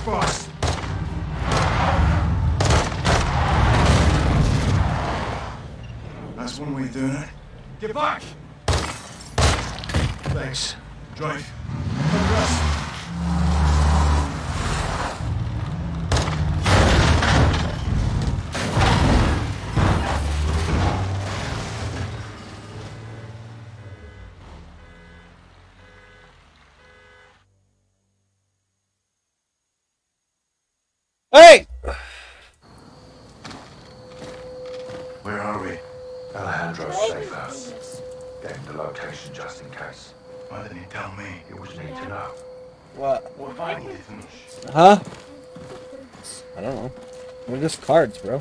fast. That's one way of doing it. Get back! Thanks. Drive. Cards, bro.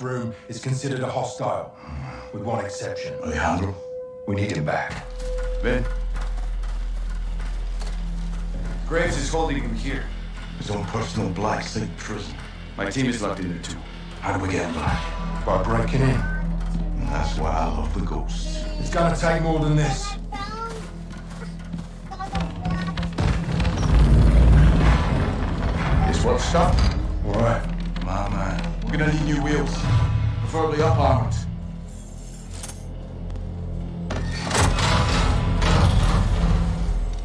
This room is considered a hostile. With one exception. Alejandro? We need him back. Ben. Graves is holding him here. His own personal black site prison. My team is locked in there too. How do we get him back? By breaking in. And that's why I love the ghosts. It's gonna take more than this. This what's up. Alright. My man. We're gonna need new wheels. Preferably up armored.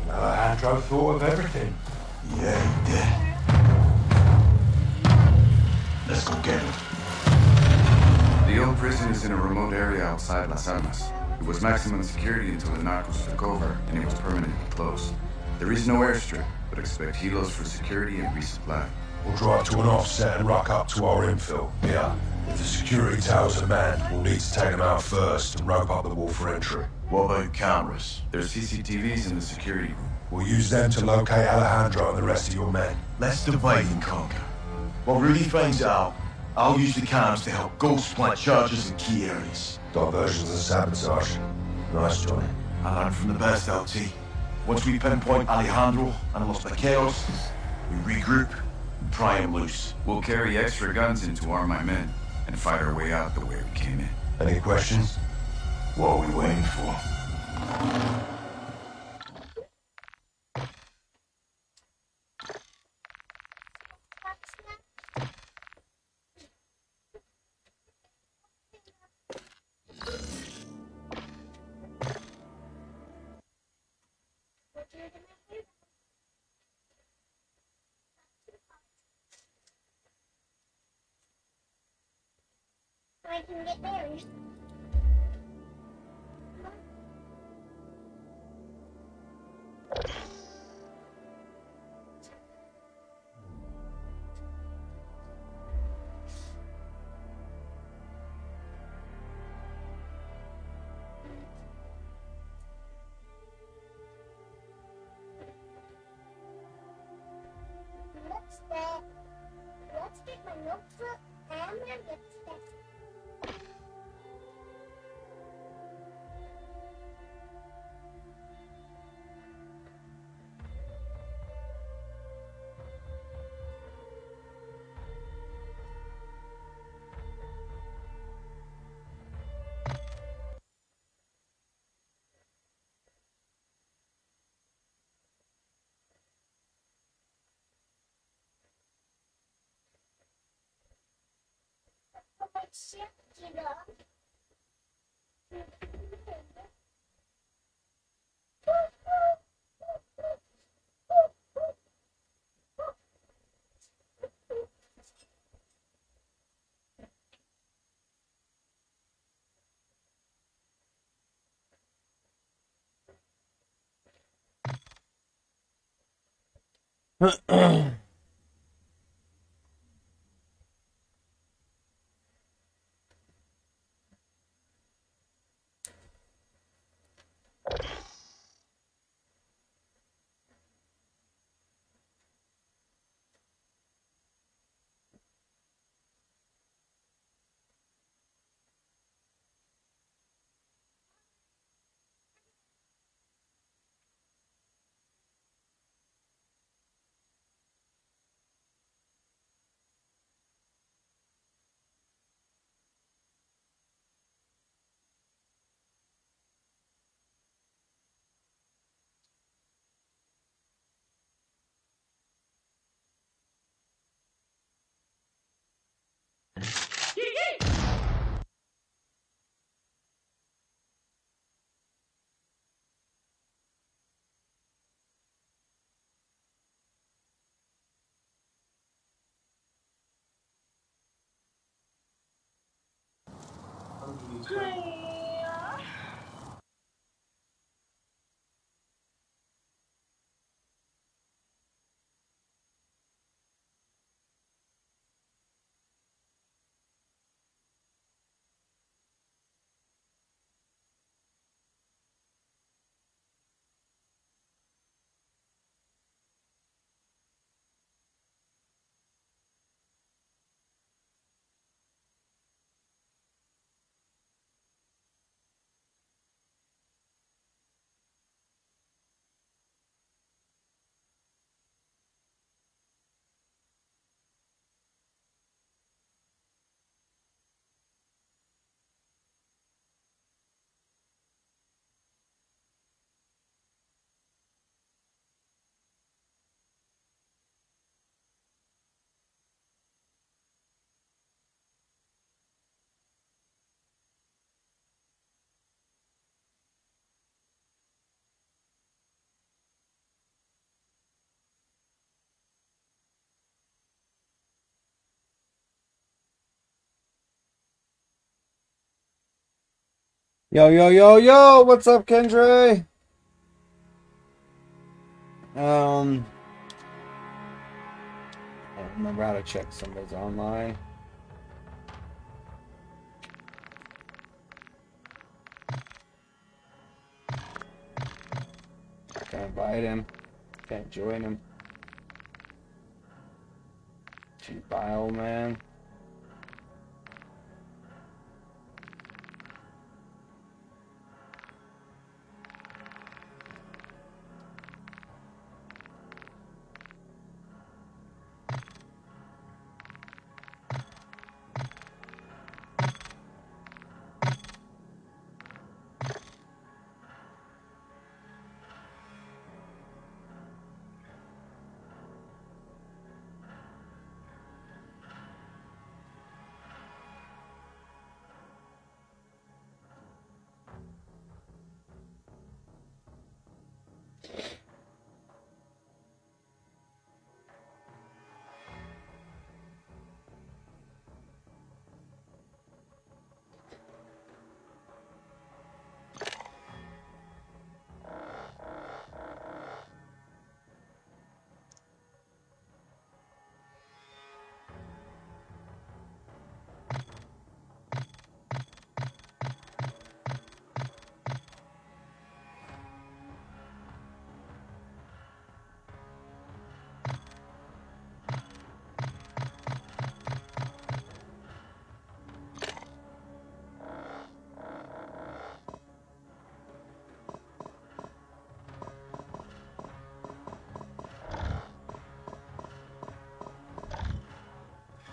Alejandro thought of everything. Yeah, he did. Let's go get him. The old prison is in a remote area outside Las Almas. It was maximum security until the Narcos took over, and it was permanently closed. There is no airstrip, but expect helos for security and resupply. We'll drive to an offset and rock up to our infill. Yeah. If the security towers are manned, we'll need to take them out first and rope up the wall for entry. What about cameras? There's CCTVs in the security room. We'll use them to locate Alejandro and the rest of your men. Let's divide and conquer. While Rudy finds out, I'll use the cams to help Ghost plant charges in key areas. Diversions and sabotage. Nice, Johnny. I learned from the best, LT. Once we pinpoint Alejandro and Los Vaqueros, we regroup pry him loose. We'll carry extra guns in to arm my men, and fight our way out the way we came in. Any questions? What are we waiting for? Can get. Let's Uh-uh. Yo, yo, yo, yo! What's up, Kendra? Um, I don't remember how to check somebody's online. Can't invite him. Can't join him. Too bio, man.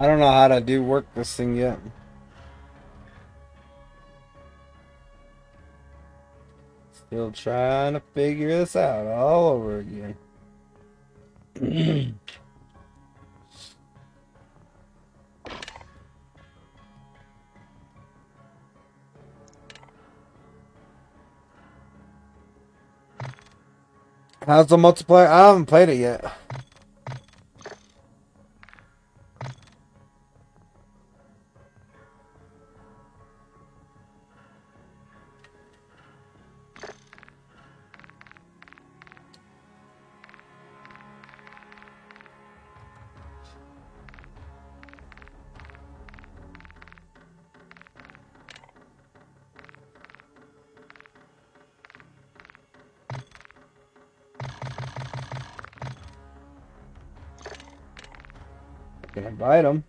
I don't know how to do work this thing yet. Still trying to figure this out all over again. How's the multiplayer? I haven't played it yet. Can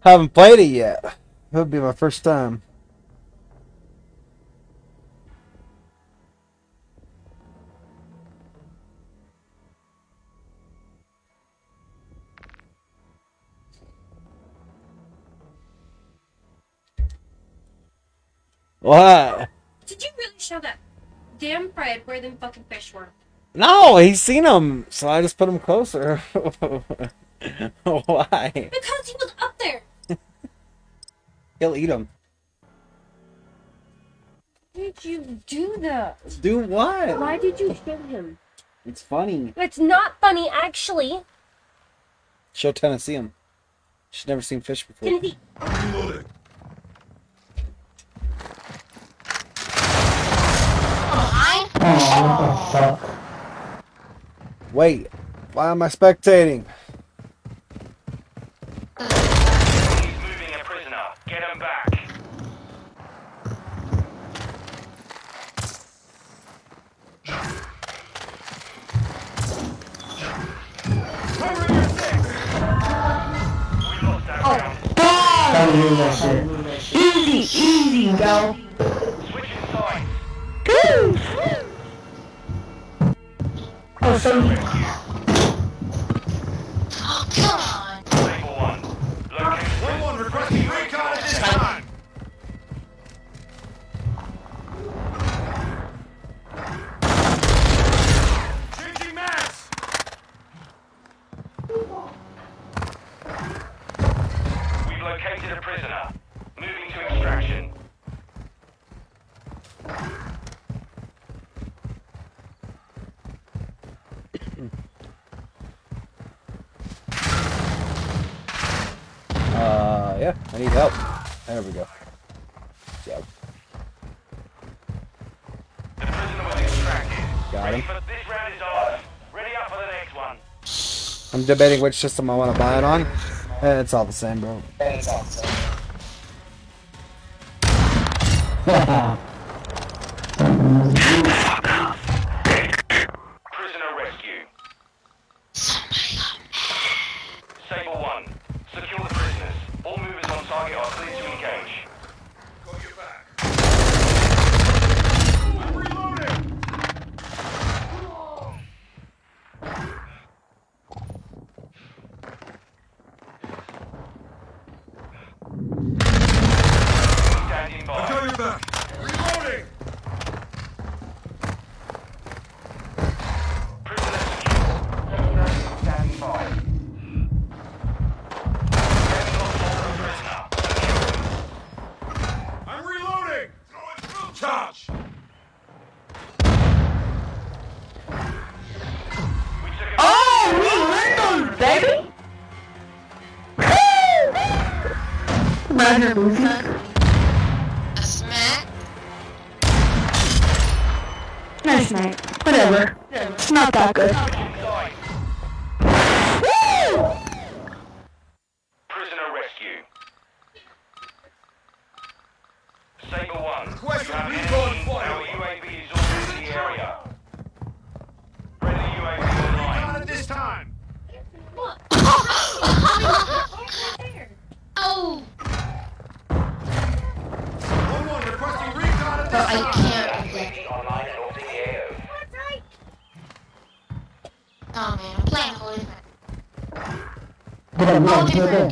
Haven't played it yet. It'll be my first time. What? Did you really show that damn Fred where them fucking fish were? No, he's seen them, so I just put him closer. Why? Because he was up there. He'll eat him. Why did you do that? Do what? Why did you show him? It's funny. It's not funny, actually. Show Tennessee him. She's never seen fish before. Oh, Timothy, Reloading. Wait, why am I spectating? That round. Easy, easy, go. Switching sides. Oh, so I need help. There we go. Yep, The prisoner was extracted. got him. for this round is ours. Ready up for the next one. I'm debating which system I want to buy it on. Eh, it's all the same, bro. Prisoner Whole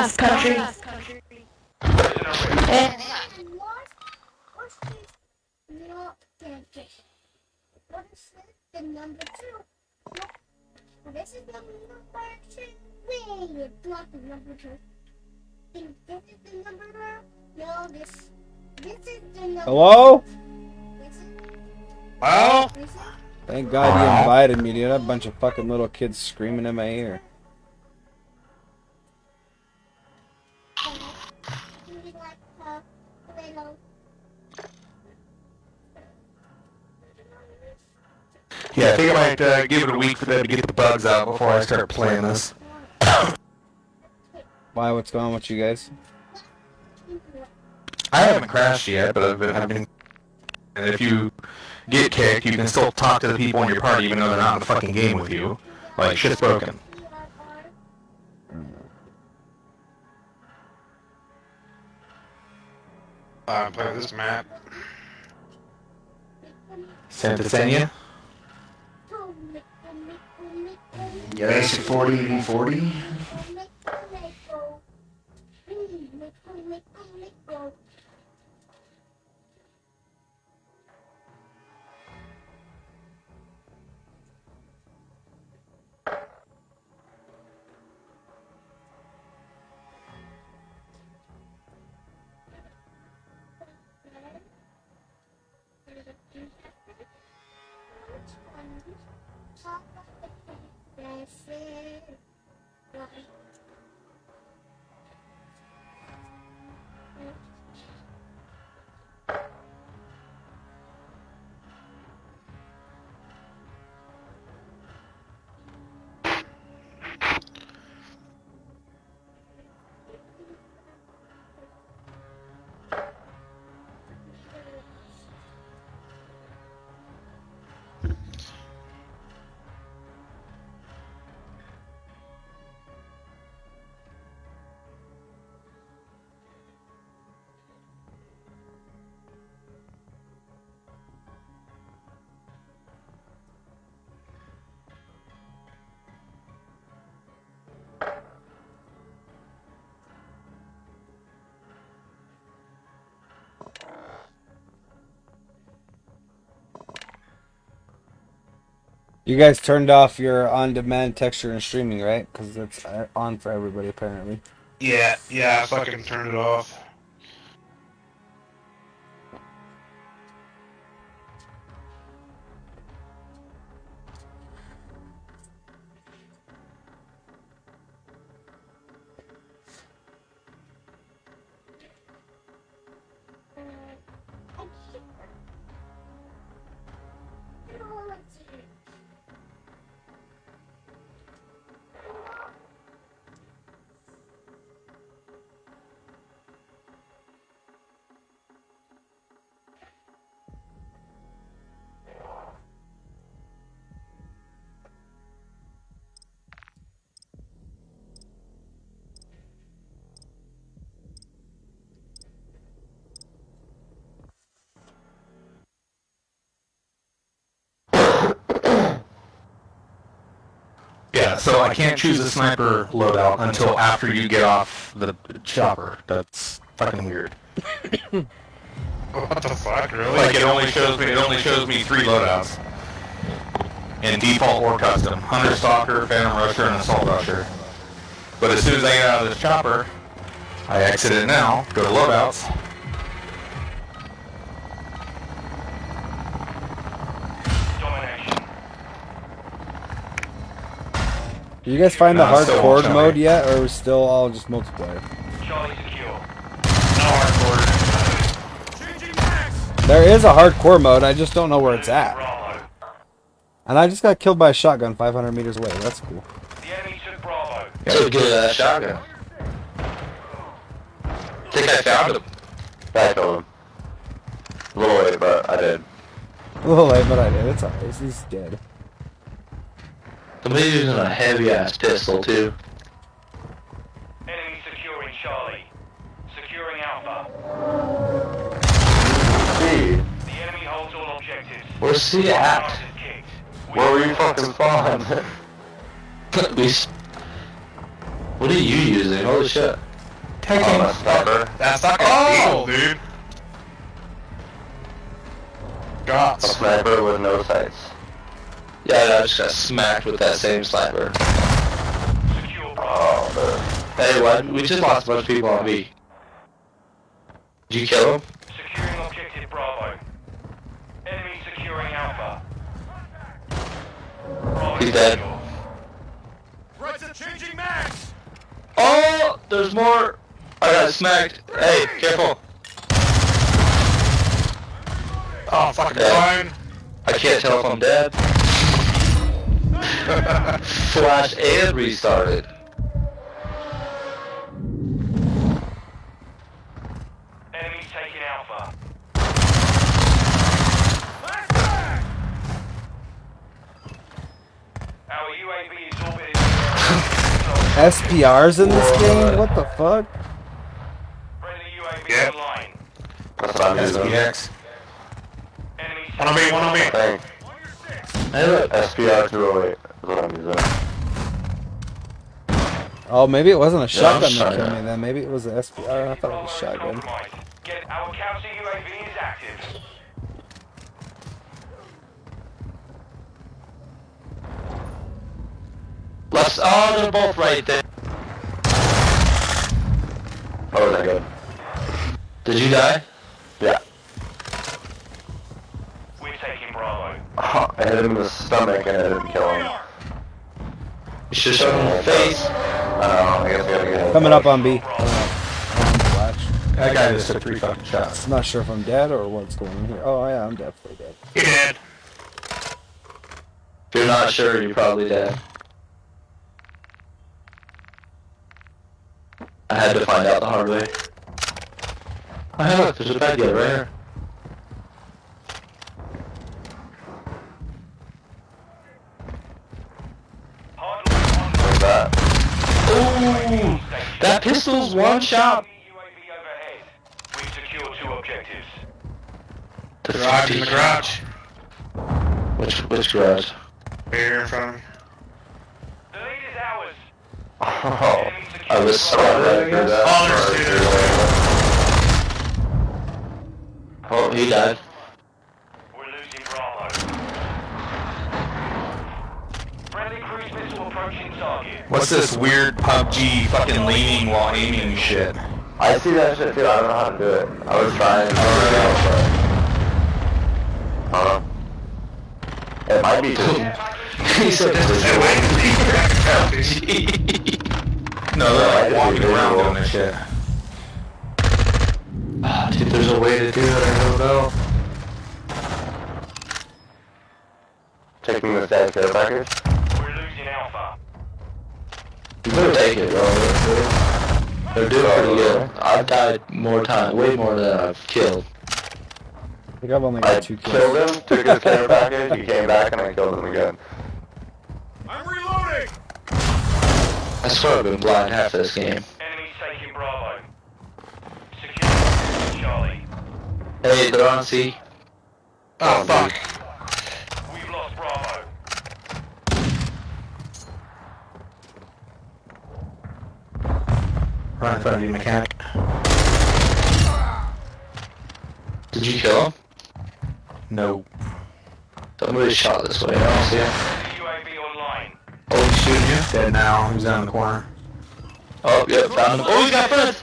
enough, country. Eh, the number two. No, this is number two. Wait, it's not the number two. This is the number two. No, this. This is the number. Hello? Well, Thank God you invited me, dude. A bunch of fucking little kids screaming in my ear. Yeah, I think I might uh, give it a week for them to get the bugs out before I start playing this. Why? What's going on with you guys? I haven't crashed yet, but I've been, I've been. And if you get kicked, you can still talk to the people in your party even though they're not in the fucking game with you. Like, shit's broken. I'm playing this map. Santa Seña? Yes, 40 v40. You guys turned off your on-demand texture and streaming, right? Because it's uh, on for everybody apparently. Yeah, yeah, I fucking turned it off. So I can't choose a sniper loadout until after you get off the chopper. That's fucking weird. What the fuck, really? Like it only shows me it only shows me three loadouts. In default or custom. Hunter Stalker, Phantom Rusher, and Assault Rusher. But as soon as I get out of this chopper, I exit it now, go to loadouts. Domination. Do you guys find the No, I'm hardcore on mode yet, or are we still all just multiplayer? Charlie secure. No hardcore. There is a hardcore mode, I just don't know where it's at. And I just got killed by a shotgun 500 meters away. That's cool. The enemy took Bravo. So good at that shotgun. I think I found him. I killed him. A little late, but I did. A little late, but I did. It's alright. He's dead. Somebody's using a heavy ass pistol too. Enemy securing Charlie. Securing Alpha. See, The enemy holds all objectives. Where's C at? Where were you fucking spawn? we. What are you using? Holy shit! I'm a stalker. That's not Oh! oh! dude. A sniper with no sights. Yeah, I just got smacked with that same sniper. Secure Bravo. Oh, Hey, what? We just lost a bunch of people on B. Did you kill him? Securing objective Bravo. Enemy securing Alpha. Bravo He's dead. secure. Oh, there's more. I got smacked. Hey, careful. Oh, fucking Yeah. fine. I can't tell if I'm dead. Flash and restarted. Enemies taking Alpha. Our UAV is orbiting the. SPRs in this game? What the fuck? Friendly UAV Yep. online. That's what SPX. One on me, one on me. Thanks. Hey, look. SPR 208 is what I'm using. Oh, maybe it wasn't a shotgun that killed me then. Maybe it was an SPR. I thought it was is shotgun. compromised. Get our counter UAV is active. Let's. Oh, they're both right there. Oh, is that good? Did you die? Yeah. We're taking Bravo. I hit him in the stomach and I didn't kill him. You should show him in the face. I don't know, I guess I gotta get him. Coming up on B. Bravo. That guy just took three fucking shots. I'm not sure if I'm dead or what's going on here. Oh, yeah, I'm definitely dead. He dead. If you're not sure, you're probably dead. I had to find out the hard way. Oh, hey, look, there's a bad guy right here. Hardline What's that? Ooh, that pistol's one shot. We've secured two objectives. The Garage in the 50. garage. Which which garage? Right here in front of me. The lead is ours. Oh, I was surrounded, I guess. Oh, there's two. Oh, he died. We're losing Bravo. Friendly cruise missile approaching target. What's this weird PUBG fucking leaning while aiming shit? I see that shit too. I don't know how to do it. I was trying to figure it out, but... Huh? It might be just... he said this is No, they're like walking around doing this shit. Ah, dude, there's a way to do it. I don't know. Taking this guy's care package? We're losing Alpha. You better take it, bro. They're- They're doing pretty good. I've died more time, way more than I've killed. I think I've only I got two kills. killed him, took his care package, he came back, and I killed him again. I'm reloading! I swear I've been blind half this game. Enemies taking Bravo. Secure Charlie. Hey, they're on C. Oh, oh fuck. We've lost Bravo. In front of you, mechanic. Did you kill him? No. Somebody shot this way. I don't see him. UAV online. Oh, he's shooting you. Dead now. He's down in the corner. Oh, yeah, found him. Oh, he got friends.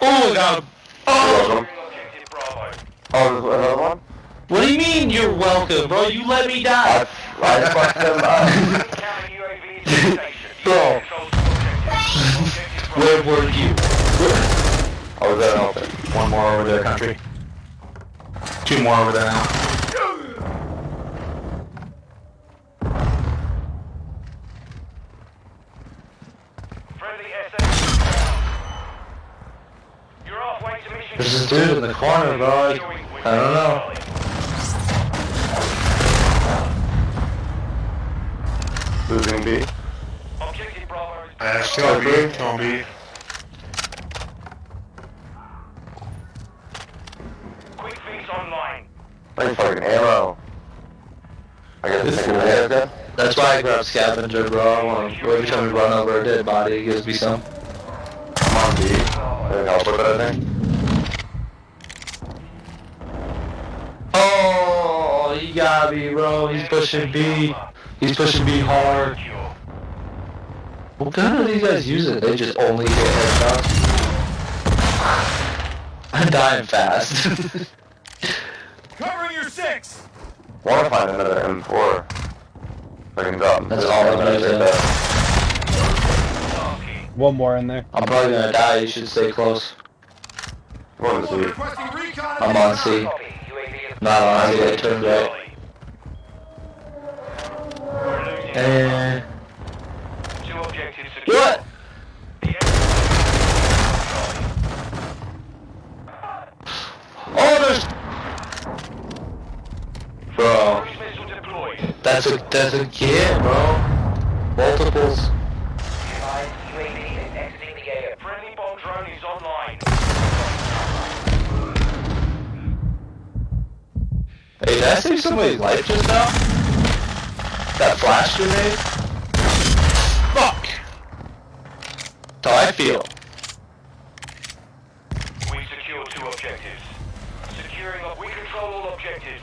Oh, I got him. Welcome. Objective Oh, there's another one? What do you mean you're welcome, bro? You let me die. I, I fucked him up. Counter UAV station. Bro. Where were you? I was at an open. One more over there, country. Two more over there now. Friendly SS. You're halfway to mission. There's this dude in the corner, bro. I don't know. Losing B. Objective Bravo is still on B. Still on B. quick fix online. Like fucking ammo. I guess This it's taking fool. That's why I grabbed scavenger, bro. I want to, every time we run over a dead body, it gives me some. I'm on B. Doesn't help with that, I think. Oh, he got me, bro. He's pushing B. He's pushing B hard. Secure. What gun are these guys using? They just only hit headshots. I'm dying fast. Covering your six! Want to find another M4. I can drop. That's all I'm right using. there. One more in there. I'm probably gonna die. You should stay close. What is he? Requesting recon at I'm on. C. Copy. UAV is Not on C. I turned right. And Two objectives secure. what? The Oh, there's. Bro, that's a that's a kid, bro. Multiples. Hey, did I save somebody's life just now? That flash grenade? Fuck! That's how I feel. We secure two objectives. Securing up. We control all objectives.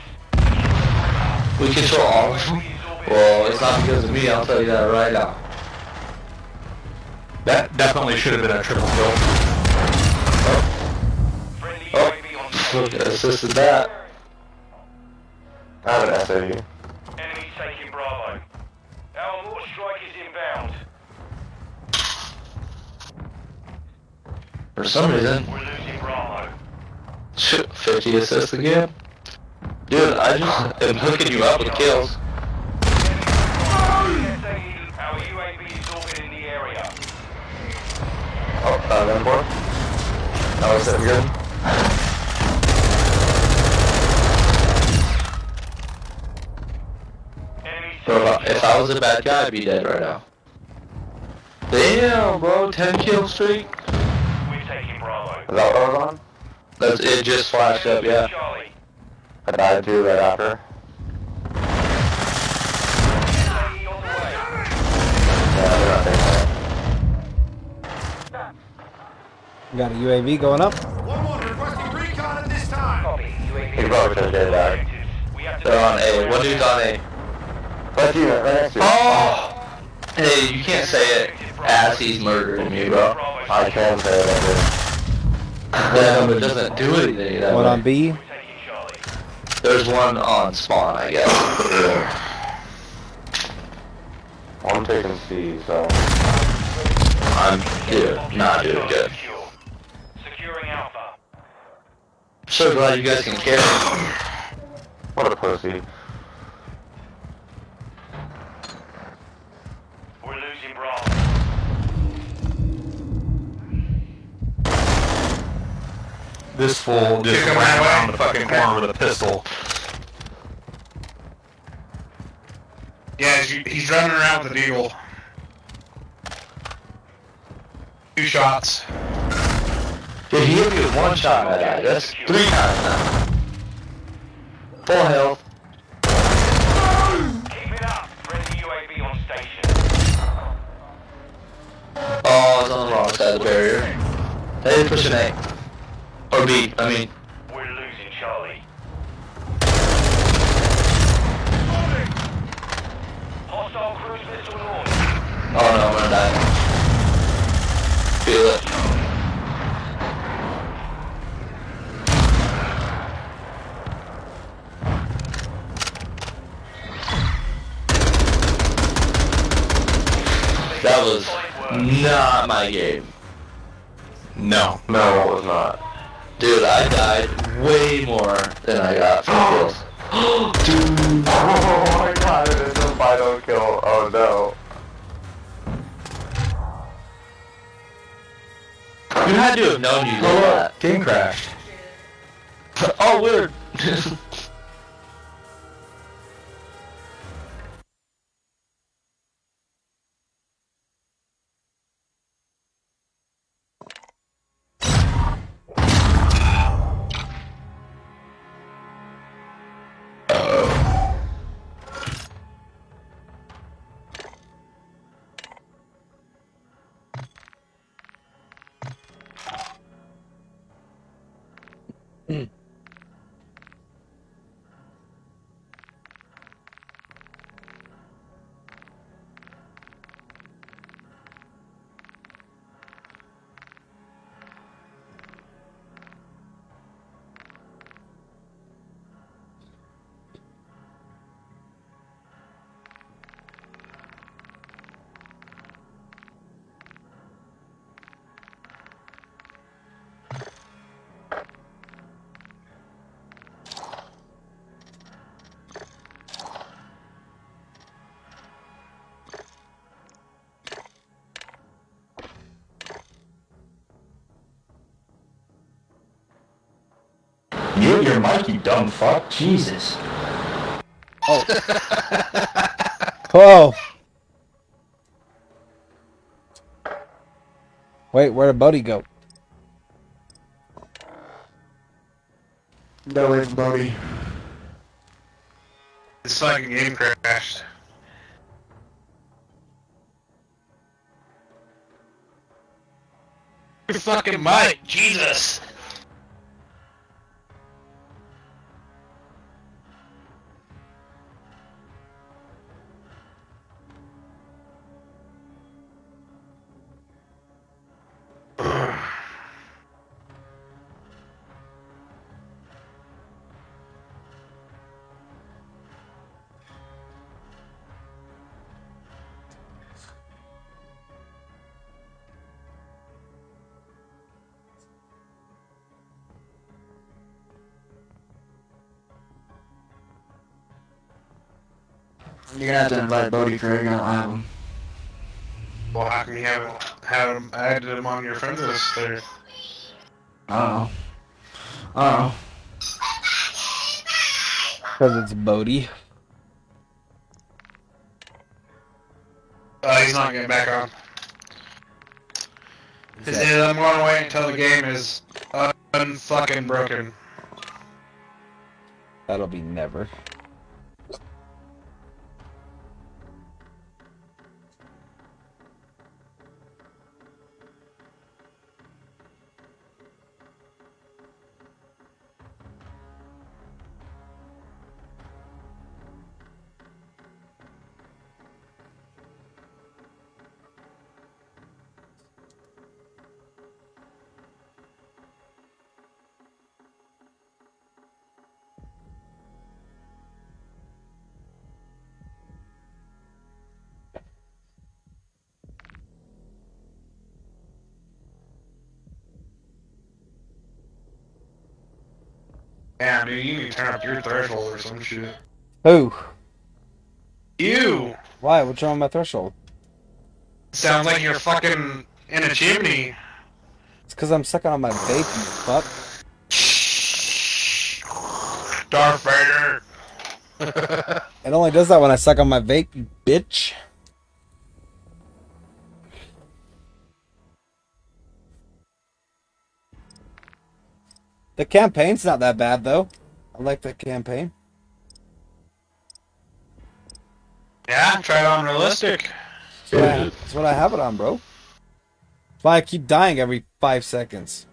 We control all of them. Well, it's not because of me, I'll tell you that right now. That definitely should have been a triple kill. Friendly Oh, UAV on look, station. assisted that. I have an SAE. Enemy taking Bravo. Our mortar strike is inbound. For some reason, We're losing Bravo. 50 assists again. Dude, I just am hooking you up with kills. SAE, our UAV is orbiting the area. Oh, found an M4. That was sitting good. Bro, if I- if I was a bad guy, I'd be dead right now. Damn, bro, 10 kill streak. We're taking Bravo. Is that what I was on? That's it. Just flashed up, yeah. Charlie. I died too right after. SAE on the way. Yeah, they're not taking that. Got a UAV going up. One one requesting recon at this time. Copy. UAV He probably should have did that. objectives. We have to They're on A. One dude's on A. That's you, right next to you. Oh! Hey, you can't say it as he's murdering me, bro. I can say that. Damn, it doesn't do anything that One on B. We're taking Charlie. There's one on spawn, I guess. I'm taking C, so. I'm dude, not doing good. Securing Alpha. So glad you guys can carry. What a pussy. We're losing Bravo. This fool just Kick ran that around the fucking corner with a pistol. Yeah, he's, he's running around with an eagle. Two shots. Dude, he hit me with one shot at that. That's three times now. Full health. Keep it up. Friendly UAV on station. Oh, it's on the wrong side of the barrier. They push an A. Or B, I mean. We're losing Charlie. Hostile cruise missile launched. Oh no, I'm gonna die. Feel it. That was not my game. No. No, it was not. Dude, I died way more than I got for kills. Dude. Oh my god, it is a final kill. Oh no. You had to have known you did that. Game crashed. oh, weird. Mute your mic, you dumb fuck. Jesus. Oh. Whoa. Wait, where'd Bodie go? Get away from Bodie. This fucking game crashed. Your fucking mic, Jesus! You're gonna have to invite Bodie Craig. I don't have him. Well, how can you haven't had him added him on your friends list there? Oh. Oh. Because it's Bodie. Uh, he's not getting back on. He said, I'm going to wait until the game is unfucking broken. That'll be never. Dude, you need to turn up your threshold or some shit. Who? You! Why? What's wrong with my threshold? Sounds like you're fucking in a chimney. It's because I'm sucking on my vape, you fuck. Darth Vader! It only does that when I suck on my vape, you bitch. The campaign's not that bad, though. I like that campaign. Yeah, try it on realistic. Yeah, that's what I have it on, bro. That's why I keep dying every five seconds.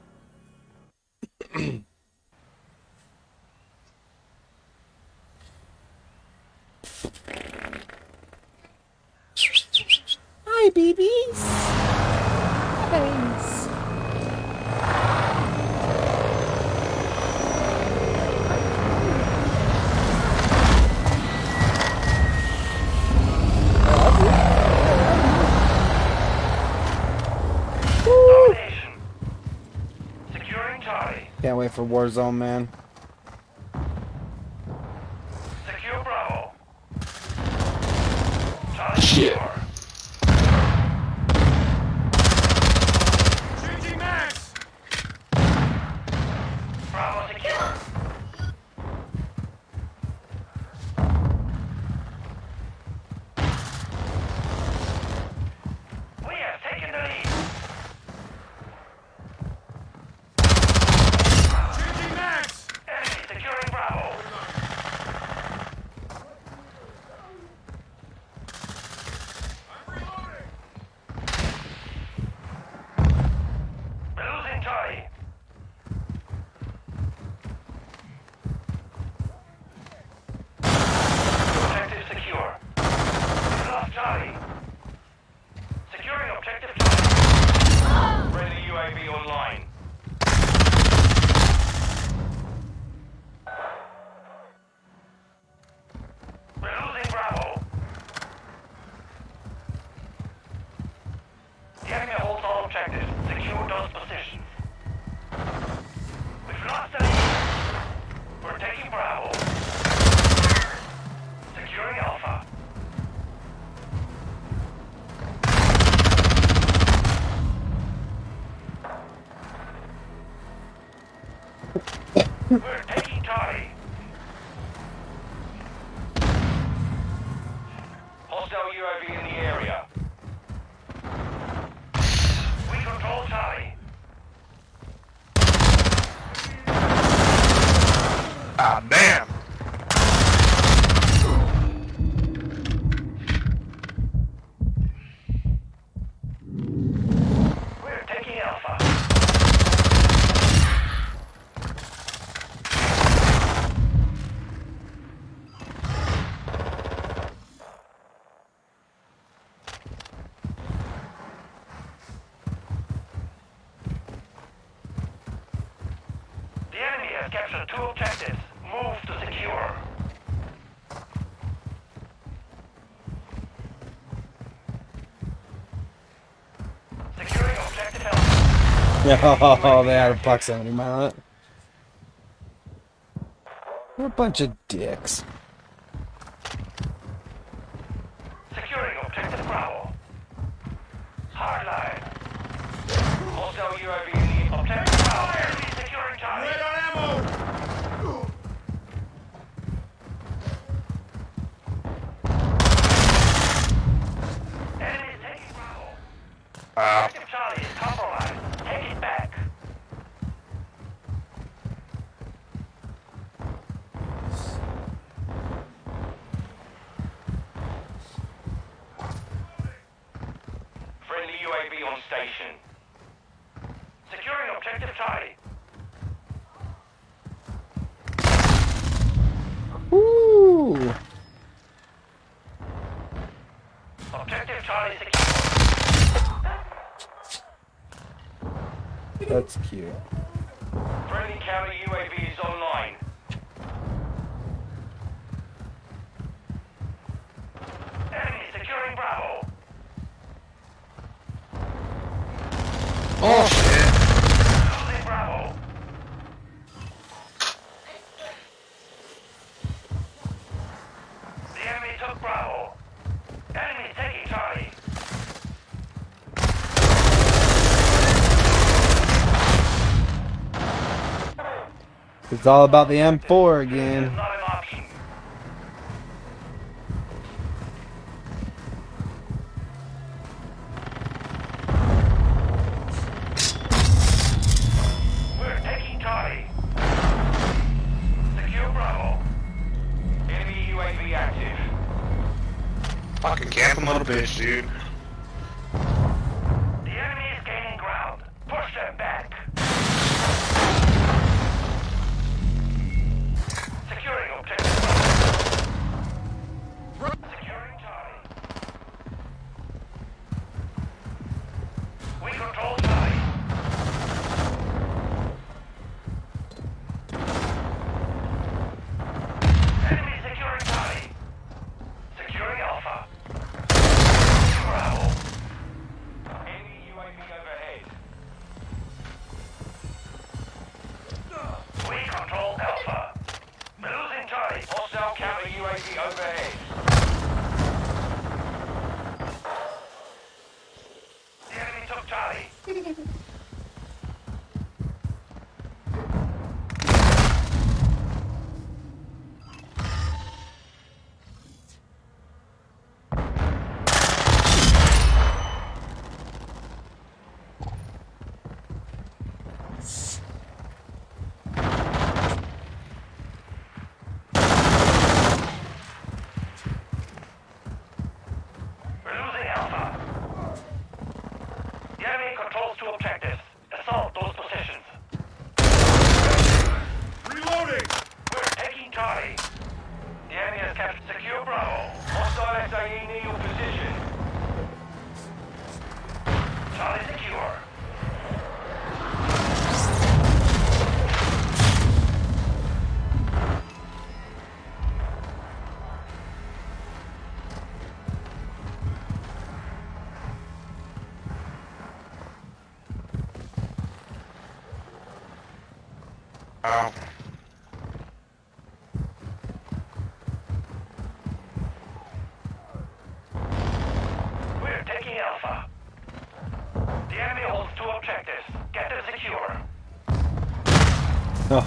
Hi, babies. Hi. Can't wait for Warzone, man. Secure Bravo. Shit. Oh, they had a buck seventy mile. We're a bunch of dicks. it's cute. Friendly counter UAV is online. It's all about the M4 again.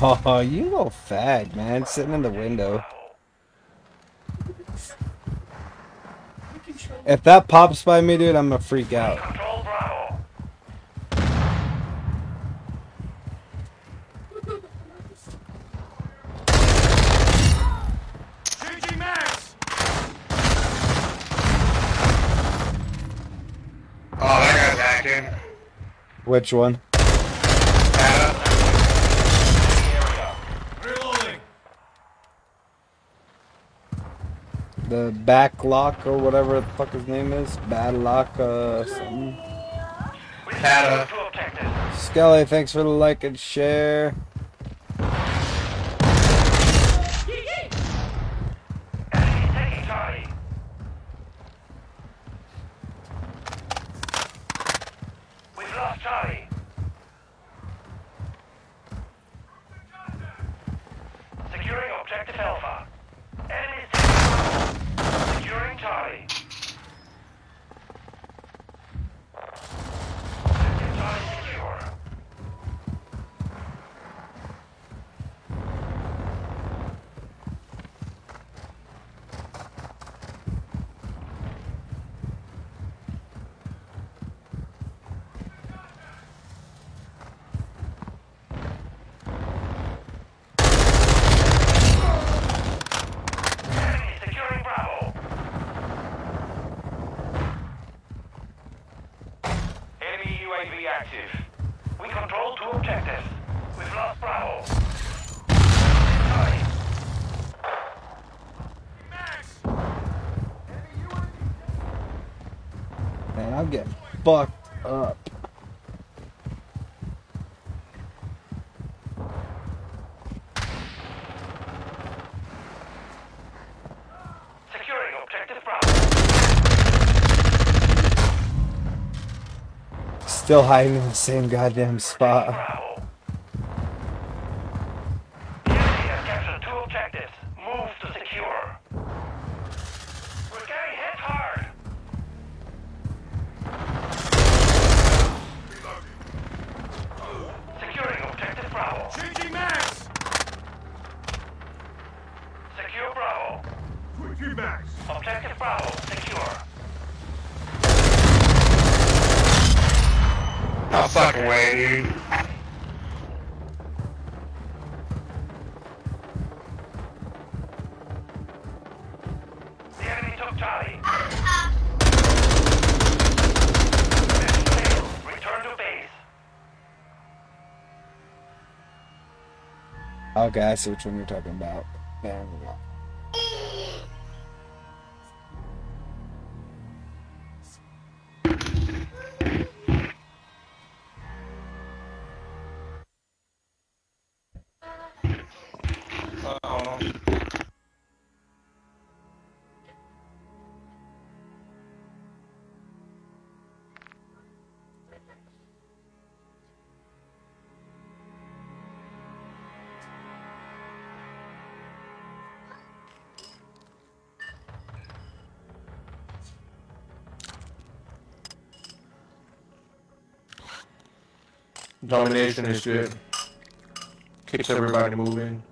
Oh, you little fag, man. Sitting in the window. If that pops by me, dude, I'm gonna freak out. Which one? Backlock or whatever the fuck his name is. Badlock, uh, something. Skelly, thanks for the like and share. Still hiding in the same goddamn spot. my fucking way, dude. Okay, I see which one you're talking about. Yeah, Domination is good. Keeps everybody moving.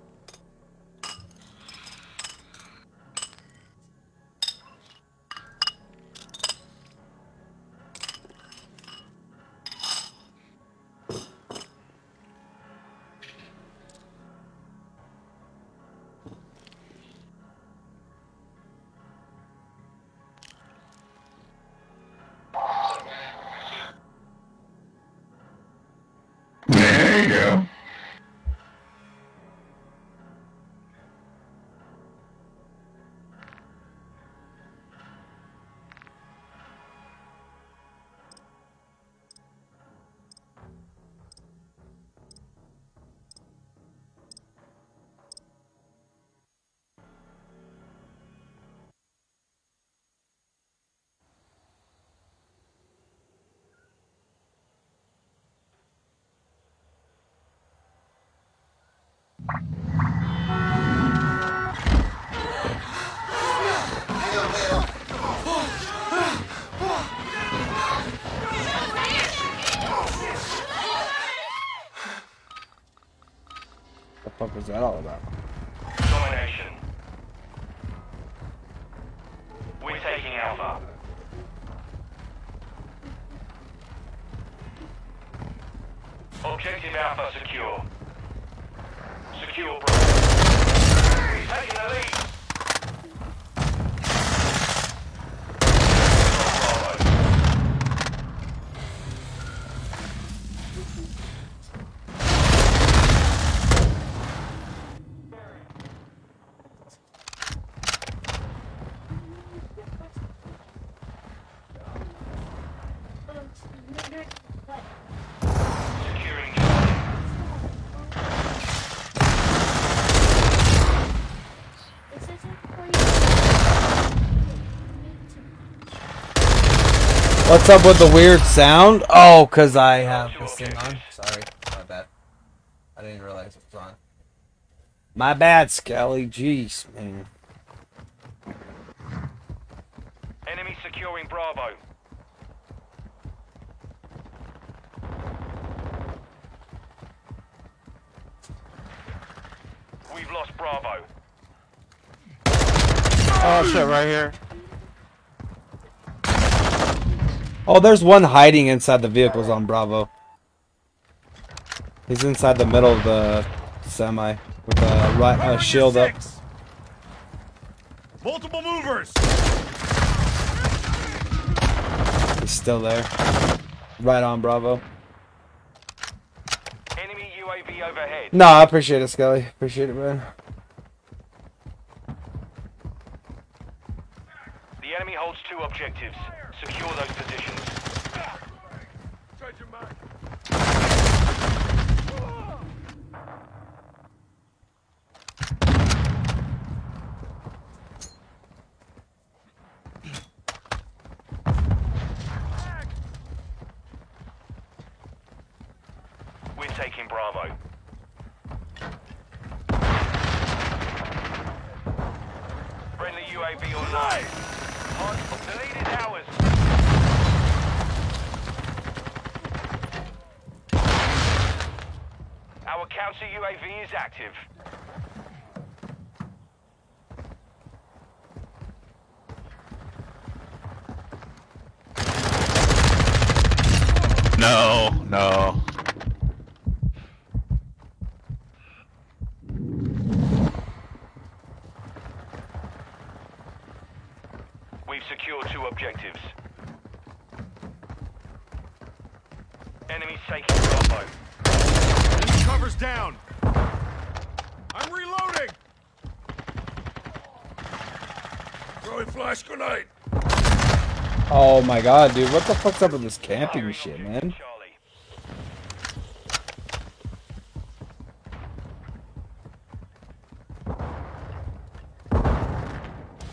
That all about? What's up with the weird sound? Oh, cause I have this thing on. Sorry, my bad. I didn't realize it was on. My bad, Skelly. Jeez, man. Enemy securing Bravo. We've lost Bravo. Oh shit, right here. Oh, there's one hiding inside the vehicles on Bravo. He's inside the middle of the semi with a right uh, shield up. Multiple movers. He's still there. Right on Bravo. Enemy UAV overhead. No, I appreciate it, Skelly. Appreciate it, man. The enemy holds two objectives. Secure those positions. We're taking Bravo. Friendly UAV online. Our counter UAV is active. No, no. We've secured two objectives. Enemies taking Bravo. Enemy covers down. I'm reloading. Throwing flash grenade. Oh my god, dude. What the fuck's up with this camping shit, man?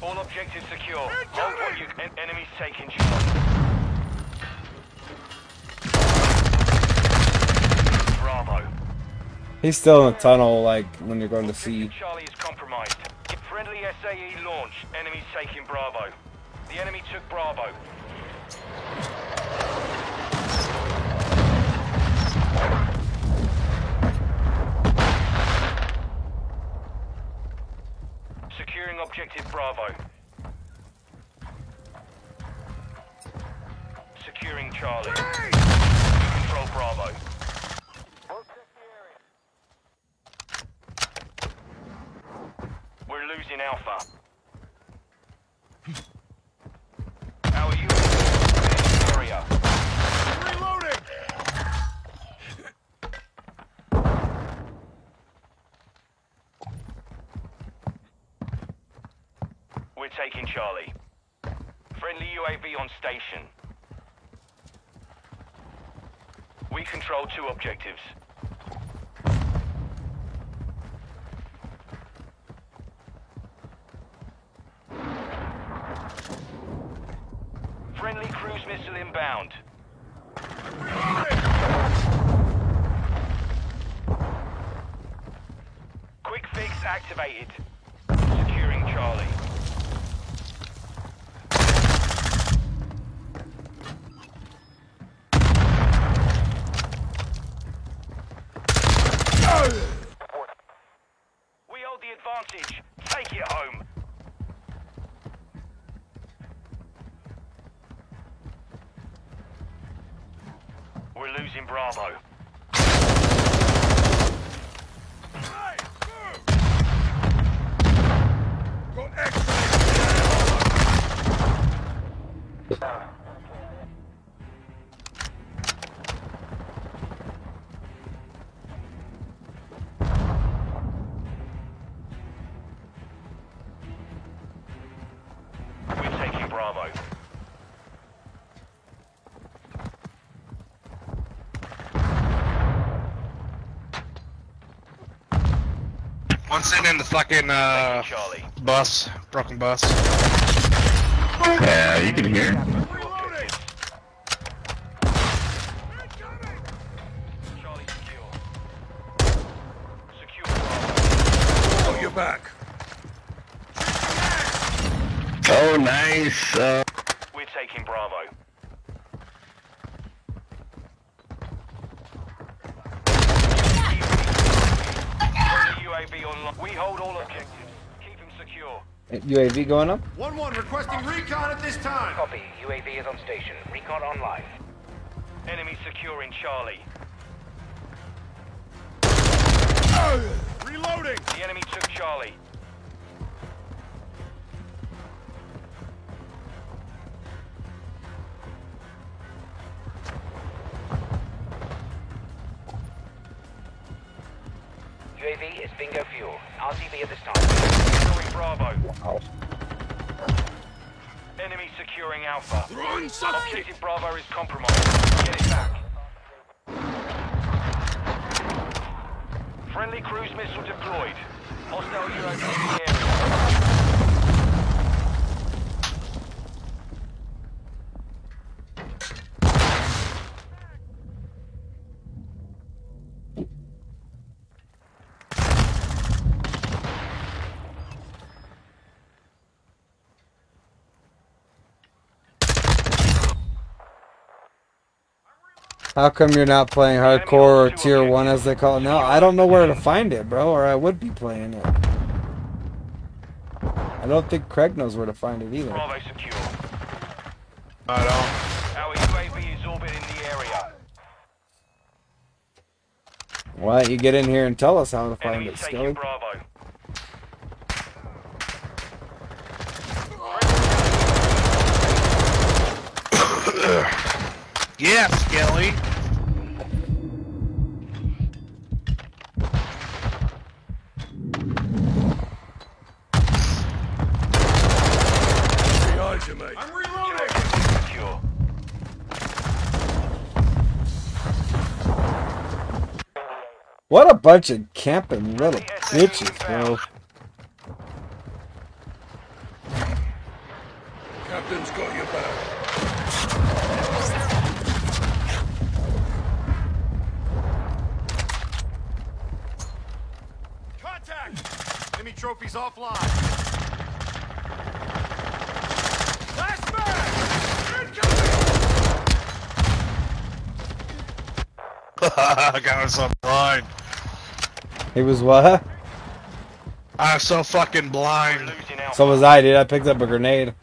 All objectives secure. Hold what you en- enemies taking Charlie. Bravo. He's still in the tunnel, like, when you're going to see. Charlie is compromised. Friendly SAE launch. Enemies taking Bravo. The enemy took Bravo. Securing objective Bravo. Securing Charlie. Control Bravo. We're losing Alpha. How are you? Area. Reloading! We're taking Charlie. Friendly UAV on station. We control two objectives. Friendly cruise missile inbound. One sitting in the fucking uh, bus, broken bus. Yeah, you can hear. UAV going up? 1-1 requesting recon at this time. Copy. UAV is on station. Recon online. Enemy securing Charlie. How come you're not playing hardcore or tier one as they call it now? I don't know where to find it, bro, or I would be playing it. I don't think Craig knows where to find it either. Bravo secure. I don't. Our UAV is orbiting the area. Why don't you get in here and tell us how to find Enemy it, Skelly? Bravo. Yeah, Skelly. Bunch of camping little bitches, bro. Captain's got your back. Contact! Enemy trophies offline. Last man! Incoming! I got us on blind. He was what? I'm so fucking blind. So was I, dude. I picked up a grenade.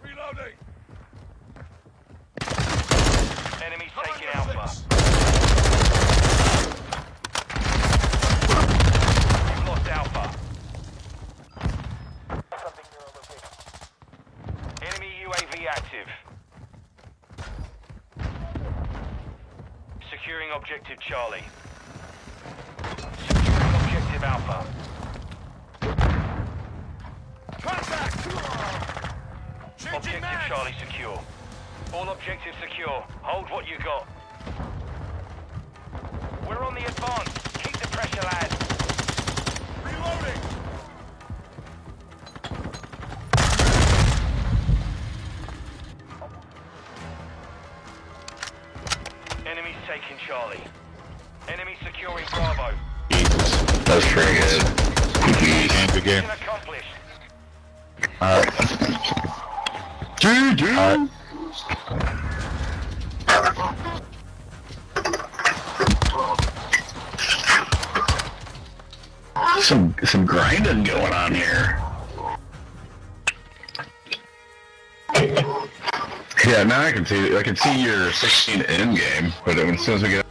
I can see your 16 in game, but as soon as we get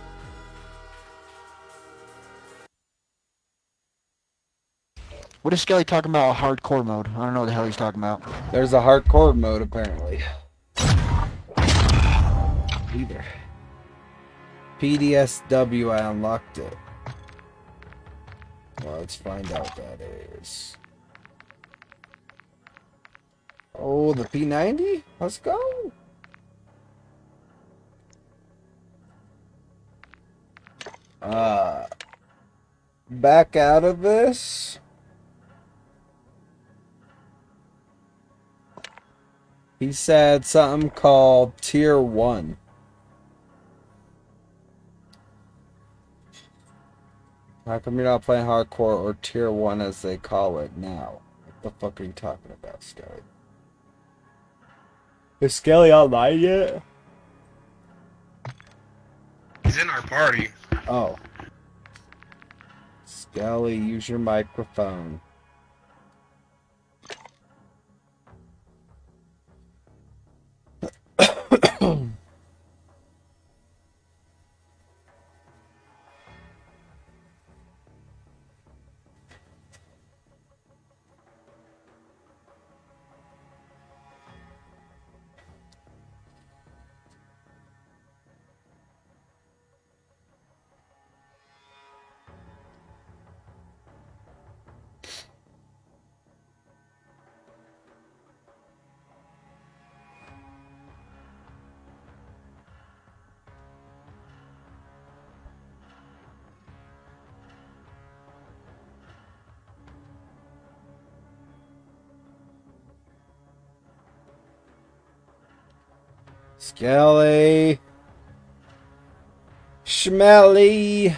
What is Skelly talking about? Hardcore mode. I don't know what the hell he's talking about. There's a hardcore mode apparently. Either. PDSW, I unlocked it. Well, let's find out what that is. Oh, the P90? Let's go. Uh, back out of this. He said something called Tier 1. How come you're not playing hardcore or Tier 1 as they call it now? What the fuck are you talking about, Skelly? Is Skelly online yet? He's in our party. Oh. Skelly, use your microphone. Skelly. Schmelly.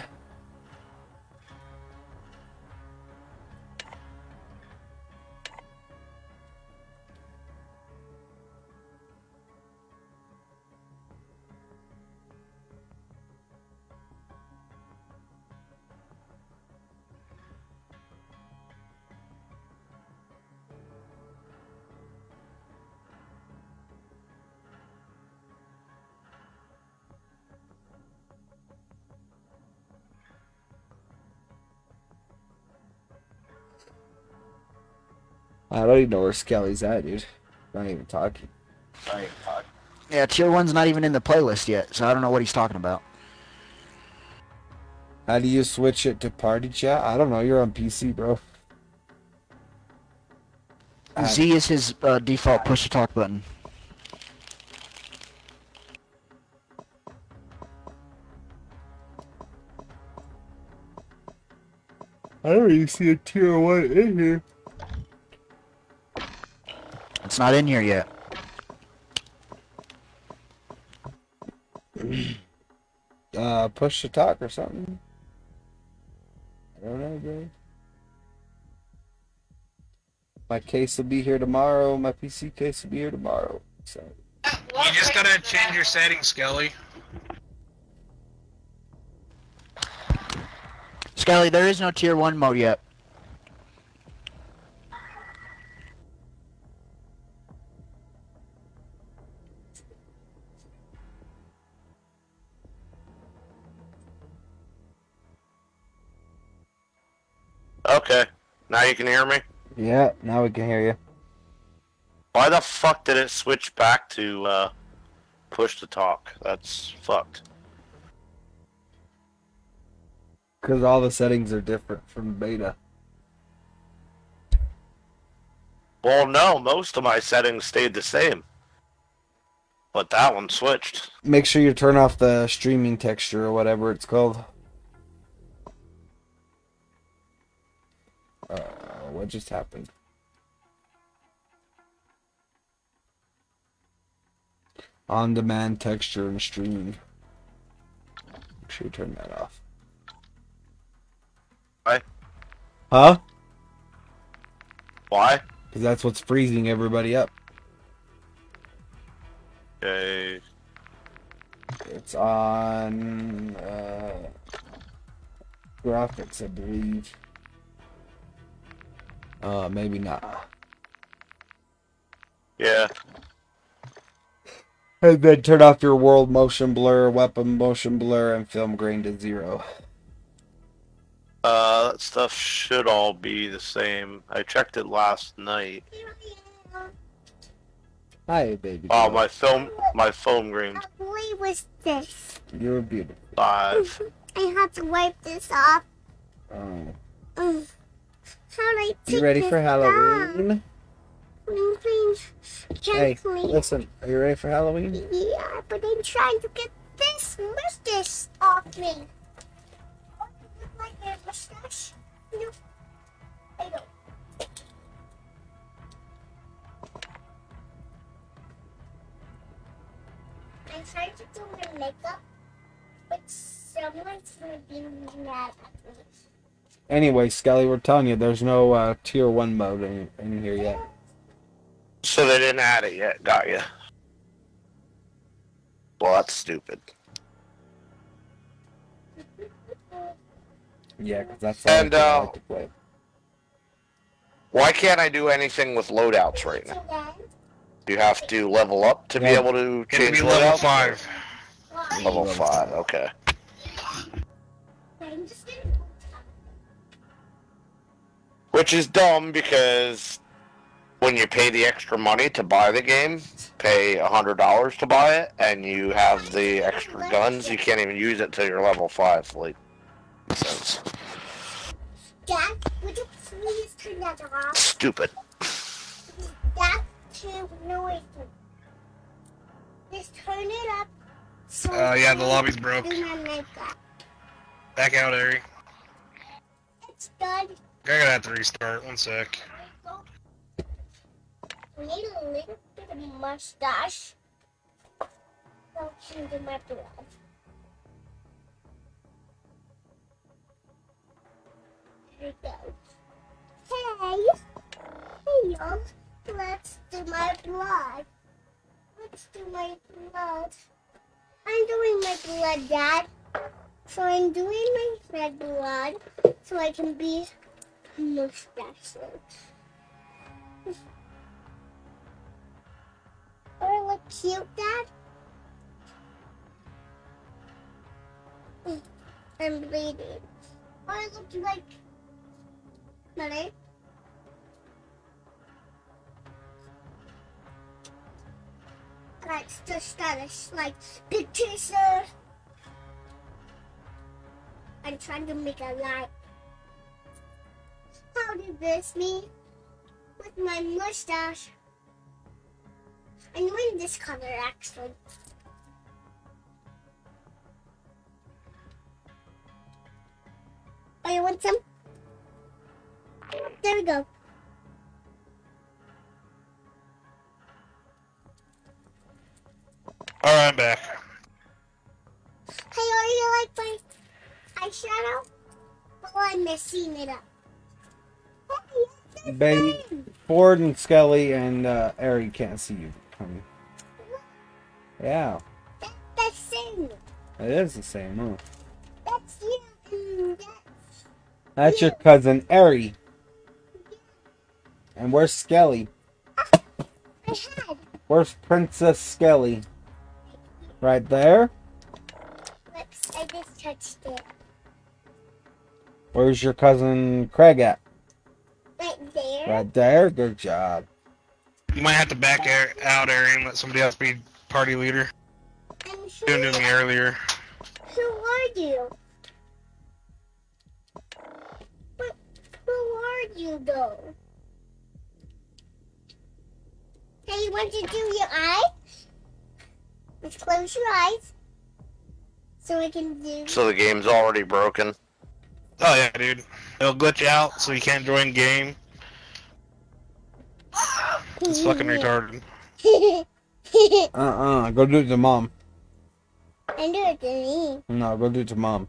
I don't even know where Skelly's at, dude. Not even talking. Not even talking. Yeah, tier one's not even in the playlist yet, so I don't know what he's talking about. How do you switch it to party chat? I don't know. You're on PC, bro. Z is his uh, default push to talk button. I don't even see a tier one in here. It's not in here yet. uh, push to talk or something. I don't know, bro. My case will be here tomorrow. My PC case will be here tomorrow. So You just gotta change your settings, Skelly. Skelly, there is no tier one mode yet. Okay. Now you can hear me? Yeah, now we can hear you. Why the fuck did it switch back to uh, push to talk? That's fucked. Because all the settings are different from beta. Well, no, most of my settings stayed the same. But that one switched. Make sure you turn off the streaming texture or whatever it's called. Uh, what just happened? On demand texture and streaming. Make sure you turn that off. Why? Huh? Why? Because that's what's freezing everybody up. Okay. It's on uh, graphics, I believe. Uh, maybe not. Yeah. And then turn off your world motion blur, weapon motion blur, and film grain to zero. Uh, that stuff should all be the same. I checked it last night. Hi, baby. Oh, girl. my film, my film grain What was this? You're beautiful. five. I have to wipe this off. Oh. Ugh. How do You ready for Halloween? Please, please. Hey, listen. Are you ready for Halloween? Yeah, but I'm trying to get this mustache off me. Oh, you look like a mustache? No, I don't. I'm trying to do my makeup, but someone's gonna be mad at me. Anyway, Skelly, we're telling you, there's no uh, tier one mode in, in here yet. So they didn't add it yet. Got you. Well, that's stupid. Yeah, because that's all And, I uh, like to play. Why can't I do anything with loadouts right now? You have to level up to be able to change be level loadouts? five. Level five. Okay. Which is dumb because when you pay the extra money to buy the game, pay a hundred dollars to buy it, and you have the extra guns, you can't even use it till you're level five. Like, makes sense. Dad, would you please turn that off? Stupid. That's too noisy. Just turn it up. So Uh, yeah, the lobby's can broke. Do my makeup. Back out, Ari. It's done. I gotta have to restart. One sec. We need a little bit of mustache. I'll change my blood. Here we go. Hey! Hey, y'all. Let's do my blood. Let's do my blood. I'm doing my blood, Dad. So I'm doing my red blood so I can be mustache. Or I look cute, Dad? I'm bleeding. I look like... Mother? That's the status, like pictures. uh, I'm trying to make a lie. How you me? With my mustache. I'm doing this color actually. Oh, you want some? There we go. Alright, I'm back. Hey, are you like my eyeshadow? Oh, I'm messing it up. Hey, Baby, Ford and Skelly and uh, Ari can't see you. honey. Yeah, that's the same. it is the same, huh? That's you. and that's That's your cousin Ari. And where's Skelly? my head. Where's Princess Skelly? Right there? Whoops, I just touched it. Where's your cousin Craig at? There. Right there. Good job. You might have to back air, out area and let somebody else be party leader. I'm sure. Doing to me earlier. Who are you? But who are you though? Hey, you want to do your eyes? Let's close your eyes. So I can do. So the game's already broken. Oh yeah, dude. It'll glitch out so you can't join game. It's fucking retarded. Uh-uh. Go do it to mom. and do it to me. No, go do it to mom.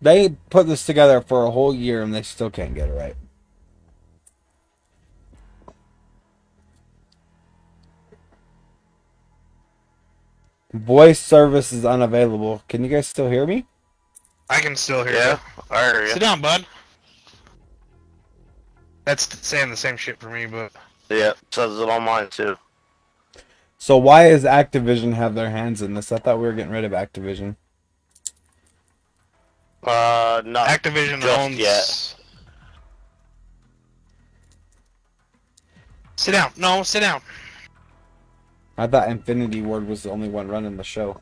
They put this together for a whole year and they still can't get it right. Voice service is unavailable. Can you guys still hear me? I can still hear Yeah, you. I hear you. Sit down, bud. That's saying the same shit for me, but Yeah, says it on mine too. So why does Activision have their hands in this? I thought we were getting rid of Activision. Uh, not Activision just owns. yet. Sit down. No, sit down. I thought Infinity Ward was the only one running the show.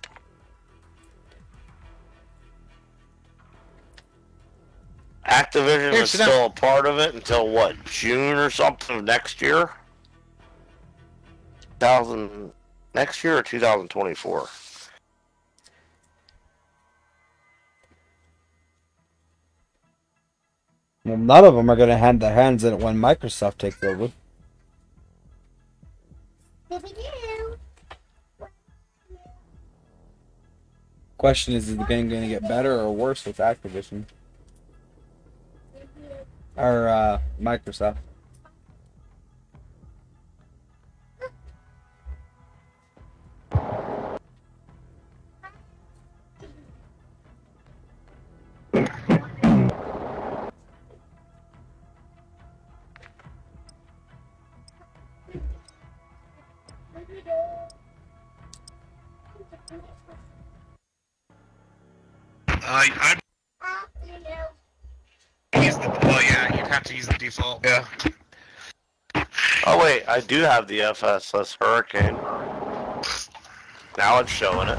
Activision Here, is sit down. still a part of it until what June or something of next year. Thousand next year or 2024. Well, none of them are going to hand their hands in it when Microsoft takes over. Question is, is the game going to get better or worse with Activision? Or uh, Microsoft? Uh, I use the. Well, yeah, you'd have to use the default. Yeah. Oh wait, I do have the FSS Hurricane. Now it's showing it.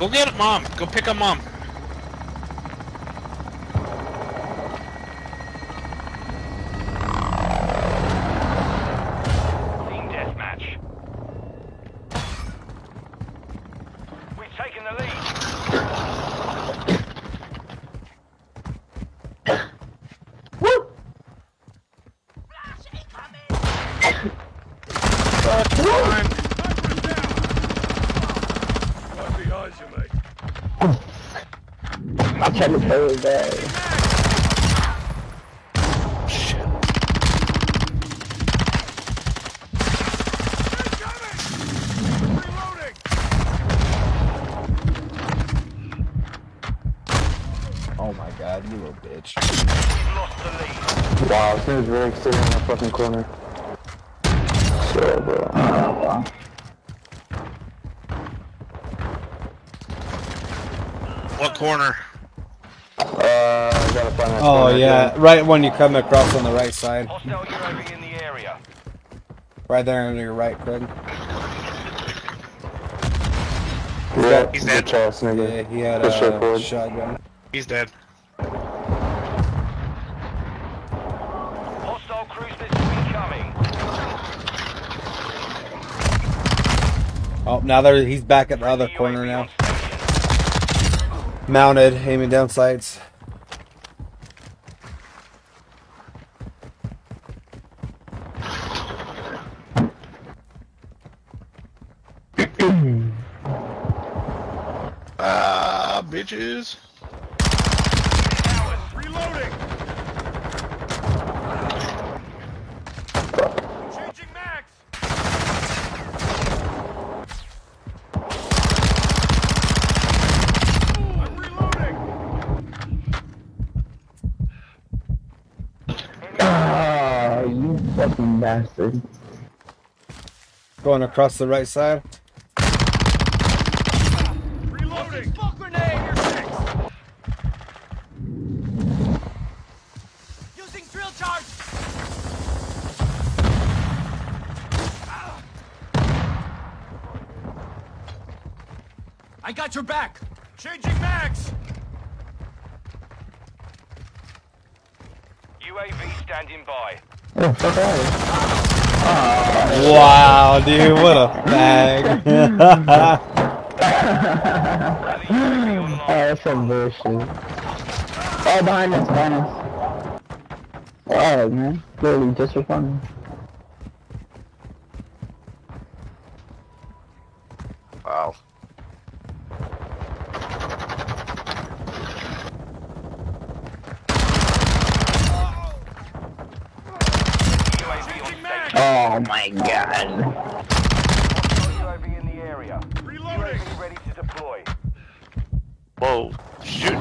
Go get it, mom. Go pick up mom. Team deathmatch. We've taken the lead. Right behind you, mate. I'm trying to tell you that. Oh my god, you little bitch. Lost the lead. Wow, as soon as Rick's sitting in the fucking corner. So, bro. What corner? Oh corner yeah, again. right when you come across on the right side. Hostile UAV in the area. Right there on your right, Craig. Yeah, He's dead. chest, nigga. Yeah, he had Good shit, a Ford. shotgun. He's dead. Hostile cruise missile incoming. Oh, now there he's back at the other corner now. Mounted, aiming down sights. Ah, bitches. Hours. Reloading. Changing mags. I'm reloading. Ah, you fucking bastard. Going across the right side. Reloading. Smoke grenade. You're six. Using drill charge. I got your back. Changing max. UAV standing by. Oh, fuck out Wow, dude, what a bag. Oh, that's some bullshit. Oh, behind us, behind us. Oh, man. Literally just for fun. Wow. Oh my god. UAV in the area. UAV ready to deploy. Whoa. Shoot.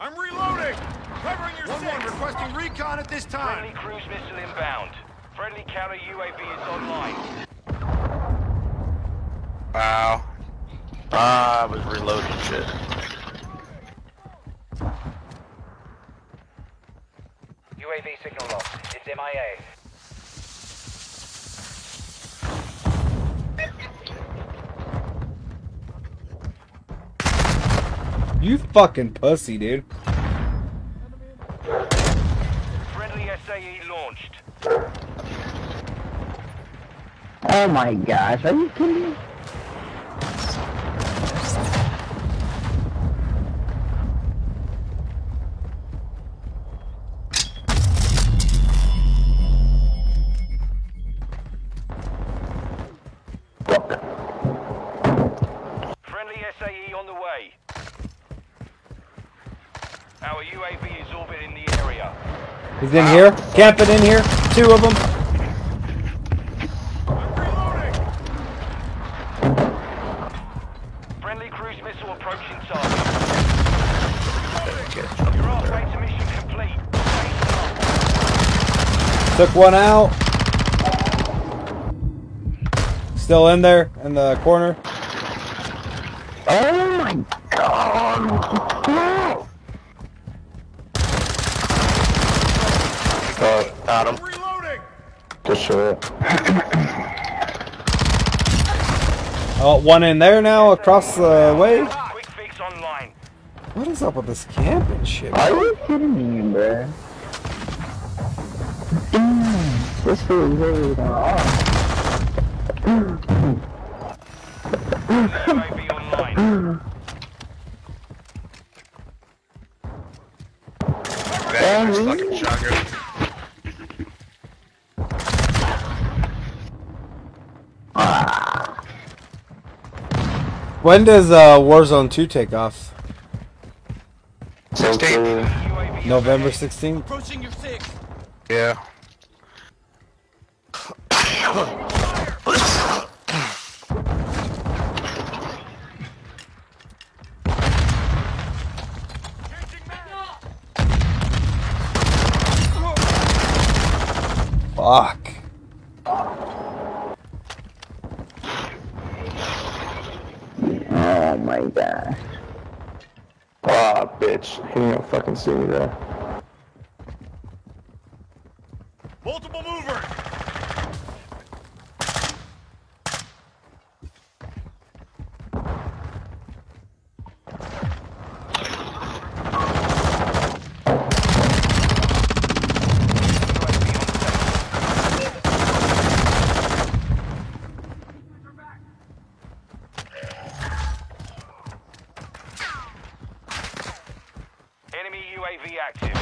I'm reloading. Covering your One one six. requesting recon at this time. Friendly cruise missile inbound. Friendly counter UAV is online. Wow. Ah, I was reloading shit. UAV signal lost. It's MIA. You fucking pussy, dude. Friendly SAE launched. Oh my gosh, are you kidding me? Camping in here. Two of them. Friendly cruise missile approaching target. Your operator mission complete. Took one out. Still in there in the corner. Oh my god. Uh, got him. Good shit. Oh, one in there now across the way. Quick fix online. What is up with this camping shit? Are you kidding me, bro? Damn, this feels really off. UAV online. Back, fucking shotgun. When does uh, Warzone 2 take off? 16. November 16th? Approaching your six. Yeah. Fuck. Oh my gosh. Ah, bitch. He ain't gonna fucking see me there. Multiple movers. Enemy UAV active.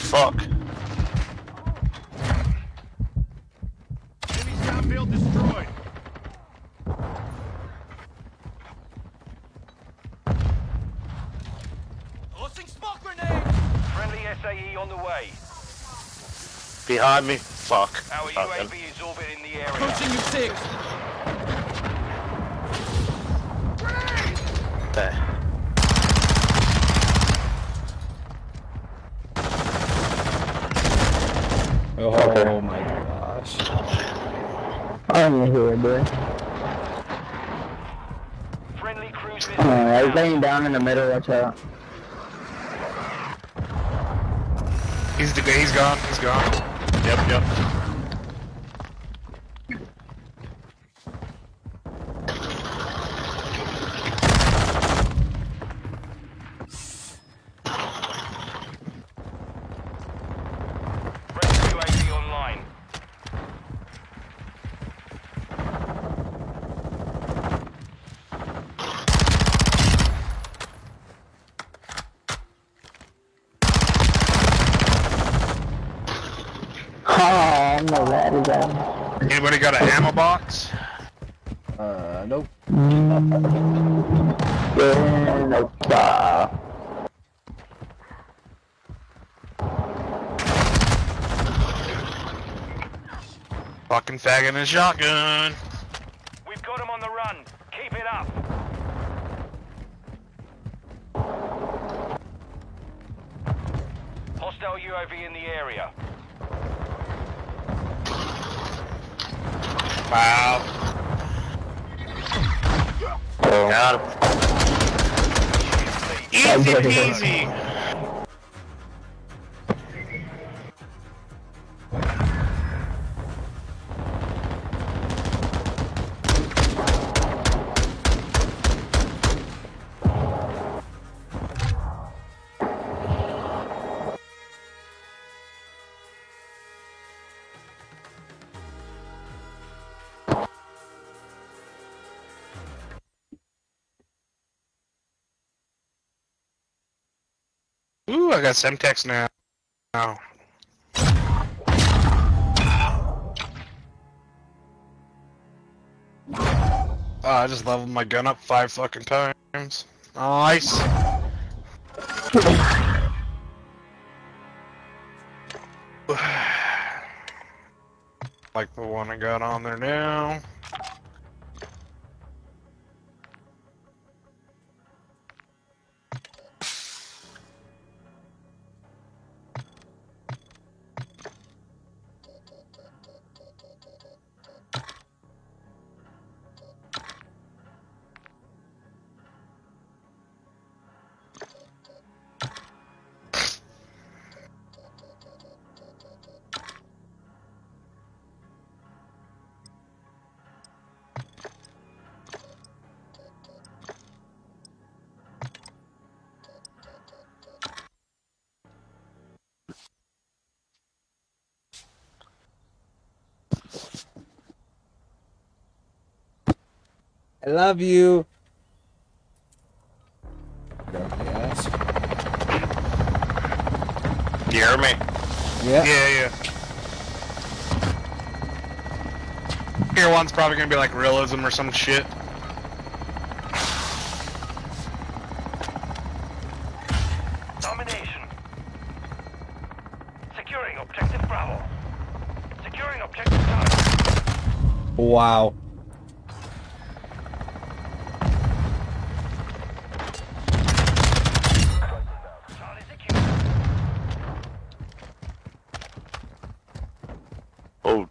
Fuck. Enemy scout field destroyed. Tossing smoke grenade. Friendly SAE on the way. Behind me. Fuck. Our Fucking. UAV is orbiting the area. Approaching your six. There. Oh my gosh. I'm in here, bro. Friendly cruise Uh, he's laying down out. He's he's gone. He's gone. Yep, yep. Friendly UAV online. Oh, no, that is out. Anybody got an ammo box? Uh, nope. Yeah, no, uh, Fucking faggot and shotgun. We've got him on the run. Keep it up. Hostile UAV in the area. Wow. Got him. Easy peasy. I got Semtex now. Now. Oh, I just leveled my gun up five fucking times. Nice. like the one I got on there now. I love you. Yes. You hear me? Yeah. Yeah, yeah. Here one's probably gonna be like realism or some shit. Domination. Securing objective Bravo. Securing objective target. Wow.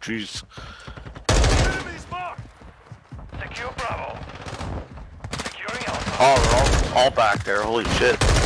Jeez. Secure Bravo. Securing Alpha. Oh, they're all, all back there. Holy shit.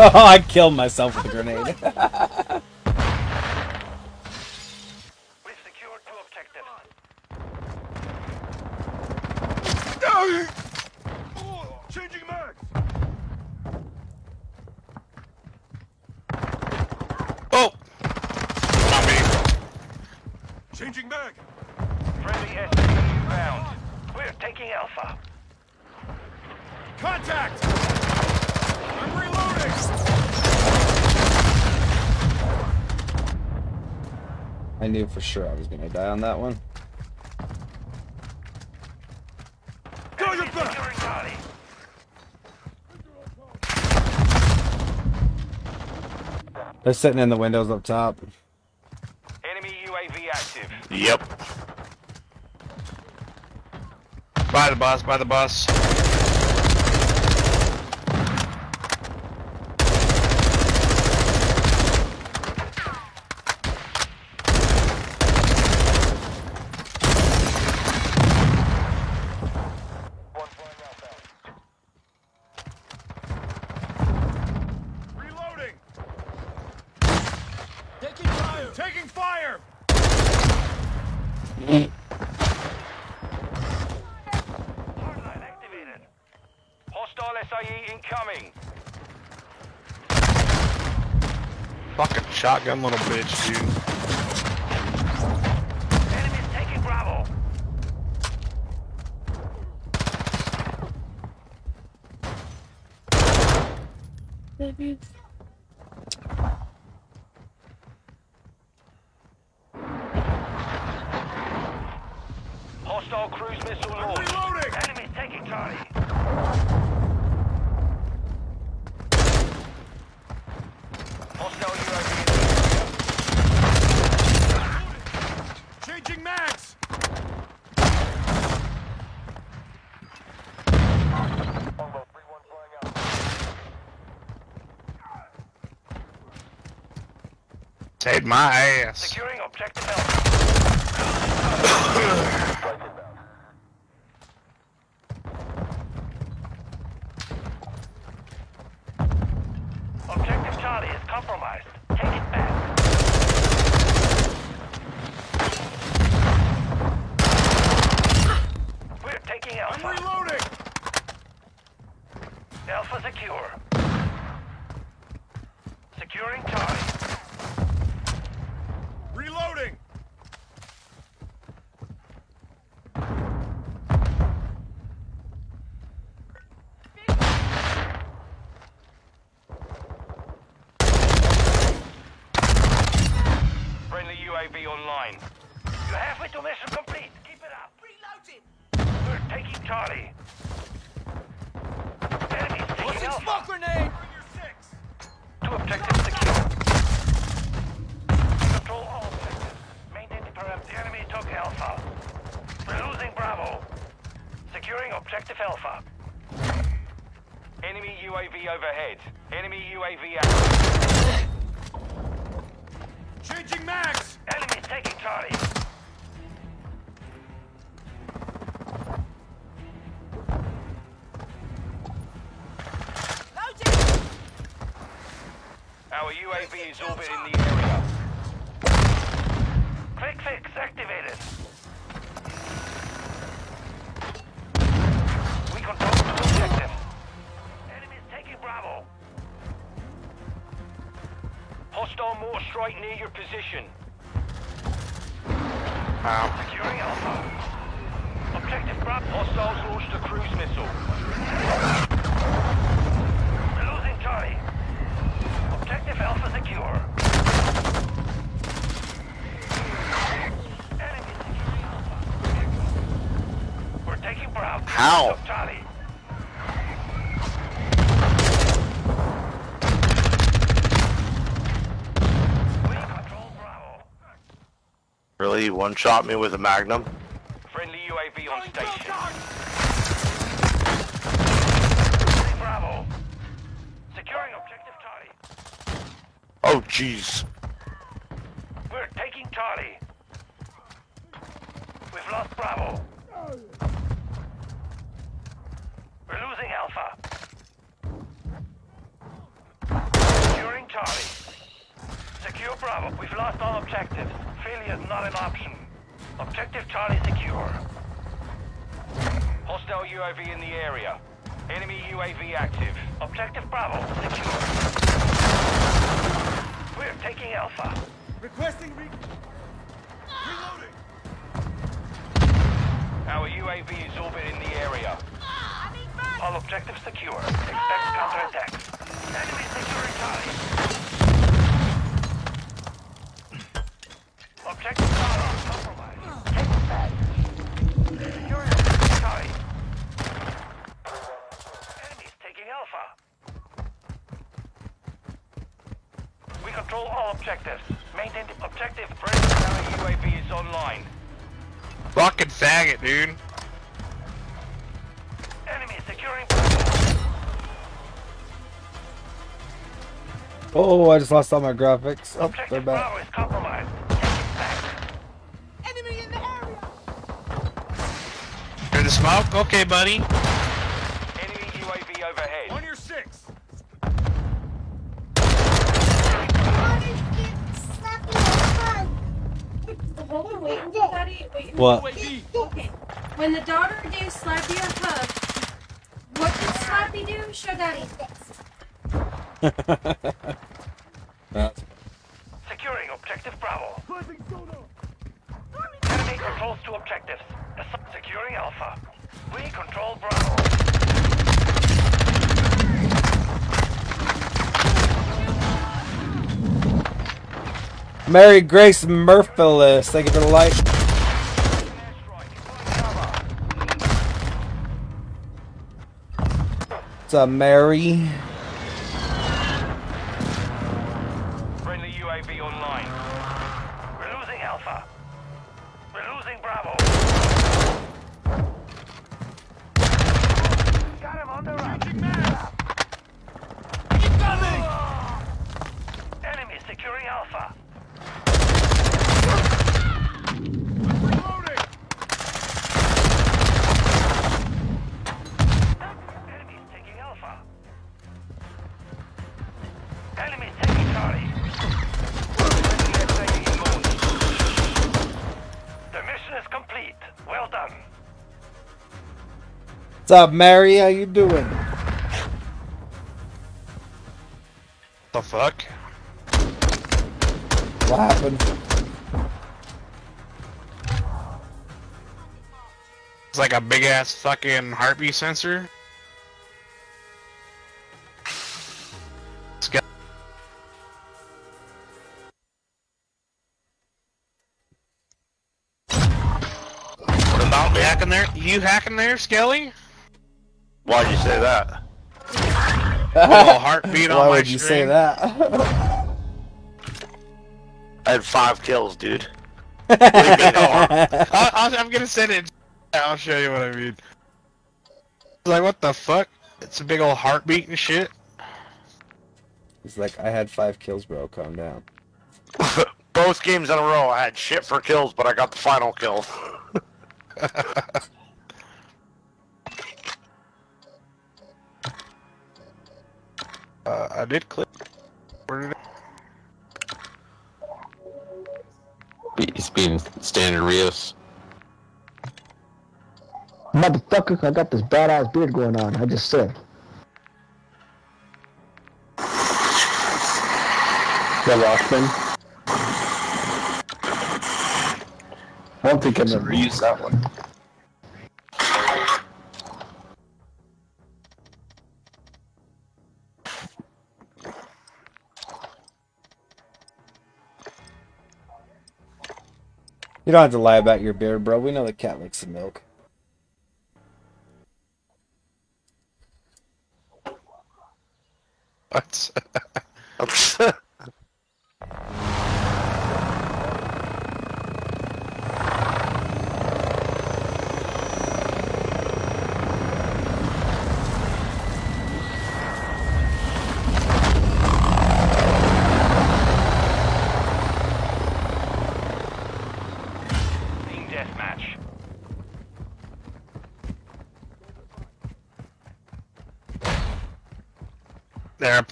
I killed myself with a grenade. for sure I was gonna die on that one. They're sitting in the windows up top. Enemy UAV active. Yep. By the bus, by the bus. gun little bitch, dude. my ass. strike near your position. one shot me with a magnum. Friendly UAV on station. Bravo. Securing objective Charlie. Oh jeez. Oh, I just lost all my graphics. Oh, they're Objective back. Bravo is compromised. In the smoke? Okay, buddy. Enemy UAV overhead. On your six. Daddy, wait. What? Okay. When the daughter do Slappy a hug, what did Slappy do? Show Daddy. That's- Securing objective Bravo. Enemy controls two objectives. Ass- Securing Alpha. We control Bravo. Mary Grace Murphilis, thank you for the light. What's up, Mary? What's up, Mary? How you doing? What the fuck? What happened? It's like a big ass fucking heartbeat sensor. Ske- What about hacking there? You hacking there, Skelly? Why'd you say that? oh, heartbeat on Why my would you say that? I had five kills, dude. I, I, I'm gonna send it. I'll show you what I mean. Like what the fuck? It's a big old heartbeat and shit. He's like, I had five kills, bro. Calm down. Both games in a row, I had shit for kills, but I got the final kill. Uh, I did click. Where did it? He's being standard Rios. Motherfucker, I got this badass beard going on. I just said. The Rockman. I don't think I never used that one. You don't have to lie about your beard, bro. We know the cat likes some milk. What?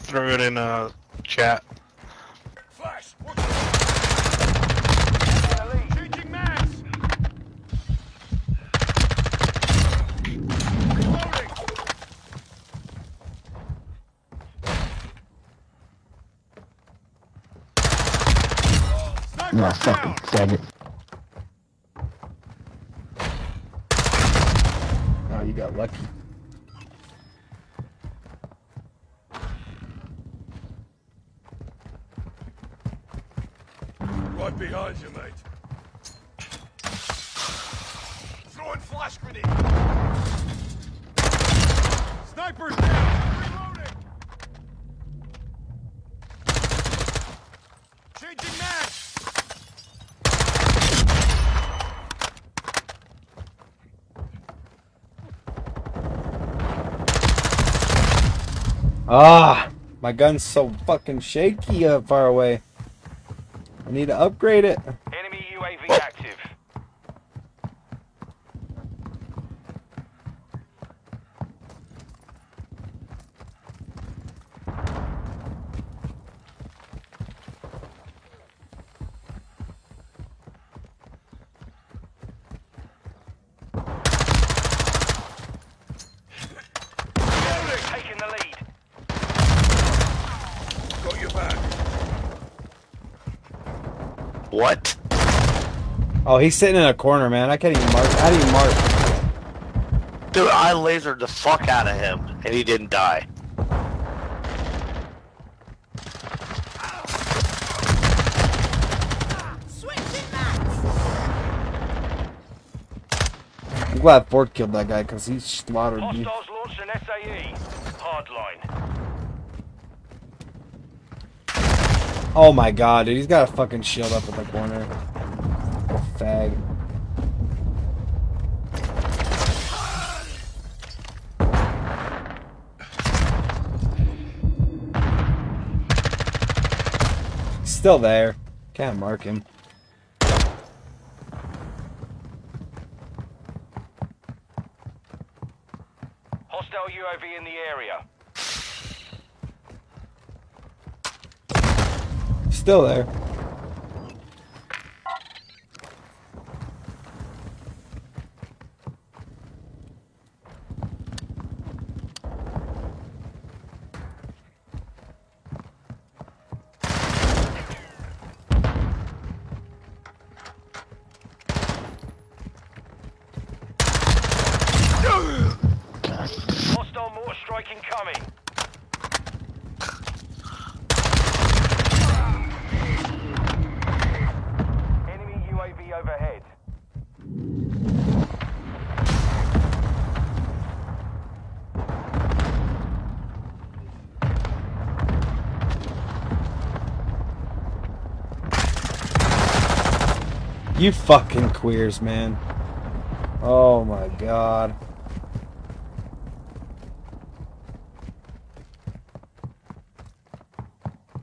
threw it in a chat. Flash. No, fucking dang it. you got lucky. Right behind you, mate. Throwing flash grenade. Sniper's down. Reloading. Changing mag. Ah, my gun's so fucking shaky uh, far away. I need to upgrade it. Enemy UAV active. Taking the lead. Got your back. What? Oh, he's sitting in a corner, man. I can't even mark. How do you mark? Dude, I lasered the fuck out of him, and he didn't die. I'm glad Ford killed that guy because he slaughtered me. Hostiles launched an SAE. Hardline. Oh my god, dude. He's got a fucking shield up in the corner. Fag. Still there. Can't mark him. Hostile UAV in the area. Still there. Hostile mortar strike incoming. Enemy UAV overhead. You fucking queers, man. Oh my god.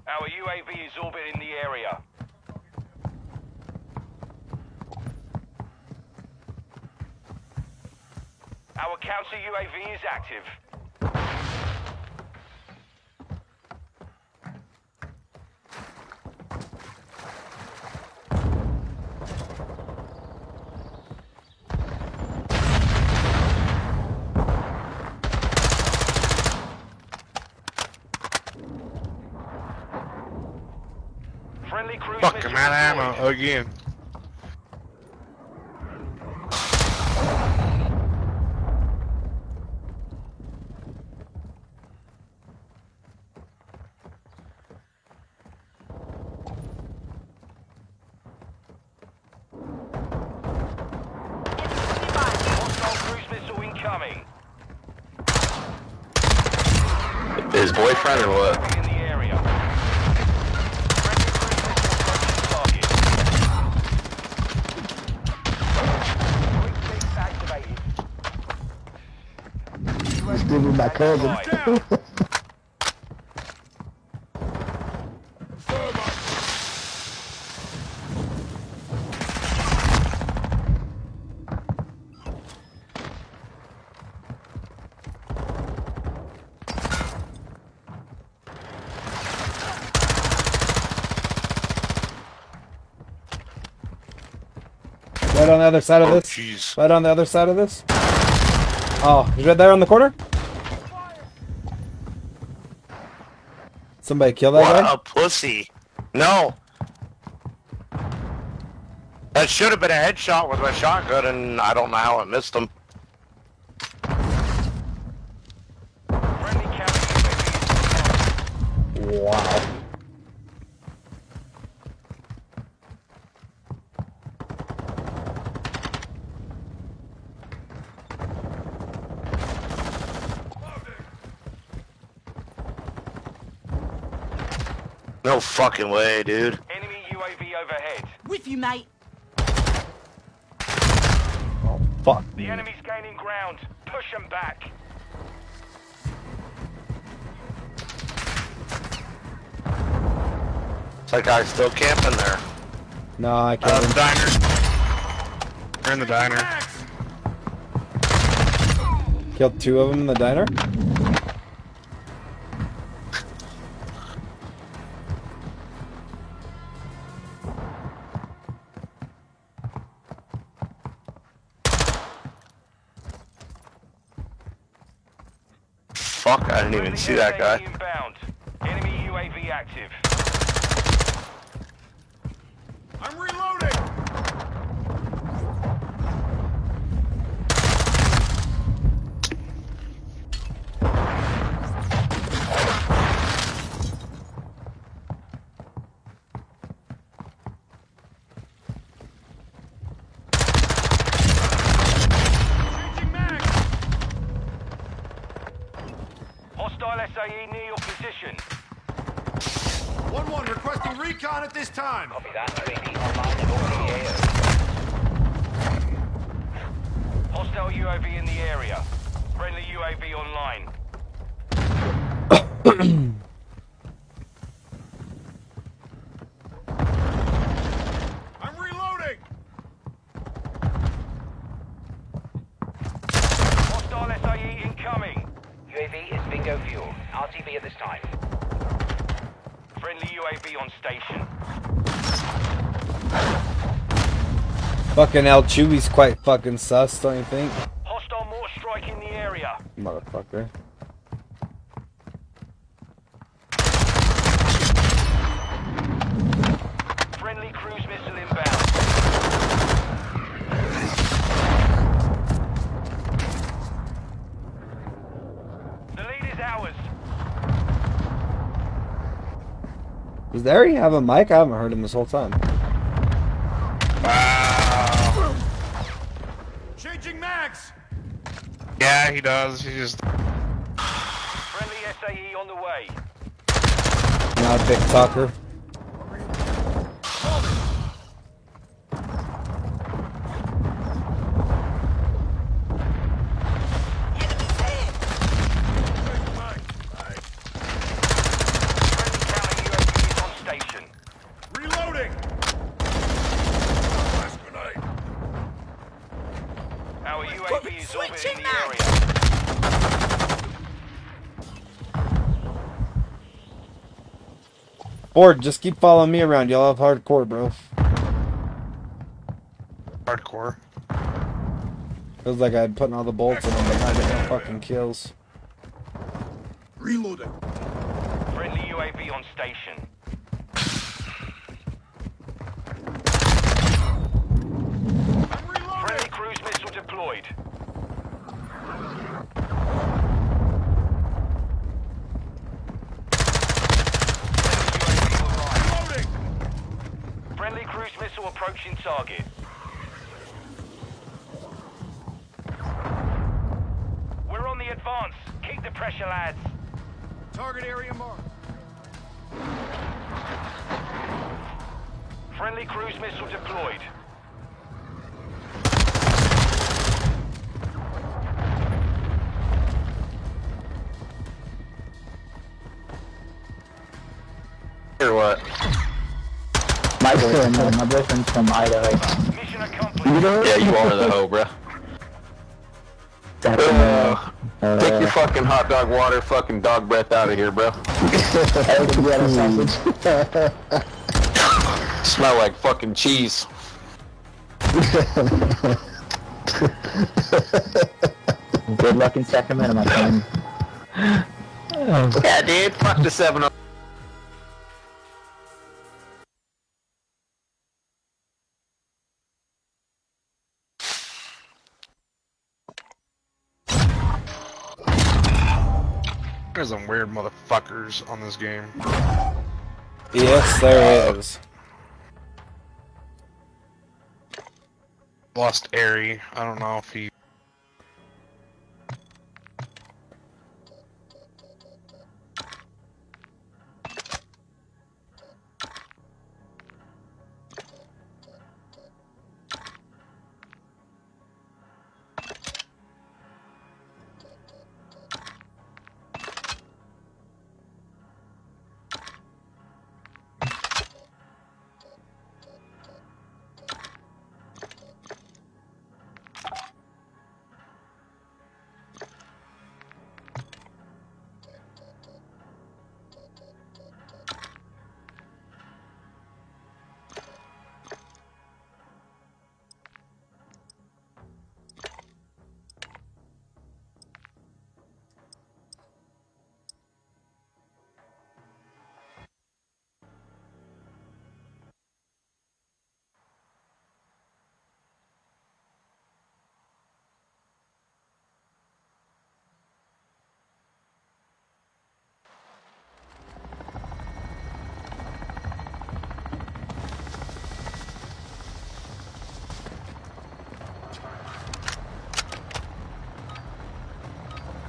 Our UAV is orbiting the area. Our counter UAV is active. Friendly cruise Fuck, missile I'm out of deployed. ammo again. Hostile cruise missile incoming. His boyfriend or what? In the area. Let's give me my cousin. Right on the other side of Oh, this. jeez. Right on the other side of this. Oh, he's right there on the corner. Somebody kill that What guy. a pussy. No. That should have been a headshot with my shotgun, and I don't know how I missed him. Wow. No fucking way, dude. Enemy UAV overhead. With you, mate. Oh, fuck. The enemy's gaining ground. Push them back. It's like I still camping there. No, I Uh, can't. the diner. We're in the diner. Killed two of them in the diner. Didn't even see that guy. Enemy UAV active. I'm reloading! Hostile SAE near your position. 1-1 requesting recon at this time. Copy that. UAV online and over the AO. Hostile UAV in the area. Friendly UAV online. I'm reloading! Hostile SAE incoming. UAV is bingo fuel. RTB at this time. Friendly UAV on station. Fucking El Chewy's quite fucking sus, don't you think? Hostile mortar strike in the area. Motherfucker. Friendly cruise missile inbound. The lead is ours. Does already have a mic? I haven't heard him this whole time. Does. He just. Friendly SAE on the way. Not a big talker. On station. Reloading! Our UAV is orbiting the area. Ford, just keep following me around. Y'all have hardcore, bro. Hardcore. Feels like I'm putting all the bolts in them, but not getting fucking kills. Reloading. Friendly UAV on station. Boyfriend, no, my boyfriend's from Idaho. Yeah, you are the hoe, bruh. Sacramento. Uh, take your fucking hot dog water, fucking dog breath out of here, bro. Smell like fucking cheese. Good luck in Sacramento, my friend. Yeah, dude. Fuck the 7 There's some weird motherfuckers on this game. Yes, there is. Lost Airy. I don't know if he.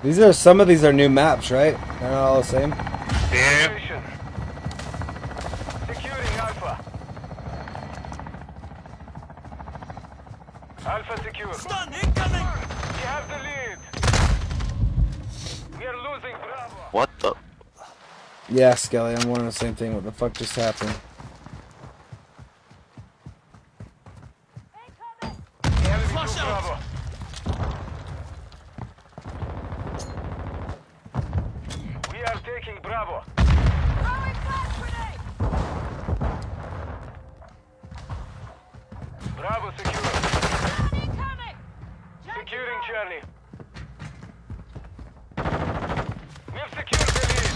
These are some of these are new maps, right? They're not all the same. Yeah. Securing Alpha. Alpha secure. Stun incoming! We have the lead. We are losing Bravo. What the? Yeah, Skelly, I'm wondering the same thing. What the fuck just happened? Flush out. We are taking Bravo. Bravo secure. Securing Charlie. We have secured the lead.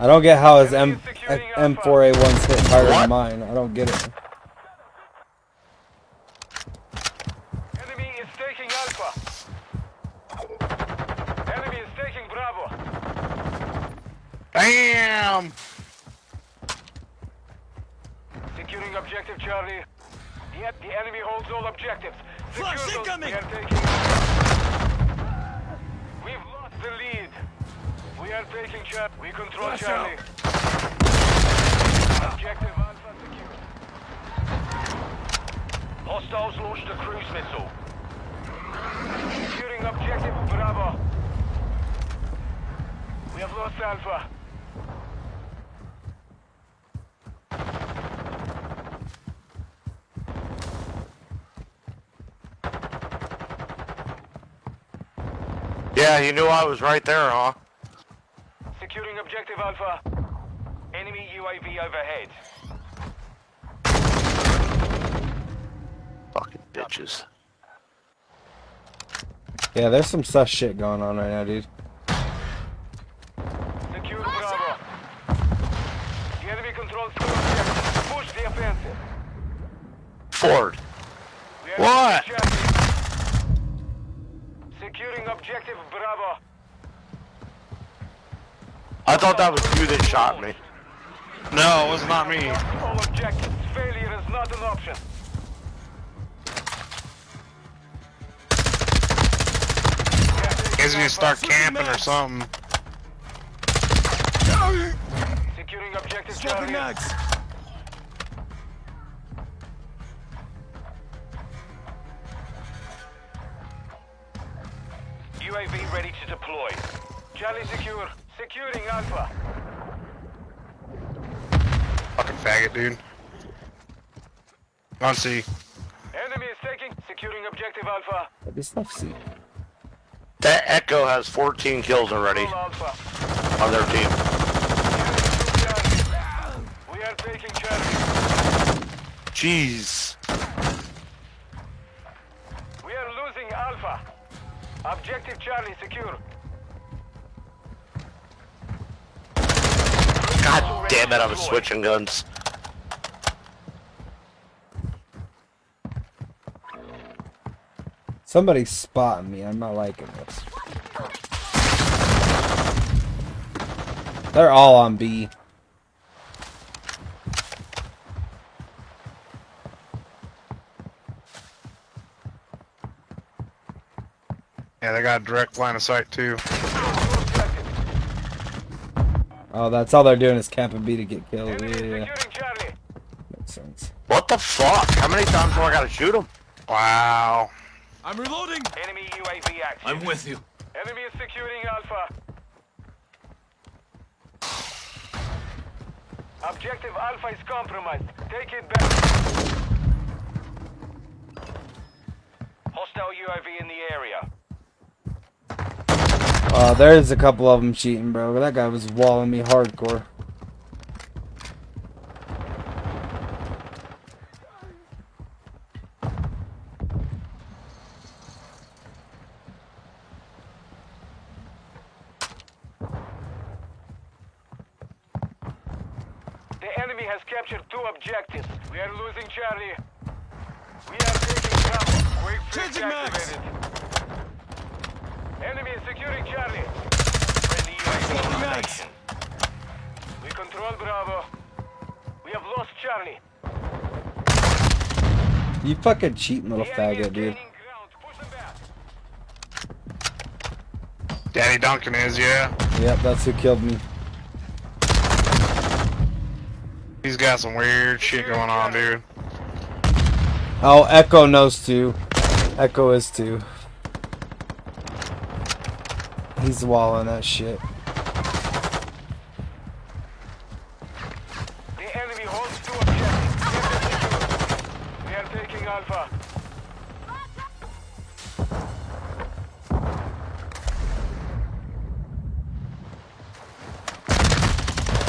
I don't get how his M M4A1's hit harder than mine. I don't get it. Enemy is taking Alpha. Enemy is taking Bravo. Damn! Securing objective Charlie. Yet the enemy holds all objectives. Secure Flash those- incoming! We are taking. We've lost the lead. We are taking Charlie. We control Flash Charlie. Objective Alpha secure. Hostiles launched a cruise missile. Securing objective Bravo. We have lost Alpha. Yeah, you knew I was right there, huh? Securing objective Alpha. Enemy UAV overhead. Fucking bitches. Yeah, there's some sus shit going on right now, dude. Secure Bravo. The enemy controls two objectives. Push the offensive. Ford. We are What? taking Charlie. Securing objective Bravo. I thought that was you that shot me. No, it was not me. All objectives. Failure is not an option. Guys need to start camping or something. Securing objective Swapping Charlie. mags. UAV ready to deploy. Charlie secure. Securing Alpha. Fucking faggot, dude. On C. Enemy is taking. Securing objective Alpha. Let me stuff see. That Echo has 14 kills already on their team. We are taking Charlie. Jeez. We are losing Alpha. Objective Charlie secure. God damn it, I was switching guns. Somebody's spotting me. I'm not liking this. They're all on B. Yeah, they got direct line of sight too. Oh, that's all they're doing is camping B to get killed. Yeah. Makes sense. What the fuck? How many times do I gotta shoot him? Wow. I'm reloading. Enemy UAV active. I'm with you. Enemy is securing Alpha. Objective Alpha is compromised. Take it back. Hostile UAV in the area. Uh, there's a couple of them cheating, bro. That guy was walling me hardcore. The enemy has captured two objectives. We are losing Charlie. We are taking Bravo. Quick fix Changing mags. activated. Enemy is securing Charlie. Friendly UAV Changing on We control Bravo. We have lost Charlie. You fucking cheating little faggot, dude. Daddy Duncan is, yeah. Yep, that's who killed me. He's got some weird shit going on, dude. Oh, Echo knows too. Echo is too. He's walling that shit. The enemy holds two objectives. Get them secured. We are taking Alpha.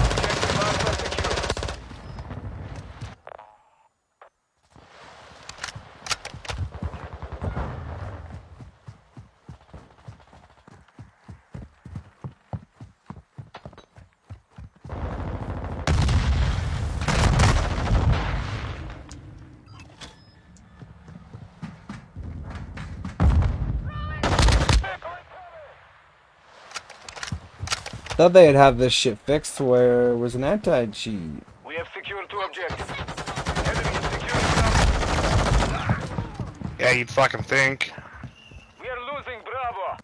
Objective Alpha secured. Thought they'd have this shit fixed where it was an anti-cheat. We have secured two objectives. Enemy is. Yeah, you'd fucking think. We are losing Bravo.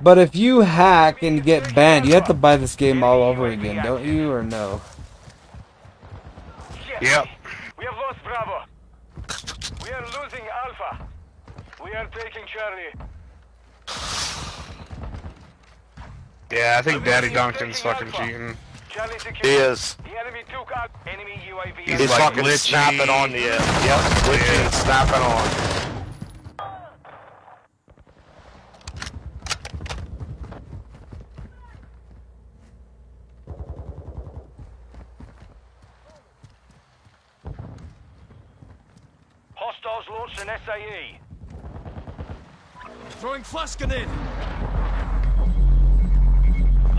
But if you hack and get banned, you have to buy this game all over again, don't you, or no? Yep. We have lost Bravo. We are losing Alpha. We are taking Charlie. Yeah, I think Daddy Duncan's fucking cheating. He is. The enemy took out enemy UAV. He's He's like fucking glitchy. snapping on you. Yep, glitchy and snapping on. Hostiles launched an SAE. Throwing cluster in.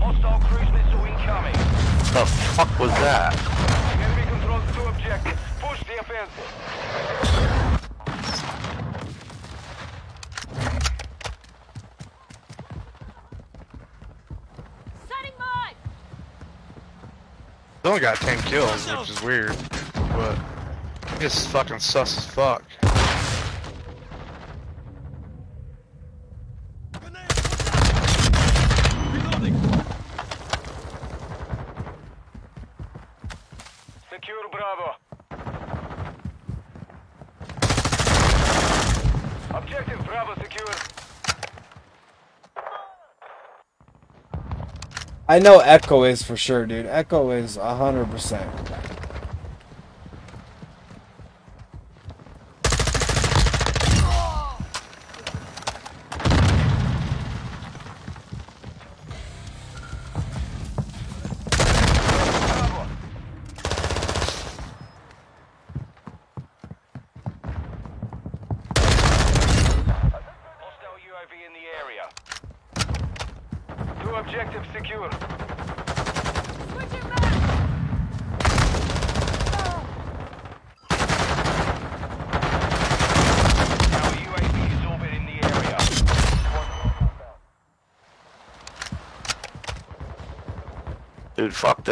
Hostile cruise missile incoming. The fuck was that? The enemy controls two objectives. Push the offensive. He's only got 10 kills, which is weird. But it's fucking sus as fuck. I know Echo is for sure, dude. Echo is 100%.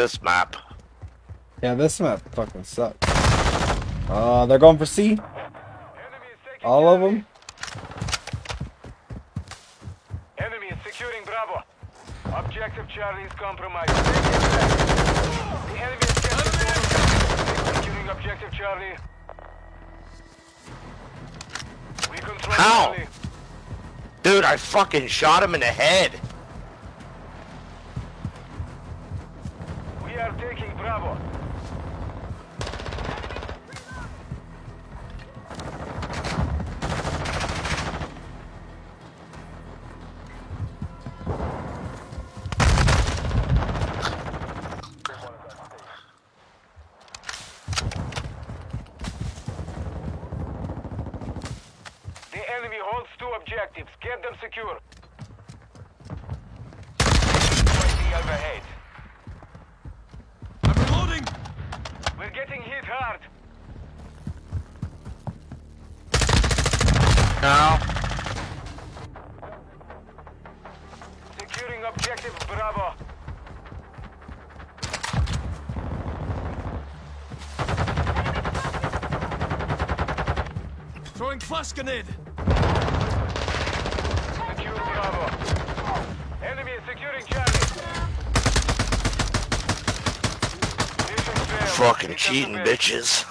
This map. Yeah, this map fucking sucks. Uh, they're going for C. All of them. Enemy is securing Bravo. Objective Charlie is compromised. The enemy is getting. Securing Objective Charlie. We control How? Charlie. Dude, I fucking shot him in the head. Grenade. Secure Bravo. Enemy is securing Charlie. Fucking cheating bitches.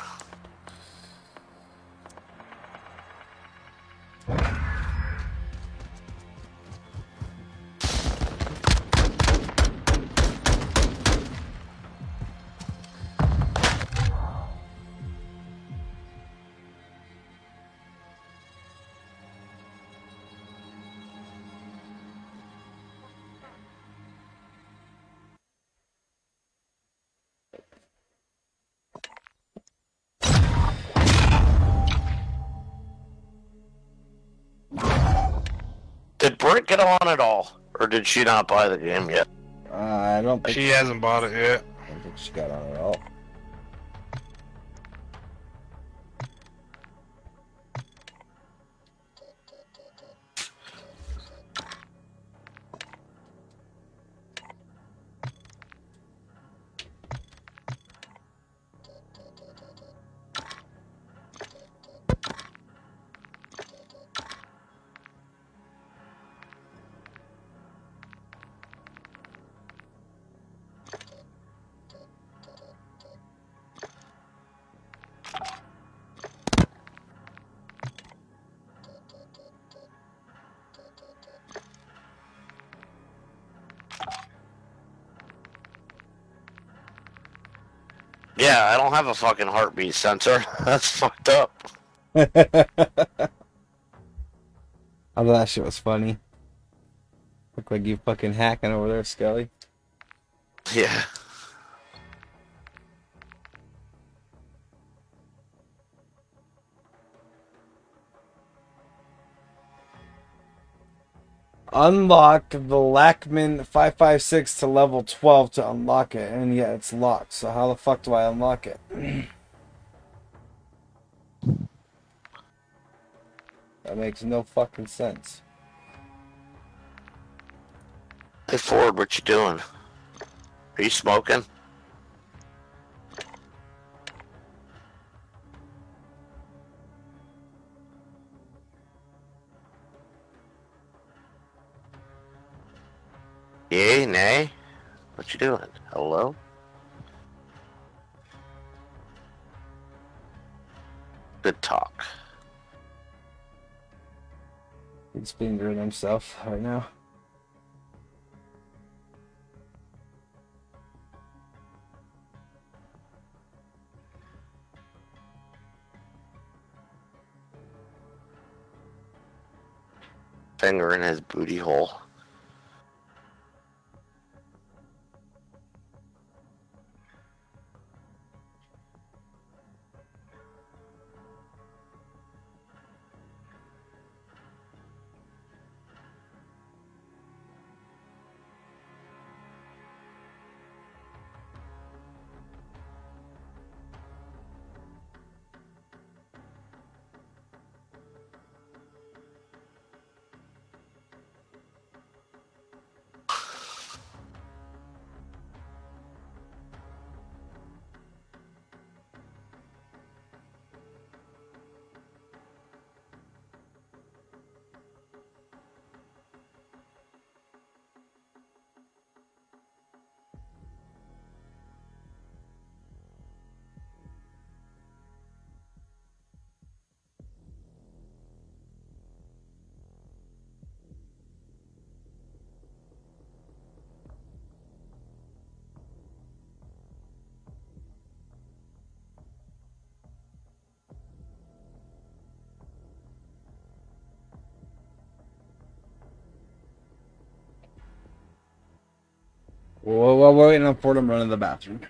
Did she not buy the game yet? Uh, I don't think She hasn't bought it yet. I don't think she got on at don't have a fucking heartbeat sensor. That's fucked up. I thought that shit was funny. Look like you fucking hacking over there, Skelly. Yeah. Unlock the Lachmann 556 to level 12 to unlock it, and yeah, it's locked. So how the fuck do I unlock it? that makes no fucking sense. Hey Ford, what you doing? Are you smoking? Doing? Hello? Good talk. He's fingering himself right now. Finger in his booty hole. Well, we're waiting on Fordham, run to the bathroom.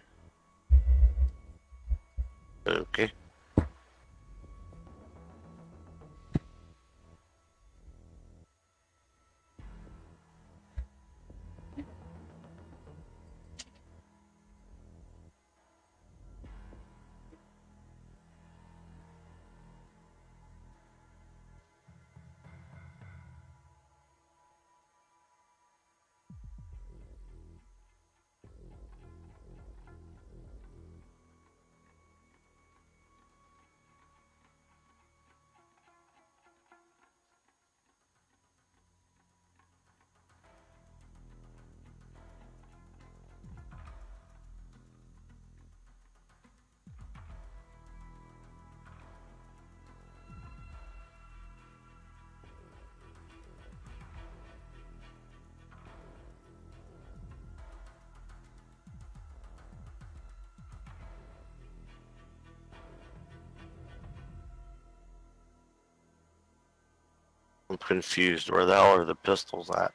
Confused. Where the hell are the pistols at?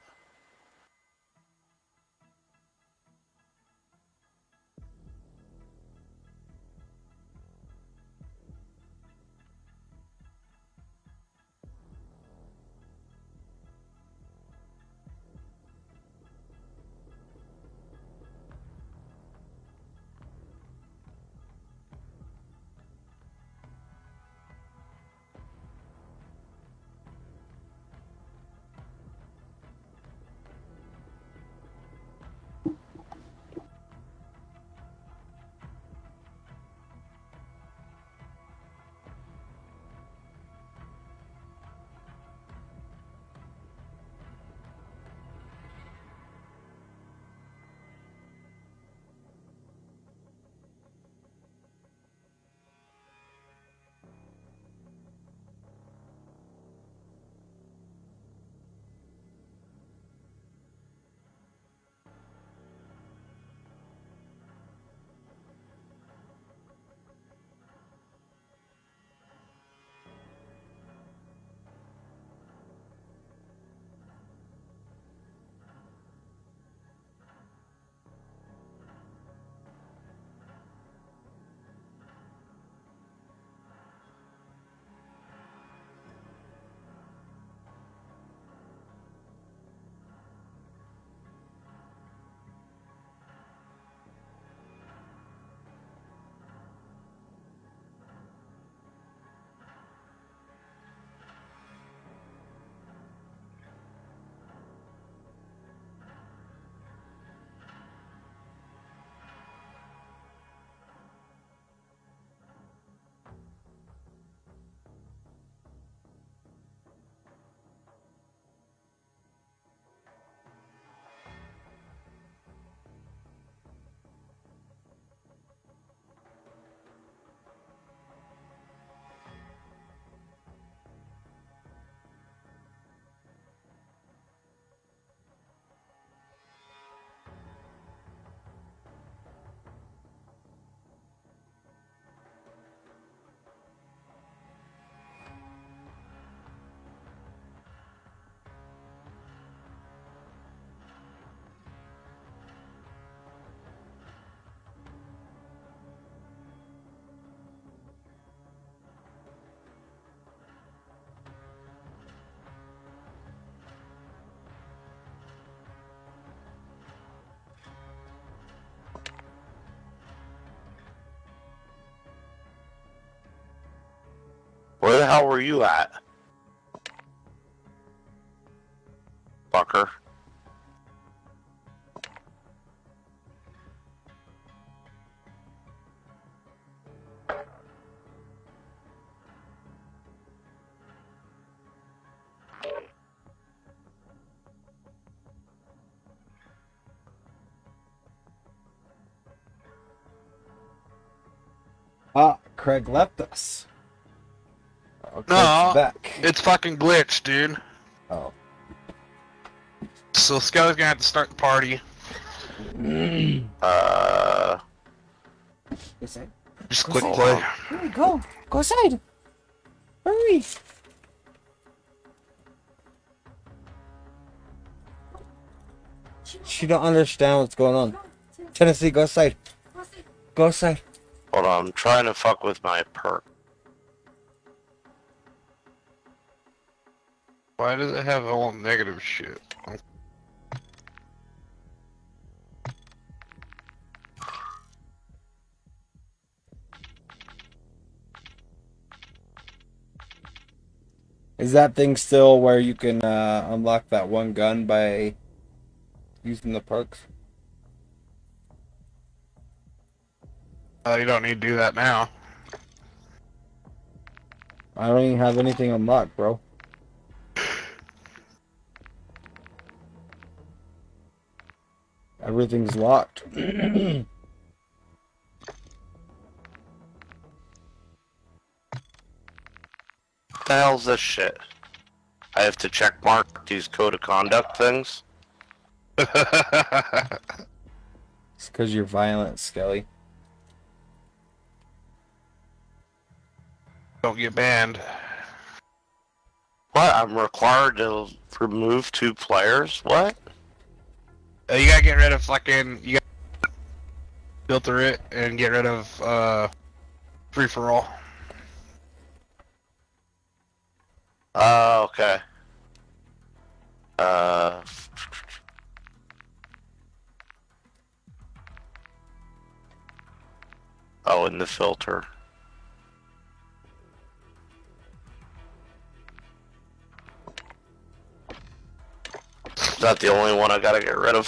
Where the hell were you at? Fucker. Ah, Craig left us. Craig's No, back. it's fucking glitched, dude. Oh. So Skelly's gonna have to start the party. Uh. Just click play. Hurry, go. Go side. Hurry. She don't understand what's going on. Tennessee, go side. Go side. Hold on, I'm trying to fuck with my perk. Why does it have all negative shit? Is that thing still where you can uh, unlock that one gun by using the perks? Uh, you don't need to do that now. I don't even have anything unlocked, bro. Everything's locked. The hell's this shit? I have to check mark these code of conduct things. It's because you're violent, Skelly. Don't get banned. What? I'm required to remove two players? What? Uh, you gotta get rid of fucking. You gotta filter it and get rid of uh, free for all. Oh, okay. Uh. Oh, in the filter. That the only one I gotta get rid of?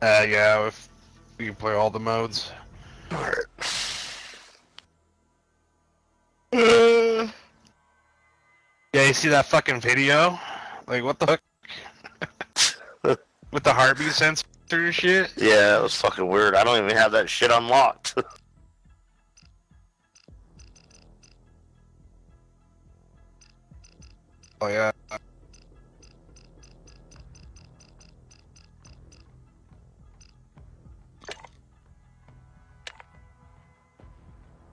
Uh, yeah, if you can play all the modes. Alright. Yeah, you see that fucking video? Like, what the fuck? With the heartbeat sensor shit? Yeah, it was fucking weird. I don't even have that shit unlocked. Oh, yeah.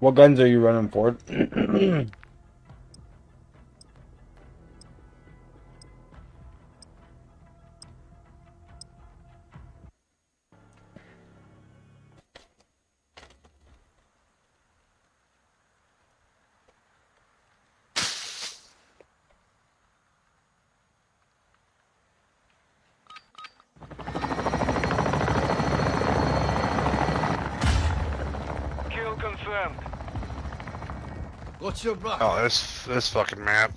What guns are you running, Ford? What's your back? Oh, this this fucking map.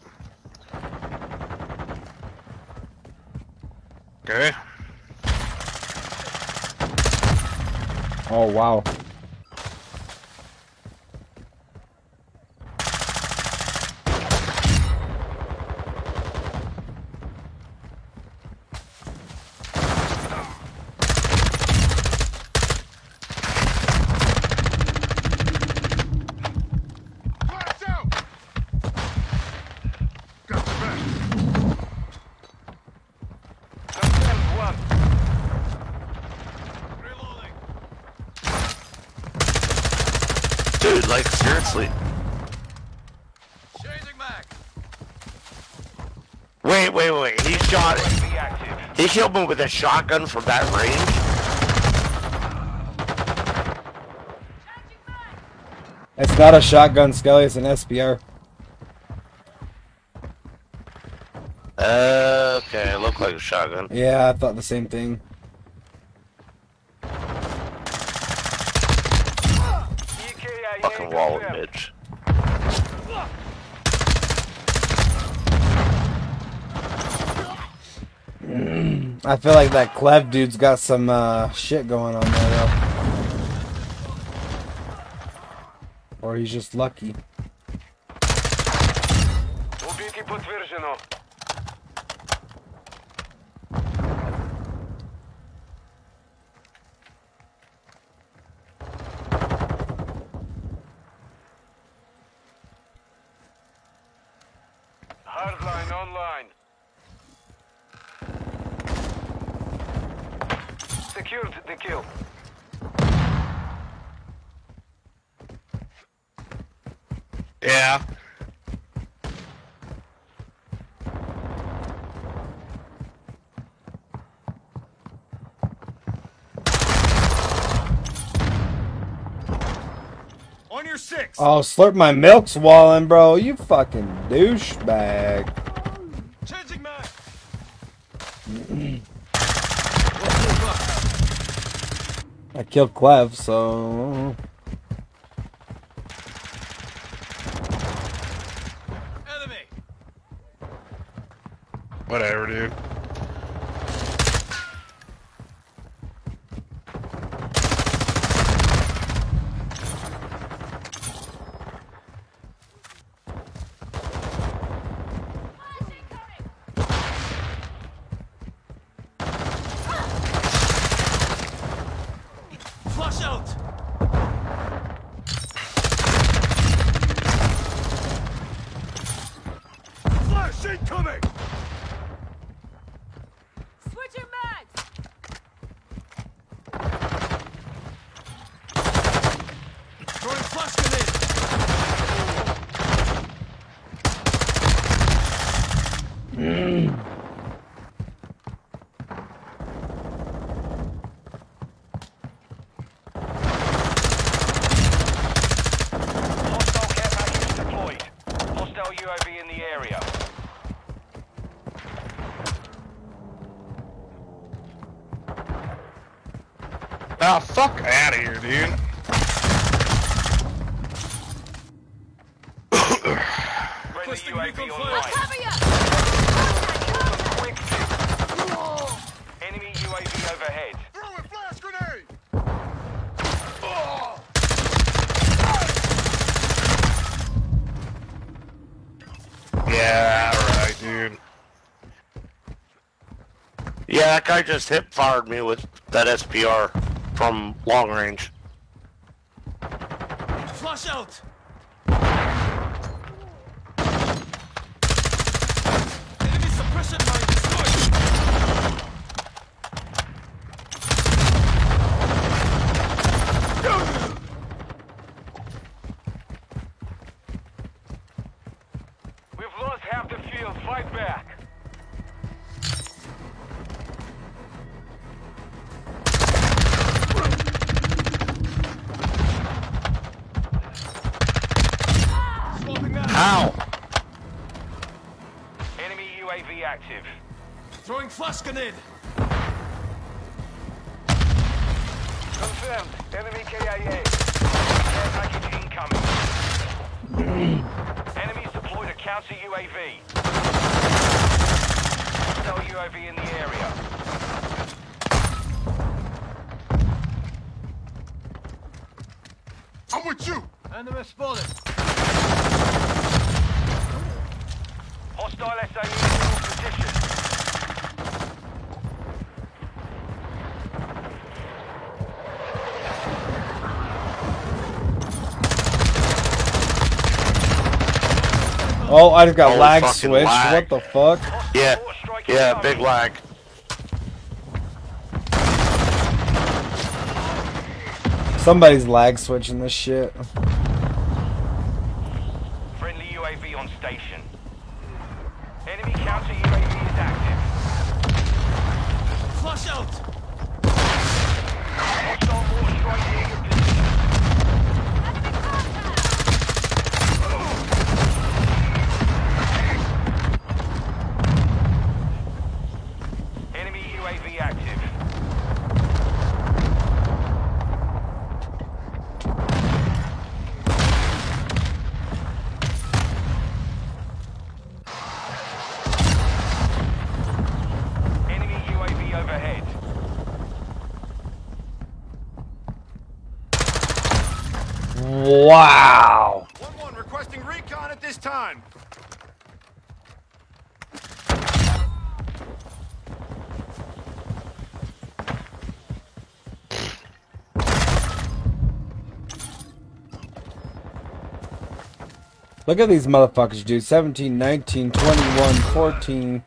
Okay. oh, wow. Blast out! Got the back. Confirmed one. Reloading. Dude, like, seriously. Changing mag. Wait, wait, wait. He shot. Be active. He killed me with a shotgun from that range? It's not a shotgun, Skelly. It's an SPR. Uh, okay, it looked like a shotgun. Yeah, I thought the same thing. EKIA Fucking wall of confirmed. bitch. I feel like that Clev dude's got some uh, shit going on there, though. Or he's just lucky. Oh, slurp my milk swallowing, bro. You fucking douchebag. Changing mag. I killed Clev, so. Enemy. Whatever, dude. Flush out. Flash incoming. Switching mags! Throwing flash grenade. Hostile care package deployed. Hostile UAV in the area. Oh, fuck out of here, dude. Friendly UAV online. Quick fix. Enemy UAV overhead. Throwing flash grenade. Yeah, right, dude. Yeah, that guy just hip fired me with that SPR from long range. Flush out. Enemy suppression mine destroyed. We've lost half the field. Fight back. How? Enemy UAV active. Throwing flash grenade. Confirmed. Enemy KIA. Care package incoming. Enemies deployed a counter UAV. Hostile UAV in the area. I'm with you. Enemy spotted. Hostile SAE in your position. Oh, I just got Holy lag switched. lag. What the fuck? Yeah, yeah, big lag. Somebody's lag switching this shit. Friendly UAV on station. Enemy counter UAV is active. Flash out. Hostile mortar strike near your position. Enemy UAV active. Enemy UAV overhead. Wow. One one requesting recon at this time. Look at these motherfuckers, dude. 17, 19, 21, 14.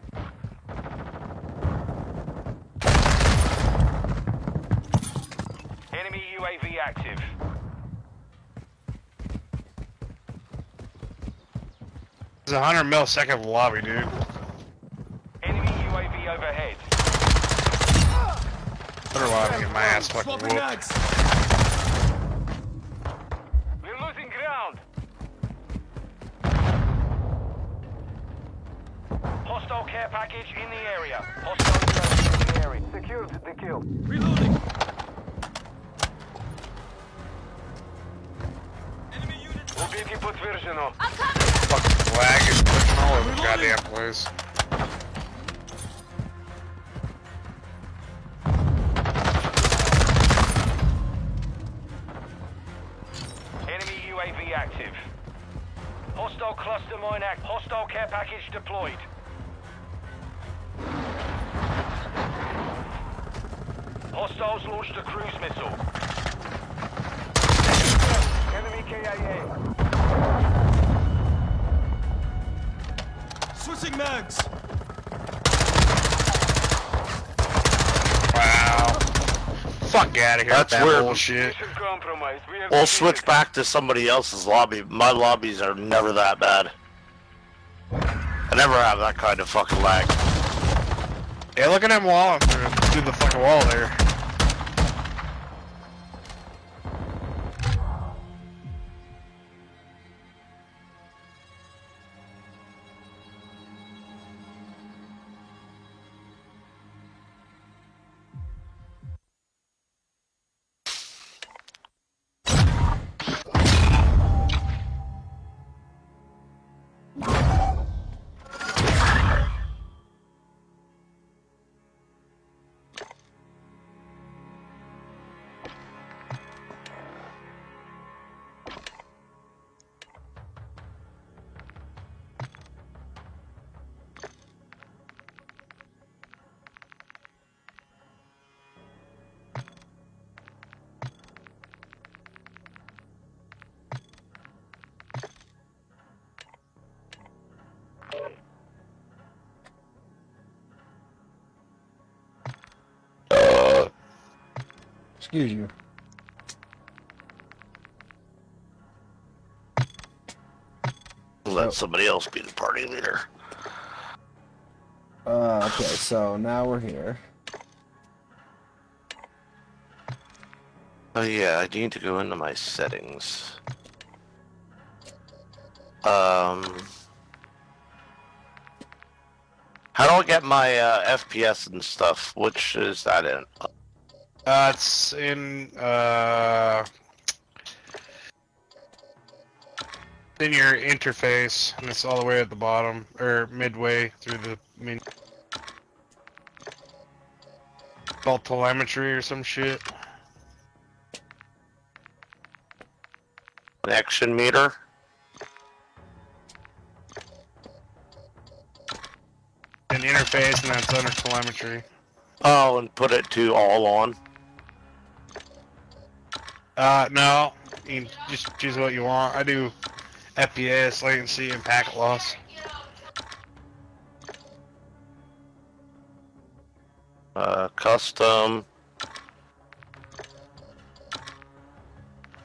Enemy UAV active. It's a hundred millisecond lobby, dude. Enemy UAV overhead. Wonder why I my ass fucking Swapping whooped. That's with that weird. bullshit. Compromise. We have We'll switch back to somebody else's lobby. My lobbies are never that bad. I never have that kind of fucking lag. Yeah, look at that wall through, through the fucking wall there. You. Let somebody else be the party leader. Uh, okay, so now we're here. Oh yeah, I need to go into my settings. Um, how do I get my uh, FPS and stuff? Which is that in? Uh, it's in, uh... In your interface, and it's all the way at the bottom, or midway through the menu. Called telemetry or some shit. Connection meter. An interface, and that's under telemetry. Oh, and put it to all on. Uh, no. You can just choose what you want. I do FPS, latency, and packet loss. Uh, custom.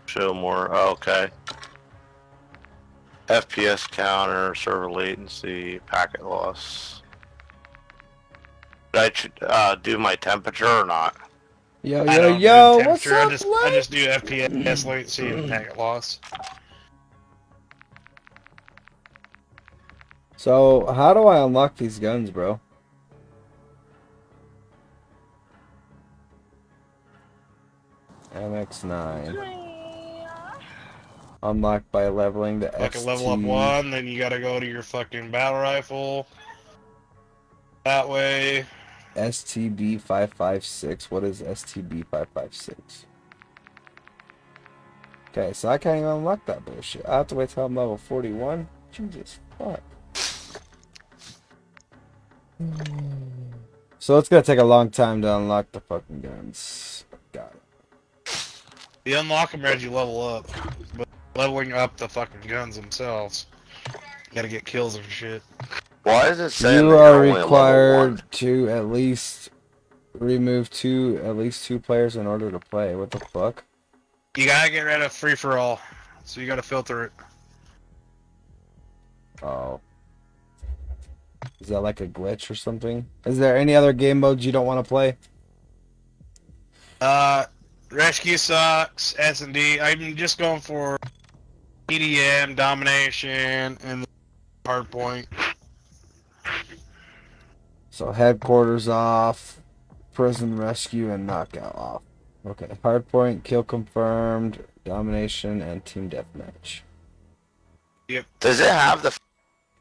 Show more. Oh, okay. FPS counter, server latency, packet loss. Did I uh, do my temperature or not? Yo, yo, yo, what's temperature, I up, just, Blake? I just do FPS, latency, and packet loss. So, how do I unlock these guns, bro? MX9. Unlocked by leveling the Like a level up one, then you gotta go to your fucking battle rifle. That way. STB 556. What is STB 556? Okay, so I can't even unlock that bullshit. I have to wait till I'm level 41? Jesus fuck. So it's gonna take a long time to unlock the fucking guns. Got it. You unlock them as you level up. But leveling up the fucking guns themselves. You gotta get kills and shit. Why is it saying You that are you're only a level required to at least remove two, at least two players in order to play. What the fuck? You gotta get rid of free for all. So you gotta filter it. Oh. Is that like a glitch or something? Is there any other game modes you don't want to play? Uh, rescue sucks. S and D. I'm just going for TDM, domination, and hard point. So headquarters off, prison rescue and knockout off. Okay, hardpoint, kill confirmed, domination, and team deathmatch. Yep. Does it have the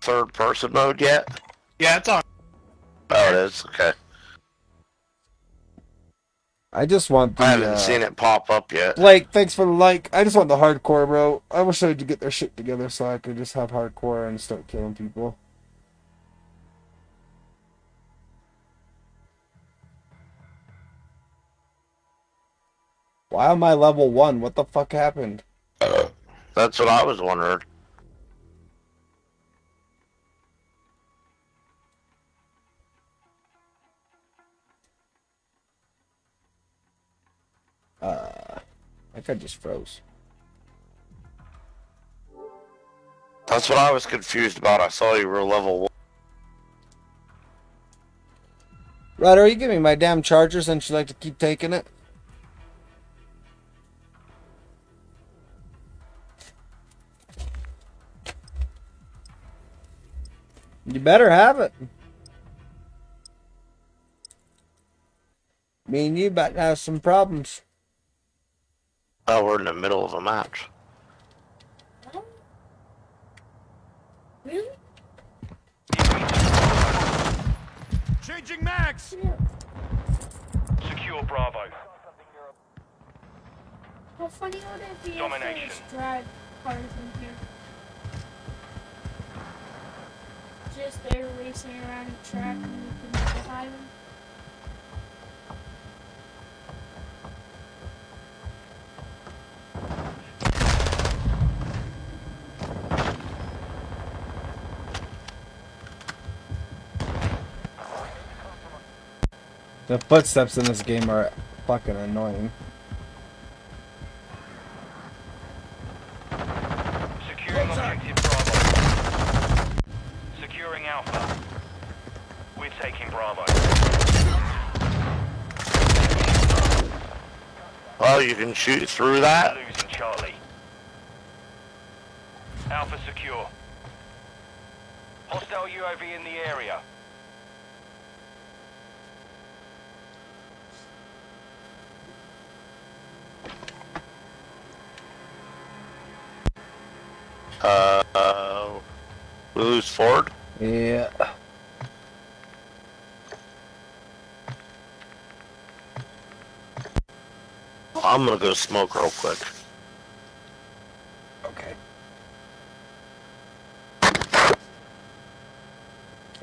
third person mode yet? Yeah, it's on. Oh, it is. Okay. I just want the. I haven't uh, seen it pop up yet. Blake, thanks for the like. I just want the hardcore, bro. I wish I could get their shit together so I could just have hardcore and start killing people. Why am I level one? What the fuck happened? That's what I was wondering. Uh, I think I just froze. That's what I was confused about. I saw you were level one. Right, are you giving me my damn charger since you like to keep taking it? You better have it. Me and you about to have some problems. Oh, we're in the middle of a match. Really? Changing max. Secure Bravo. How funny would it be Domination. if they drive cars in here? Just racing around track and you can behind them. The footsteps in this game are fucking annoying. Securing objective Bravo. Securing Alpha. We're taking Bravo. Well, you can shoot through that. Losing Charlie. Alpha secure. Hostile UAV in the area. Uh, uh, we lose Ford. Yeah. I'm gonna go smoke real quick. Okay.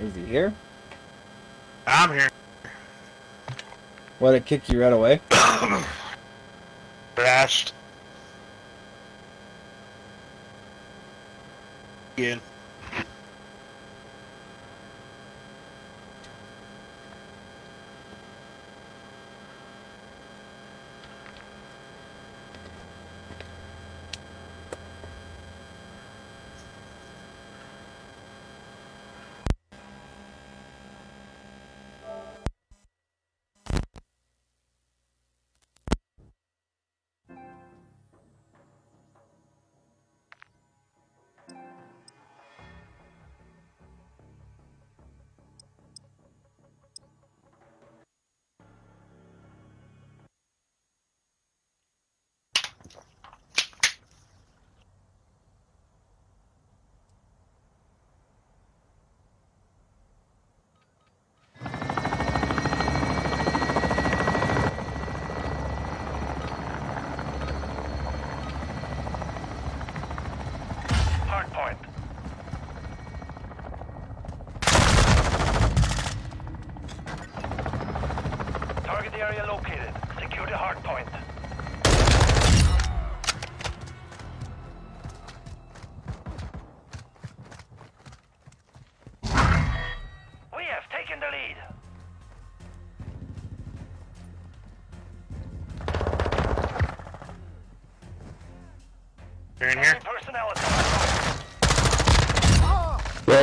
Is he here? I'm here. What, it kick you right away? Crashed. Again.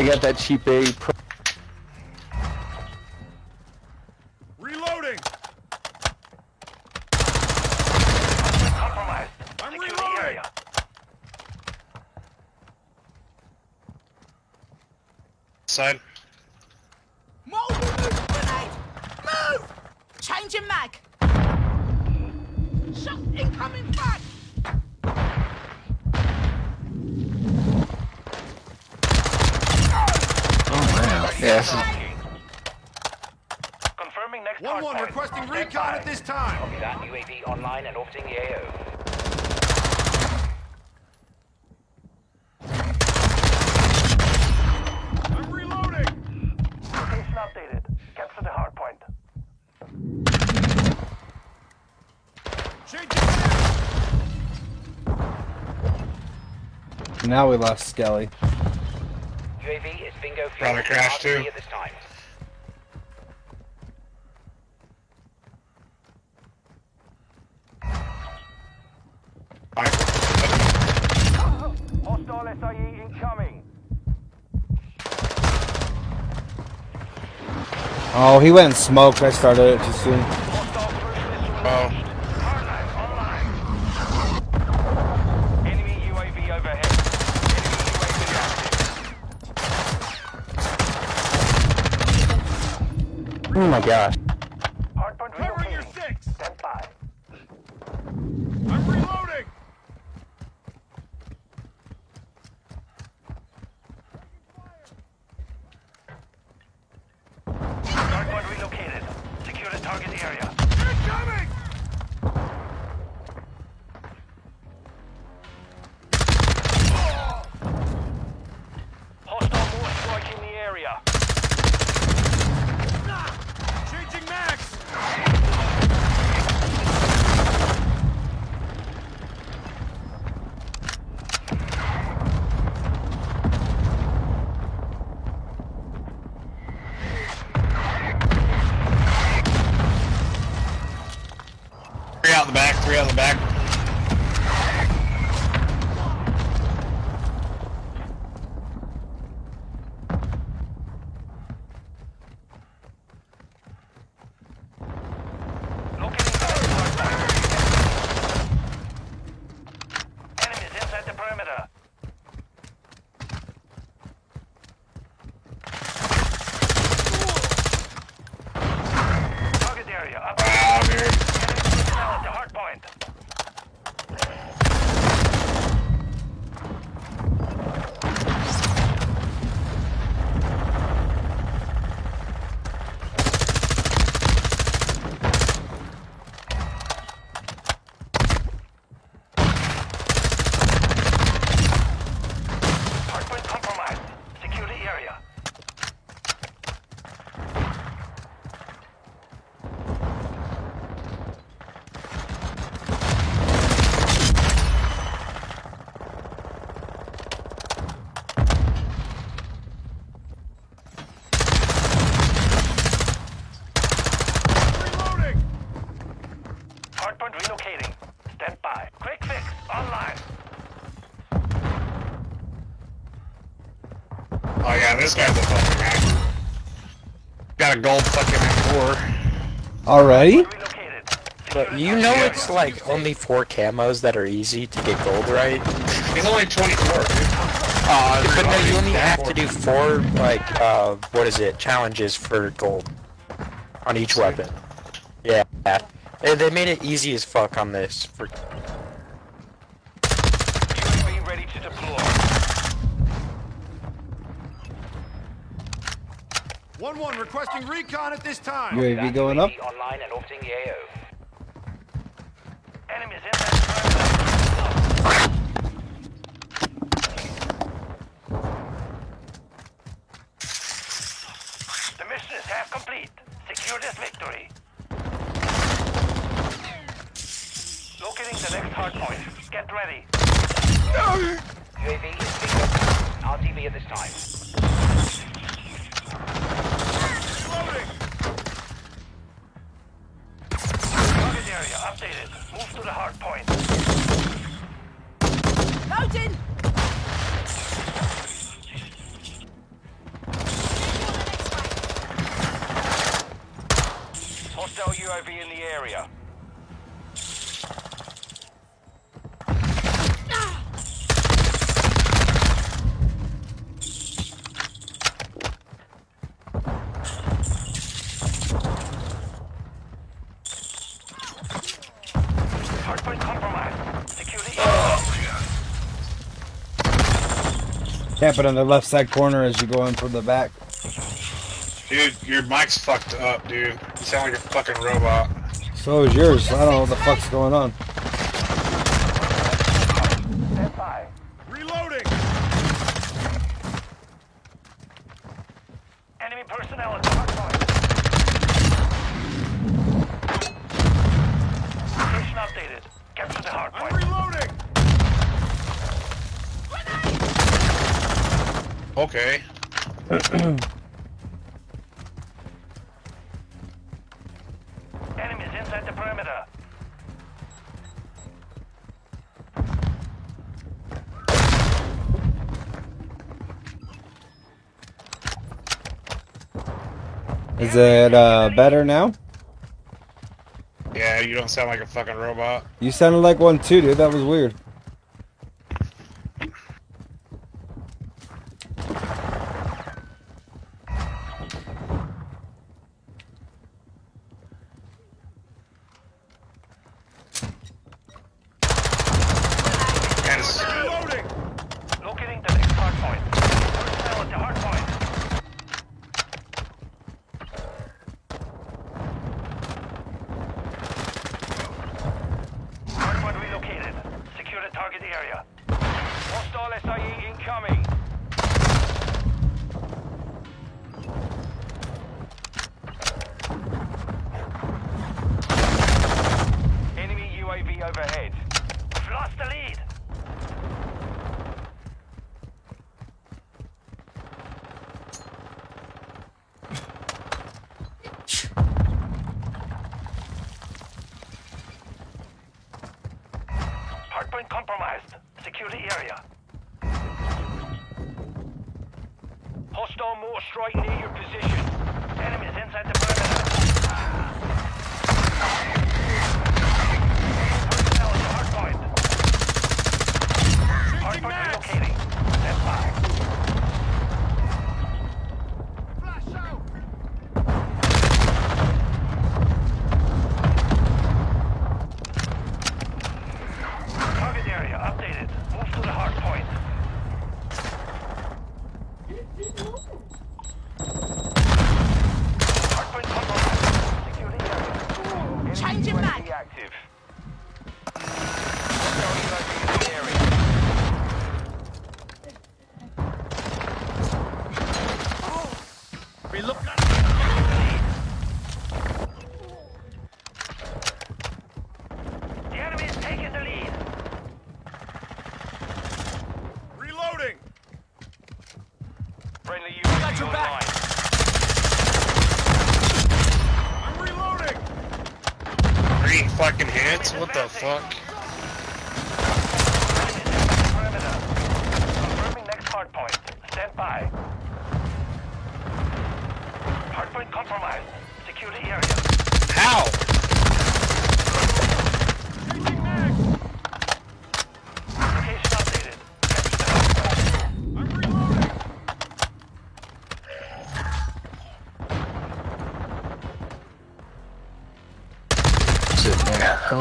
I got that cheap A pro. Reloading. Compromised. I'm Secure the reloading. area. Side. Multiple Changing mag. Shot incoming flash. Man. Yeah, Confirming next One one requesting Stand recon by. at this time. Copy that. UAV online and orbiting the AO. I'm reloading. Location updated. Capture the hardpoint. Changing Now we lost Skelly. UAV is bingo fuel. Probably crashed too. At this time. Hostile SIE incoming. Oh, he went and smoked. I started it too soon. This guy's a fucking hack. Got a gold fucking M4. Already? But you know it's like only four camos that are easy to get gold, right? He's only 24, dude. Uh, but no, you only have to do four, like, uh, what is it, challenges for gold on each weapon. Yeah. They, they made it easy as fuck on this. For... UAV ready to deploy. One one requesting recon at this time. UAV going up. Online and orbiting the AO. It on the left side corner as you go in from the back. Dude, your mic's fucked up, dude. You sound like a fucking robot. So is yours. I don't know what the fuck's going on. Is it uh, better now? Yeah, you don't sound like a fucking robot. You sounded like one too, dude. That was weird. coming.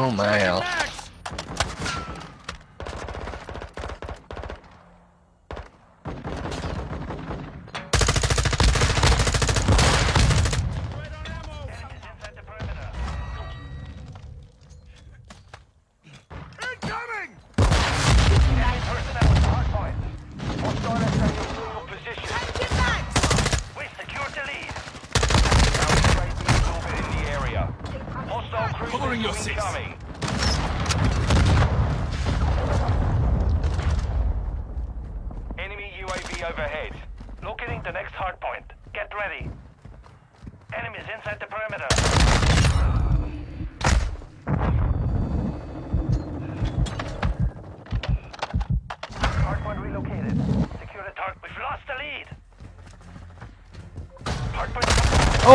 Oh my hell.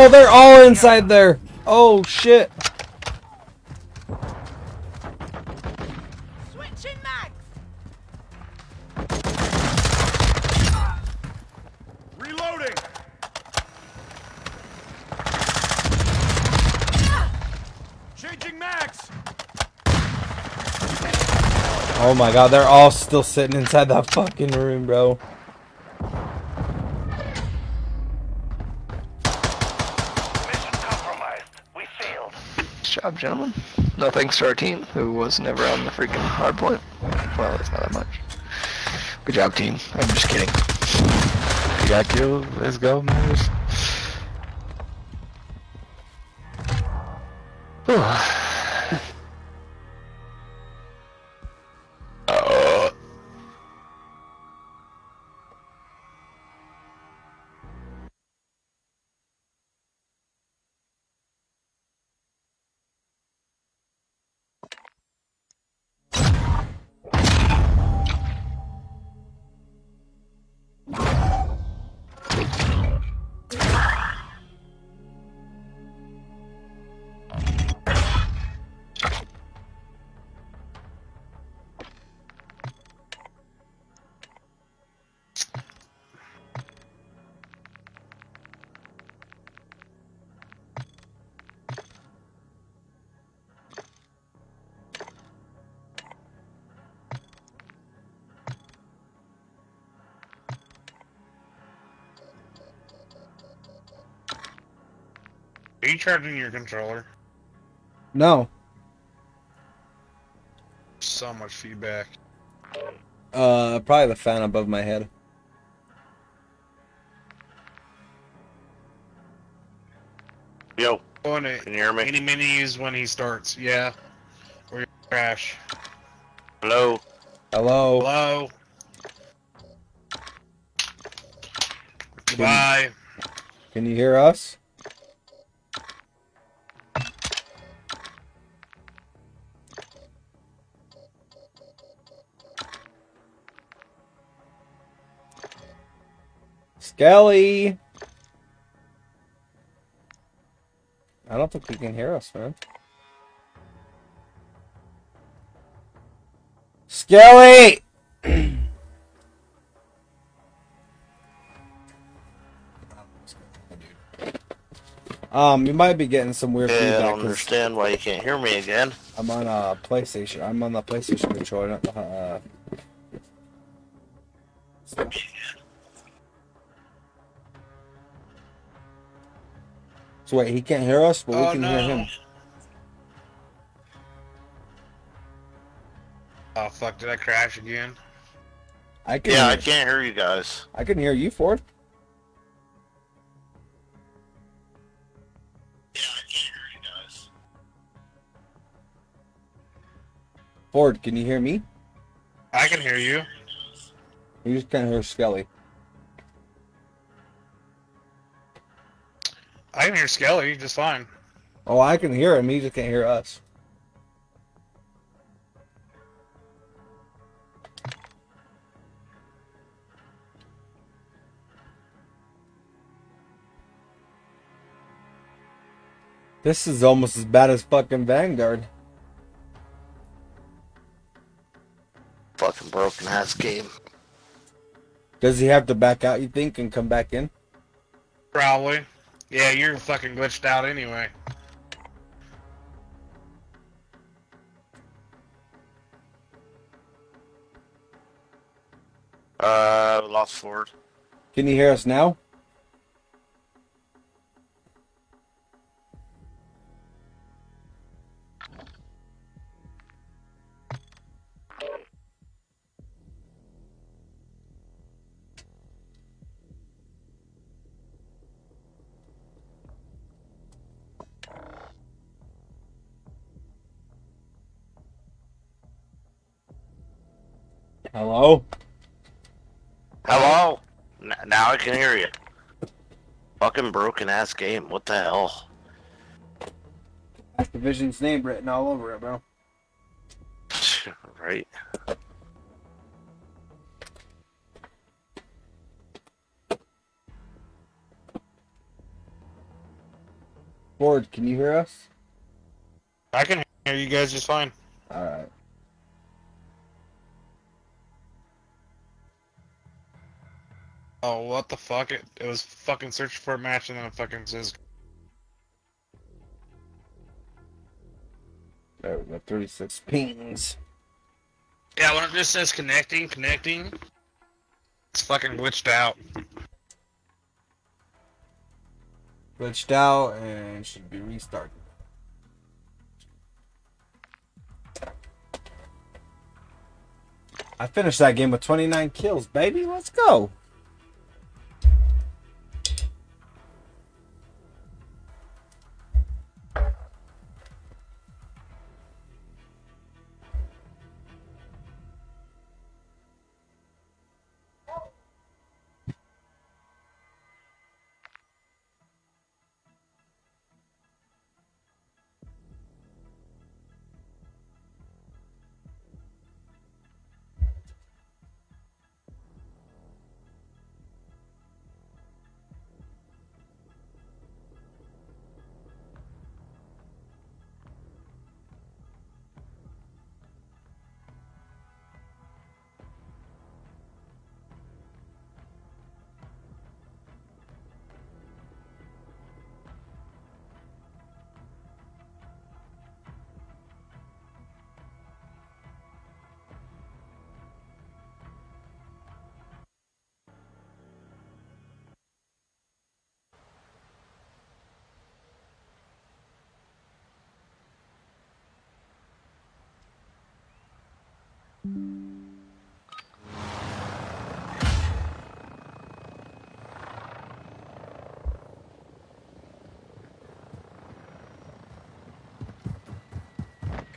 Oh, they're all inside there. Oh, shit. Reloading. Changing max. Oh my god, they're all still sitting inside that fucking room, bro. Gentlemen. No thanks to our team, who was never on the freaking hard point. Well, it's not that much. Good job, team. I'm just kidding. You got killed. Let's go, Mars. Charging your controller? No. So much feedback. Uh, probably the fan above my head. Yo. On it. Can you hear me? Any menus when he starts, yeah. Or you crash. Hello. Hello. Hello. Bye. Can you hear us? Skelly! I don't think he can hear us, man. Skelly! um, you might be getting some weird Yeah, I don't understand why you can't hear me again. I'm on a PlayStation. I'm on the PlayStation controller, not the. Uh... So wait, he can't hear us, but we Oh, can hear him. Oh fuck, did I crash again? I can. Yeah, I hear, can't hear you guys. I can hear you, Ford. Ford, can you hear me? I can hear you. You just can't hear Skelly. I can hear Skelly just fine. Oh, I can hear him. He just can't hear us. This is almost as bad as fucking Vanguard. Fucking broken ass game. Does he have to back out, you think, and come back in? Probably. Yeah, you're fucking glitched out anyway. Uh, lost Ford. Can you hear us now? Hello? Hello. N- now I can hear you. Fucking broken ass game. What the hell? Activision's name written all over it, bro. right. Ford, can you hear us? I can hear you guys just fine. Alright. Oh, what the fuck? It, it was fucking search for a match and then it fucking says. There we 36 pings. Yeah, when it just says connecting, connecting, it's fucking glitched out. Glitched out and should be restarted. I finished that game with 29 kills, baby. Let's go.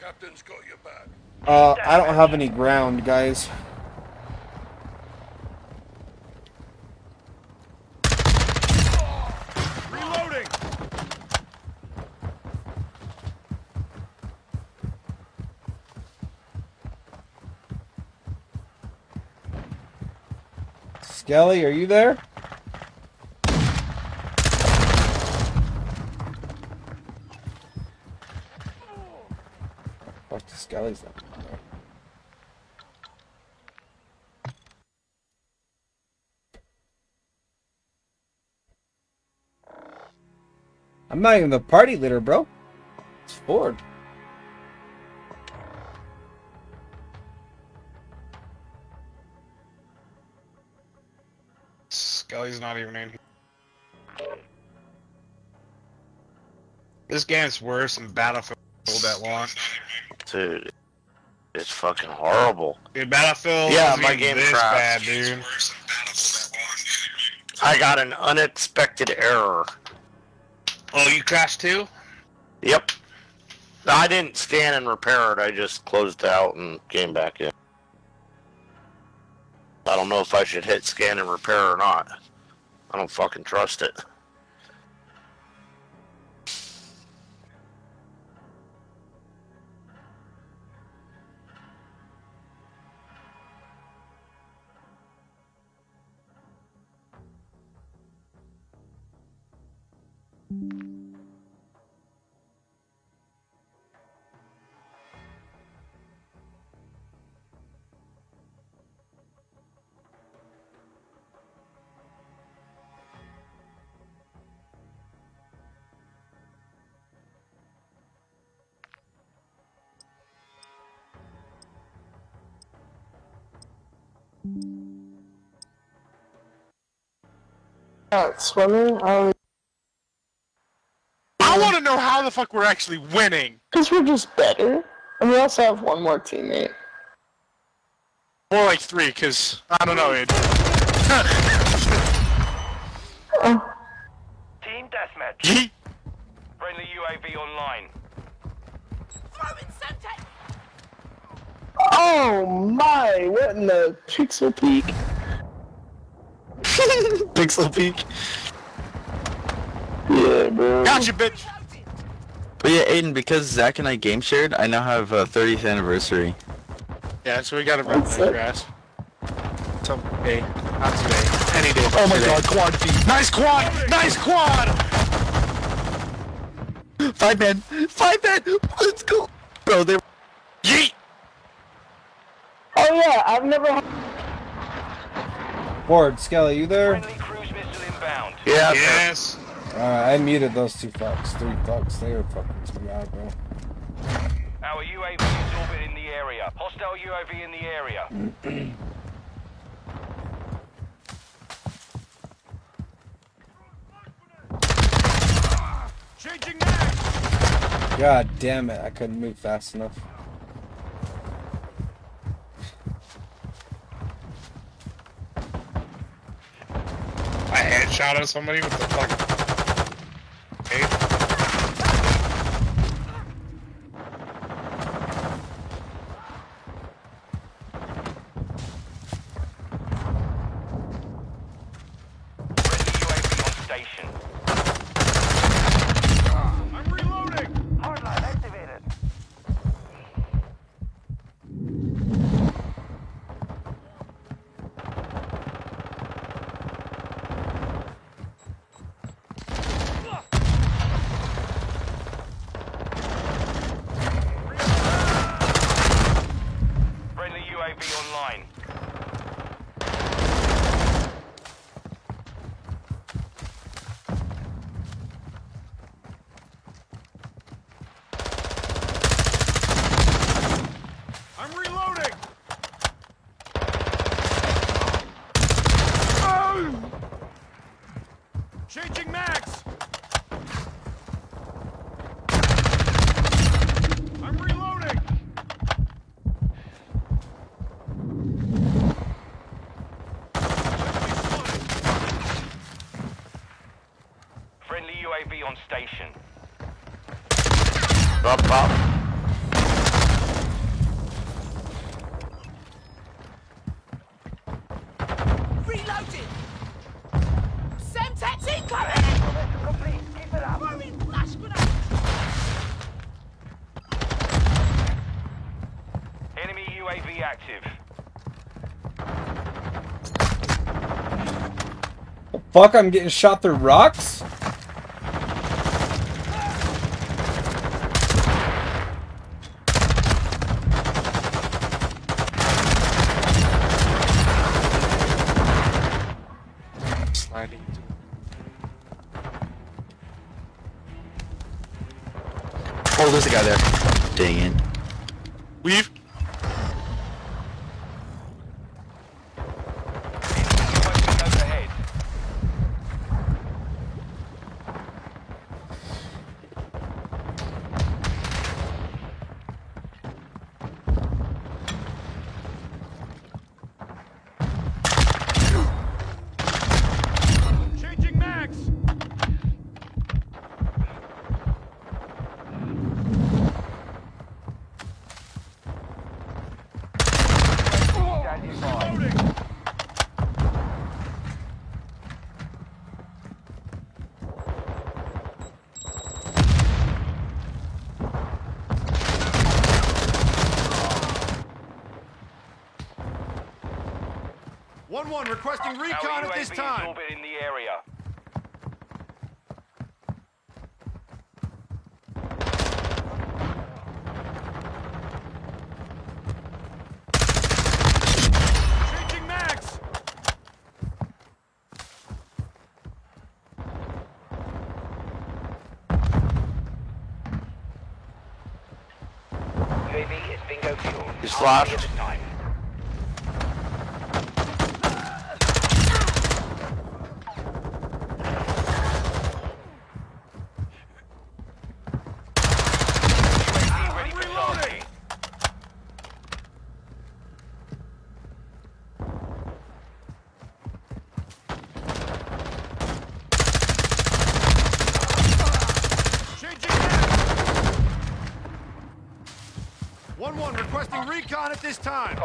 Captain's got your back. Uh, I don't have any ground, guys. Reloading. Skelly, are you there? Fuck the Skelly's there. I'm not even the party leader, bro. It's Ford. Scully's not even in here. This game's worse than Battlefield that long. Dude, it's fucking horrible. Dude, Battlefield Yeah, wasn't my game this bad, crashed. dude. I got an unexpected error. Oh, you crashed too? Yep. I didn't scan and repair it. I just closed out and came back in. I don't know if I should hit scan and repair or not. I don't fucking trust it. Not swimming I want to know how the fuck we're actually winning. because we're just better. And we also have one more teammate. More like three, because I don't know, it. Oh. Team deathmatch. Friendly UAV online. Oh my! What in the pixel peak? Pixel Peak. Yeah, bro. Gotcha, bitch. But yeah, Aiden, because Zach and I game shared, I now have a 30th anniversary. Yeah, so we gotta run That's the it. grass. Someday. Not today. Any day. Oh my Today. god, quad feed. Nice quad! Nice quad! Five man! Five man! Let's go! Bro, they Yeet! Oh yeah, I've never. Ford, Skelly, you there? Friendly cruise missile inbound. Yeah. Yes. I muted those two fucks, three fucks. They were fucking too loud, bro. Our UAV is orbiting the area. Hostile UAV in the area. God damn it, I couldn't move fast enough. I headshot at somebody with the fucking fuck? I'm getting shot through rocks? 1 requesting recon at this time. in the area. Dislodged. time.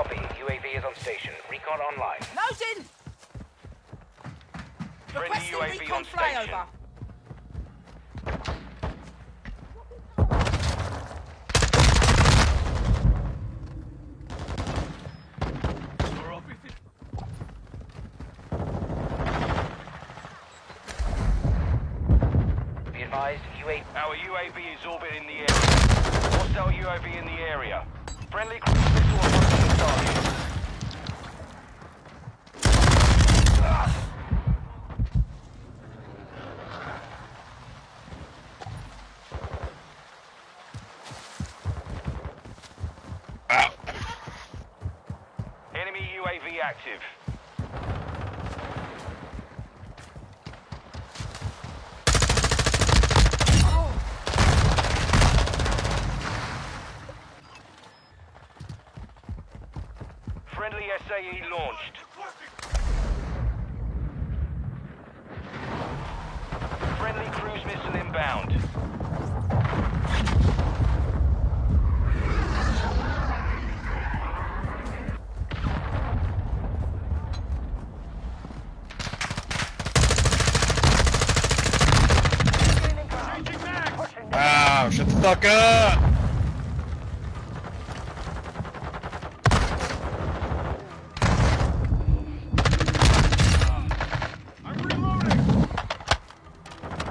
Up!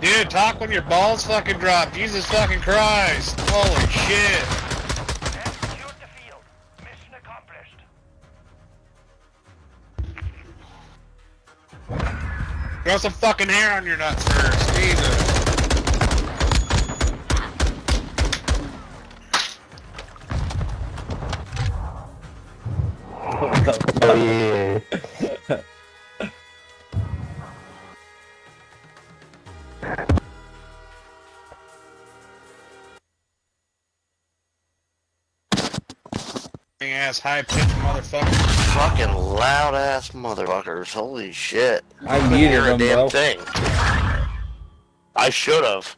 Dude, talk when your balls fucking drop. Jesus fucking Christ. Holy shit. Grow some fucking hair on your nuts first. Ass high pitched motherfucker. Fucking loud ass motherfuckers. Holy shit. I couldn't muted hear a them, damn bro. thing. I should have.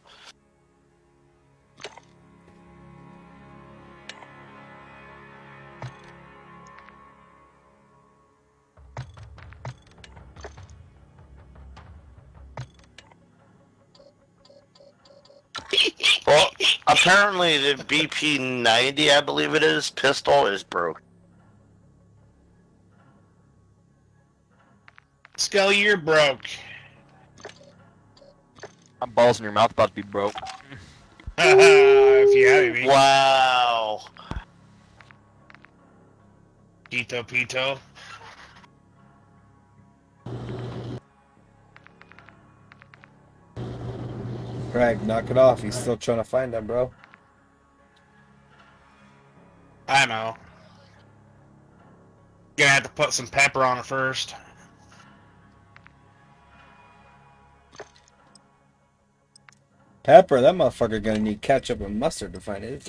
Apparently the BP-90, I believe it is, pistol is broke. Skelly, you're broke. My balls in your mouth about to be broke. if you have me. Wow. Pito Pito. Greg, knock it off. He's still trying to find them, bro. I know. Gonna have to put some pepper on it first. Pepper, that motherfucker gonna need ketchup and mustard to find his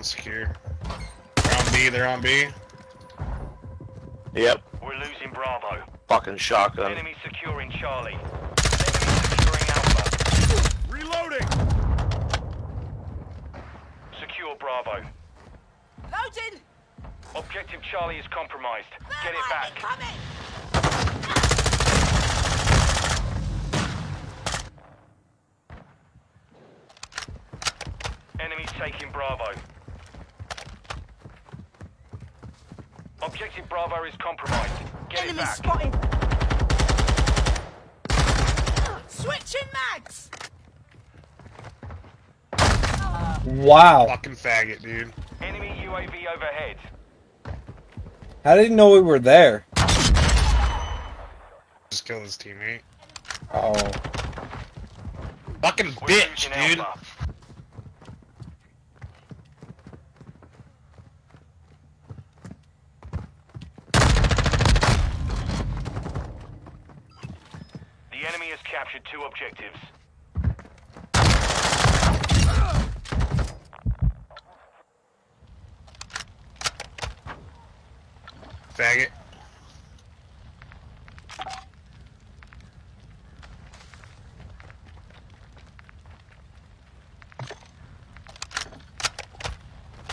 He's secure. They're on B, they're on B. Yep. We're losing Bravo. Fucking shotgun. Enemy securing Charlie. Enemy securing Alpha. Reloading. Secure Bravo. Loading! Objective Charlie is compromised. Get it back. Coming! Enemies taking Bravo. Objective Bravo is compromised. Get Enemy it back. spotted! Switching mags! Wow. Fucking faggot, dude. Enemy UAV overhead. How did he know we were there? Just kill his teammate. Oh. Fucking bitch, dude. Alpha. Captured two objectives. Faggot.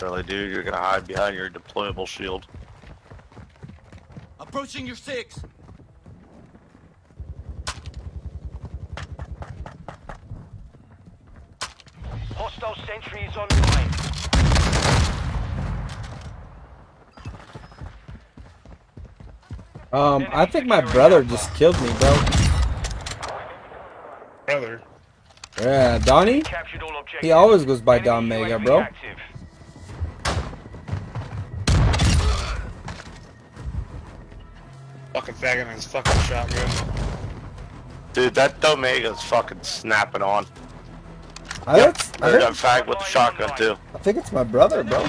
Really, dude, you're gonna hide behind your deployable shield. Approaching your six. Um, I think my brother just killed me, bro. Brother. Yeah, Donnie? Captured all objectives. He always goes by Don Mega, bro. Fucking faggot in his fucking shotgun. Dude, that Domega's fucking snapping on. I, that's, I, There's that think, fag with the shotgun too. I think it's my brother, bro.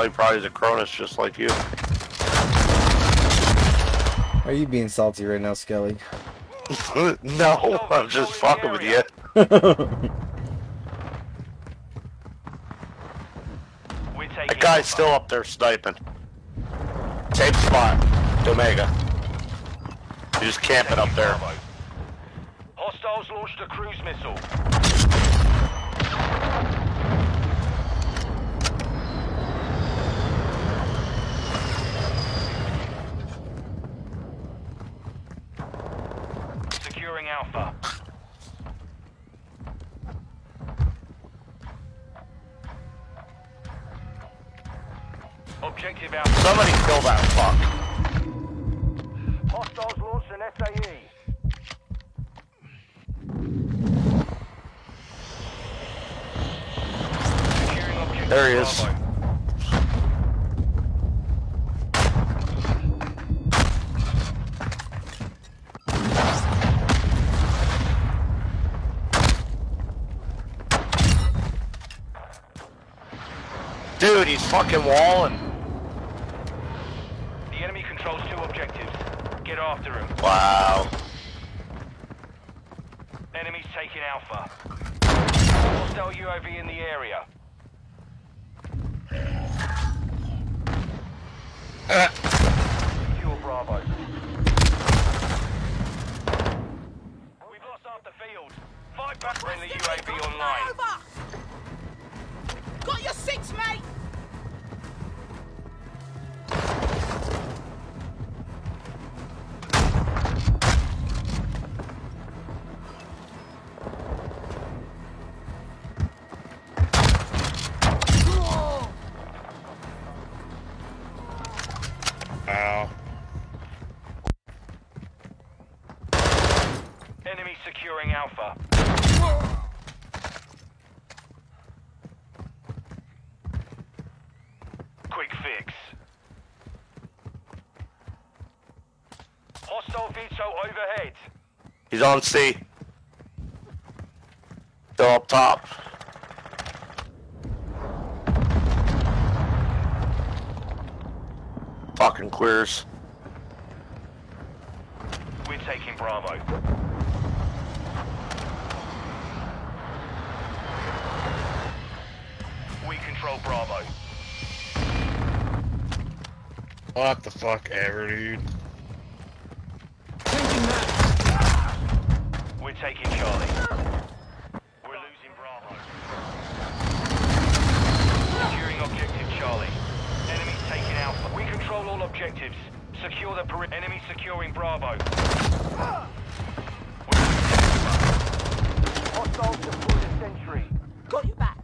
Probably probably is a Cronus just like you. Are you being salty right now, Skelly? no, I'm just fucking with you. We're That guy's still up there sniping. Same spot. Domega. He's just camping up there. Hostiles launched a cruise missile. Fucking walling. The enemy controls two objectives. Get after him. Wow. Enemies taking Alpha. Hostile UAV in the area. Secure Bravo. We've lost half the field. Fight back friendly UAV online. He's on C. Still up top. Fucking queers. We're taking Bravo. We control Bravo. What the fuck ever, dude. We're taking Charlie. We're losing Bravo. Securing objective Charlie. Enemies taking Alpha. We control all objectives. Secure the perimeter. Enemy securing Bravo. We're losing Alpha. Hostiles deployed a sentry. Got you back.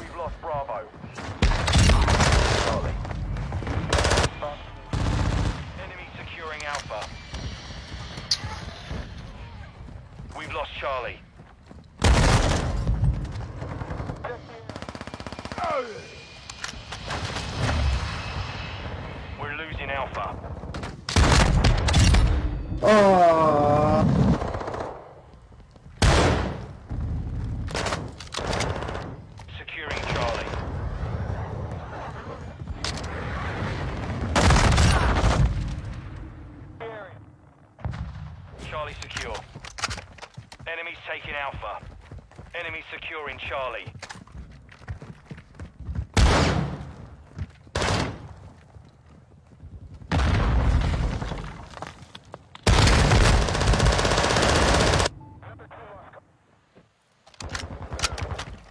We've lost Bravo. Charlie. Enemy securing Alpha. We've lost Charlie. We're losing Alpha. Securing Charlie. Charlie secure. Enemies taking Alpha. Enemy securing Charlie.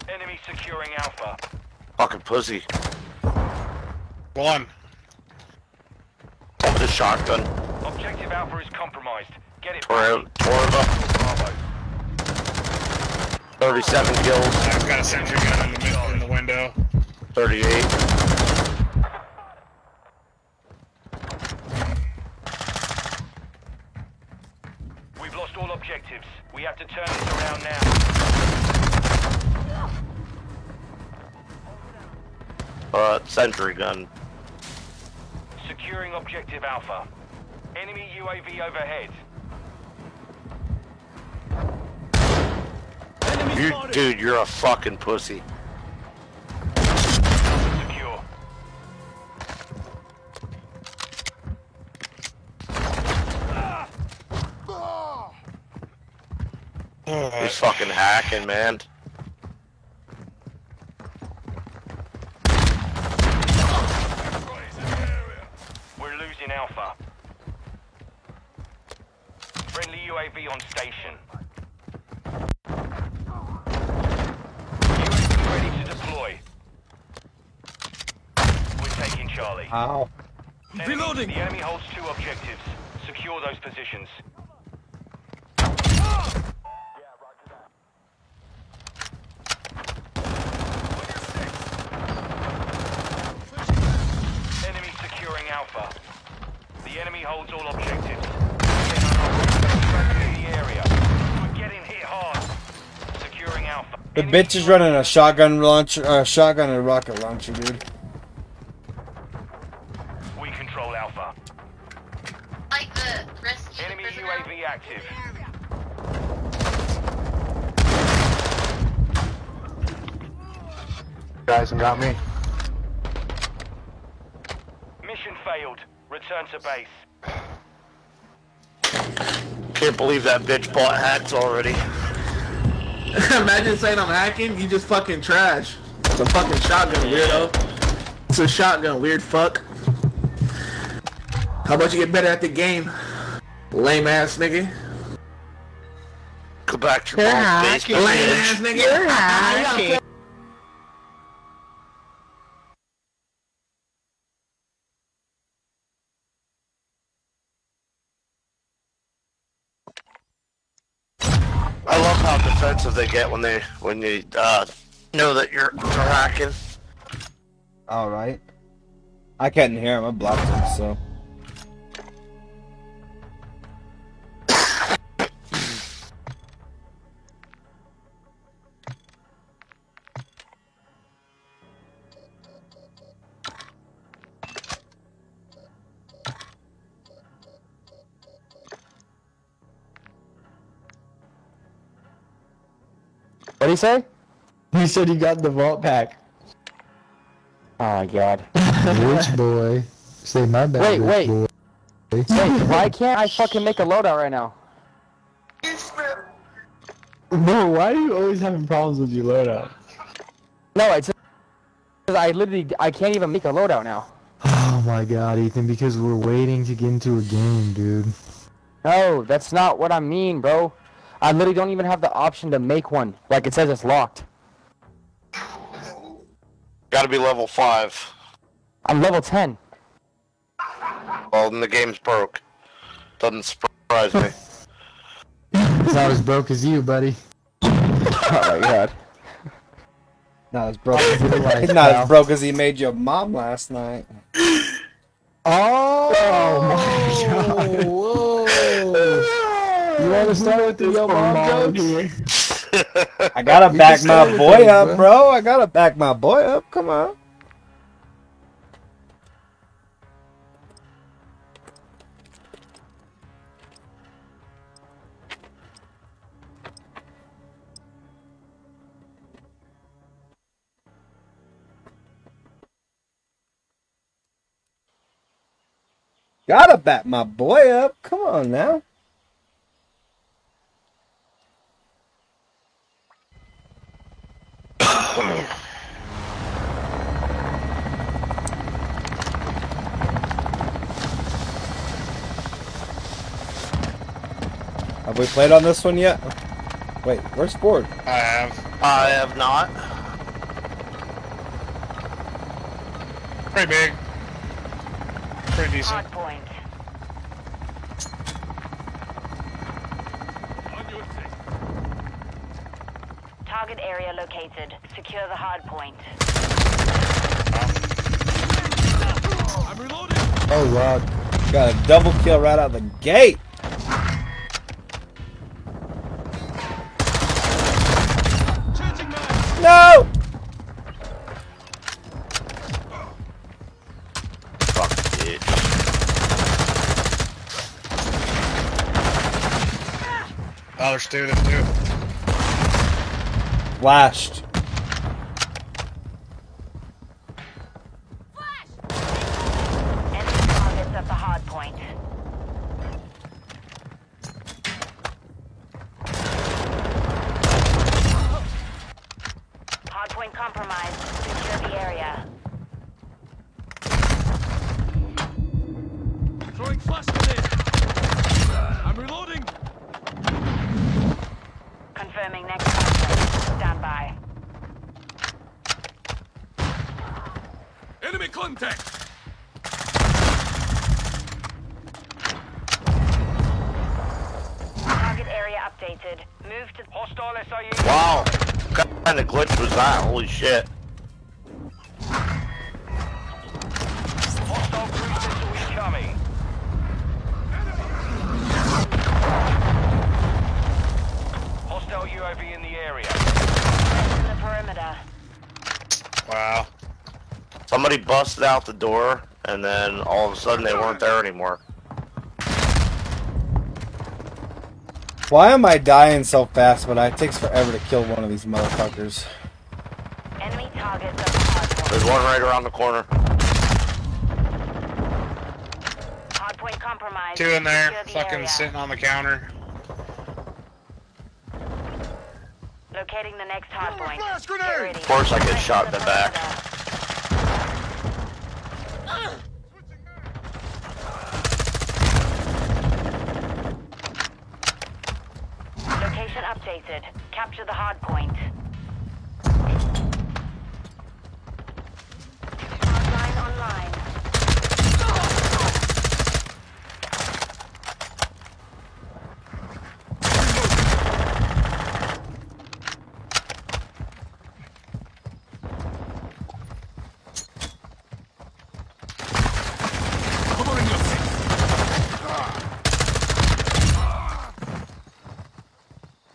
Enemy securing Alpha. Fucking pussy. One. With a shotgun. Objective Alpha is compromised. Get it Tor- Torva. 37 kills. I've got a sentry gun in the, mid- in the window. 38. We've lost all objectives. We have to turn this around now. Uh, sentry gun. Securing Objective Alpha. Enemy UAV overhead. Dude, you're a fucking pussy. Secure. He's fucking hacking, man. We're losing Alpha. Friendly UAV on station. UAV ready to deploy. We're taking Charlie. Ow. Enemy- Reloading. The enemy holds two objectives. Secure those positions. Enemy securing Alpha. The enemy holds all objectives. Again, the area. We're getting hit hard. Securing Alpha. The bitch is running a shotgun launcher, uh, shotgun and a rocket launcher, dude. We control Alpha. Like the rest Enemy UAV active. Guys, and got me. Mission failed. Return to base. Can't believe that bitch bought hacks already. Imagine saying I'm hacking, you just fucking trash. It's a fucking shotgun, weirdo. It's a shotgun, weird fuck. How about you get better at the game? Lame ass nigga. Go back to your mom's basement, Lame ass nigga. You're hacking. you gotta I love how defensive they get when they when you uh, know that you're, hacking. All right. I can't hear him. I blocked him, so. He say? He said he got the vault pack. Oh my god. Rich boy. Say my bad. Wait, wait. Boy. Wait, why can't I fucking make a loadout right now? Bro, why are you always having problems with your loadout? No, it's because I literally I can't even make a loadout now. Oh my god, Ethan, because we're waiting to get into a game, dude. No, that's not what I mean, bro. I literally don't even have the option to make one. Like it says it's locked. Gotta be level 5. I'm level 10. Well, then the game's broke. Doesn't surprise me. It's not as broke as you, buddy. oh my god. Not as broke. Your life, He's not pal. as broke as he made your mom last night. Oh, my god. You want to start with the yo mom jokes? I gotta You back my boy those, up, bro. bro. I gotta back my boy up. Come on. Gotta back my boy up. Come on now. Have we played on this one yet? Wait, where's Ford? I have. I have not. Pretty big. Pretty decent. Hard point. Target area located. Secure the hard point. I'm reloading. Oh wow. Got a double kill right out the gate. No! Fuck bitch. Oh, there's two, there's two. Flashed. Enemy targets at the hard point. Hard point compromised. Secure the area. Throwing flash grenade. I'm reloading. Confirming next contact. Stand by. Enemy contact. Target area updated. Move to Hostile SAE. Wow. What kind of glitch was that? Holy shit. Hostile cruise missile incoming. Hostile UAV in the area. in the perimeter. Wow. Somebody busted out the door, and then all of a sudden they weren't there anymore. Why am I dying so fast when it takes forever to kill one of these motherfuckers? Enemy targets at the. There's one right around the corner. Hard point compromised. Two in there, the fucking area. sitting on the counter. Locating the next hard point. Flash Get grenade. ready. Of course I get shot in the back. Location updated. Capture the hard point. Hardline online. Covering your six.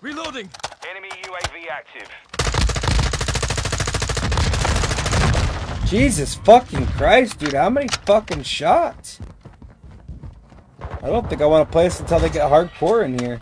Reloading. Enemy UAV active. Jesus fucking Christ, dude. How many fucking shots? I don't think I want to play this until they get hardcore in here.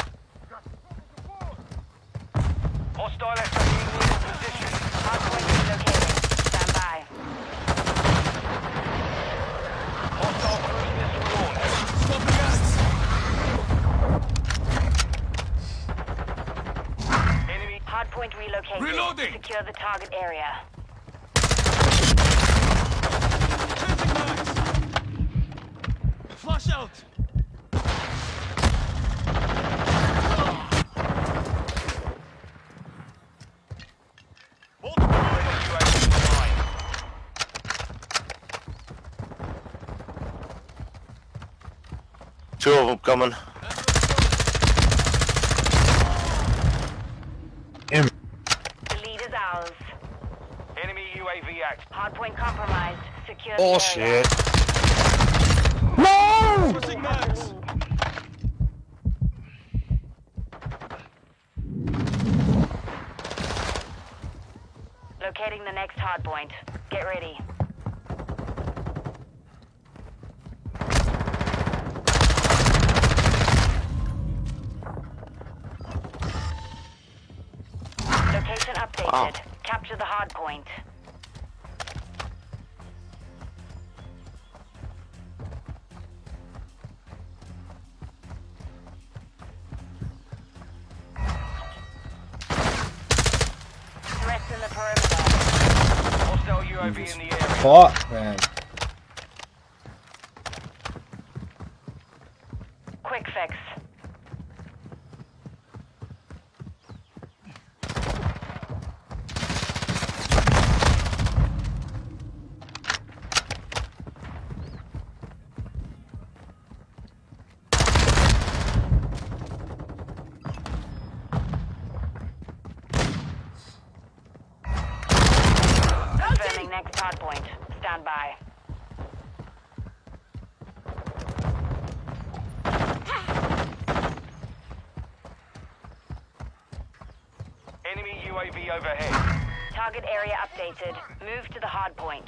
UAV overhead. Target area updated. Move to the hard point.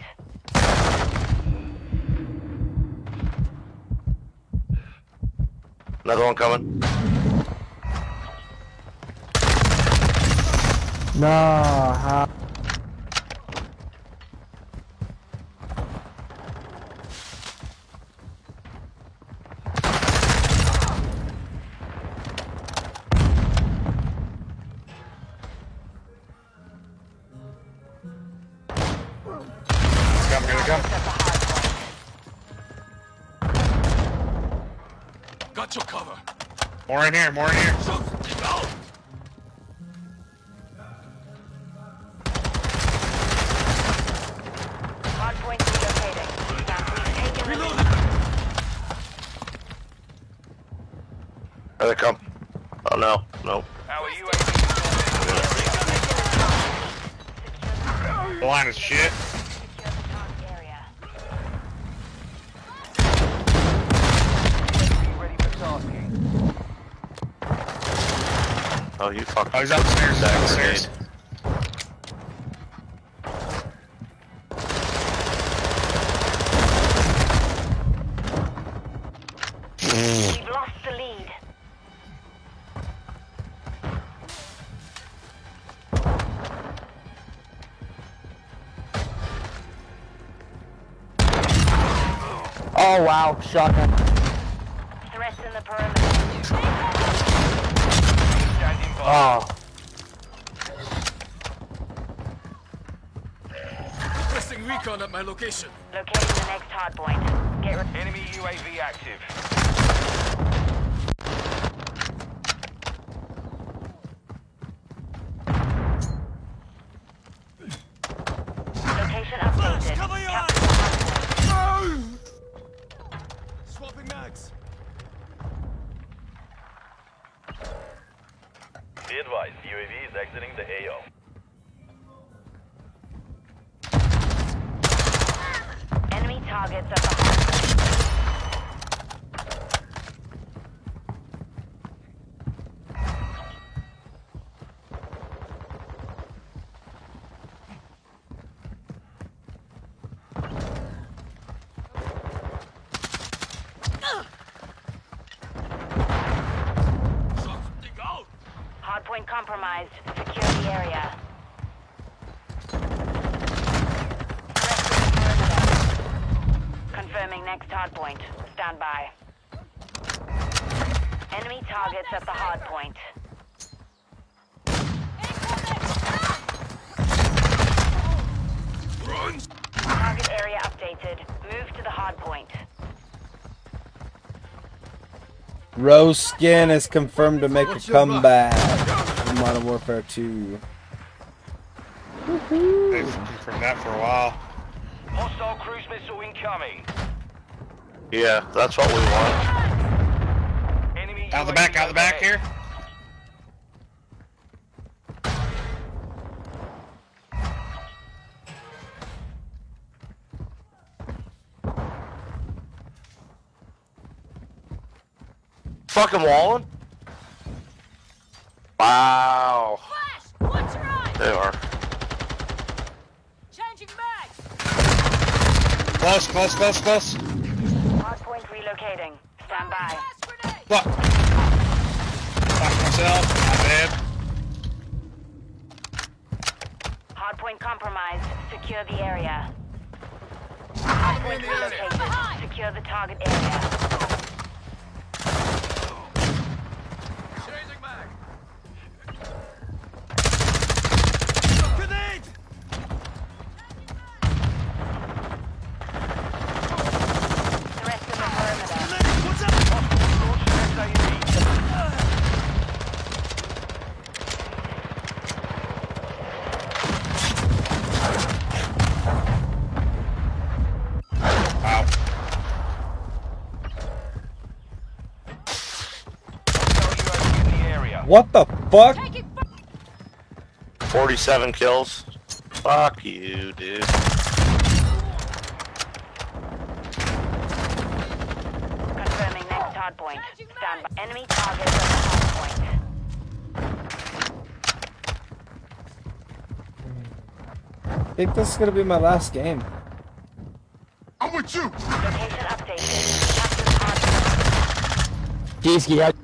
Another one coming. No, how? In here, more here. Oh, you. Oh, he's upstairs, That upstairs. We've lost the lead. Oh wow, shotgun. Location. Locating the next hard point. Get Enemy UAV active. location updated. cover your Capture the hard point. Swapping mags. Be advised, UAV is exiting the AO. Enemy targets at the hard point. Something out. Hardpoint compromised. Secure the area. Confirming next hardpoint. Stand by. Enemy targets at the hardpoint. Target area updated. Move to the hardpoint. Roze Skin is confirmed to make a comeback in Modern Warfare 2. They've confirmed that for a while. Hostile cruise missile incoming. Yeah, that's what we want. Enemy Out the back, out the back here. Fucking walling? Wow. Watch your eyes! They are. Changing mags! Close, close, close, close. What the fuck? 47 kills. Fuck you, dude. Confirming next hard point. Stand by. Enemy target at hard point. I think this is gonna be my last game. I'm with you! Location updated. Captain Hard.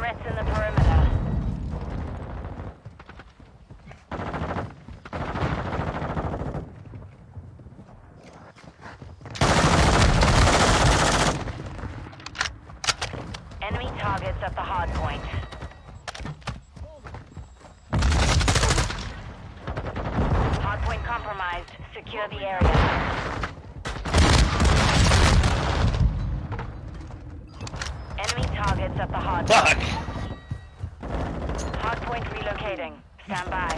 Threats in the perimeter. Enemy targets at the hard point. Hard point compromised. Secure the area. Enemy targets at the hard point. Fuck. Hard point relocating. Stand by.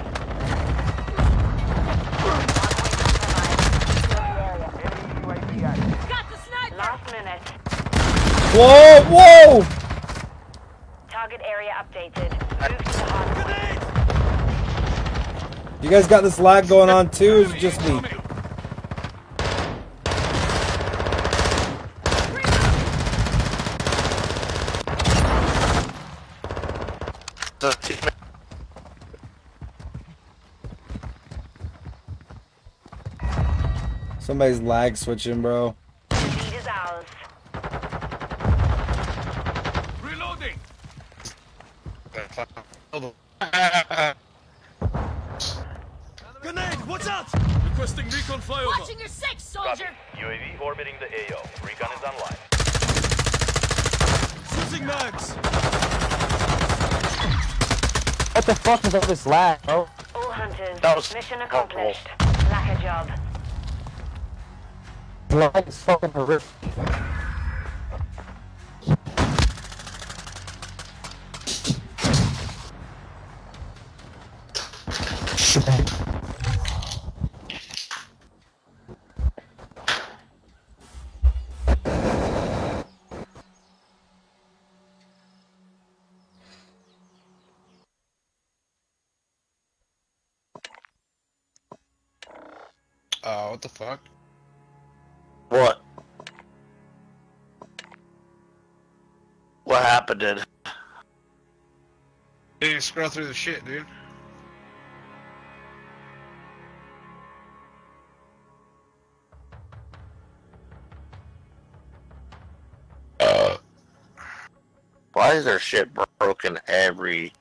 Got the sniper! Last minute. Whoa, whoa! Target area updated. Move to the hard point. You guys got this lag going on too, or is it just me? Somebody's lag switching, bro. Lead is ours. Reloading. Grenade. Watch out. Requesting recon flyover. Watching your six, soldier! UAV orbiting the AO. Recon is online. Switching mags. What the fuck is all this lag, bro? All hunters. That was Mission accomplished. Lack a job. Is fucking horrific. Happened? Did Dude, scroll through the shit, dude. Uh. why is there shit broken every?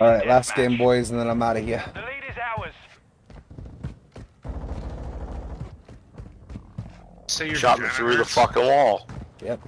All right, last game, boys, and then I'm out of here. The lead is ours. So you're Shot me through the fucking wall. Yep.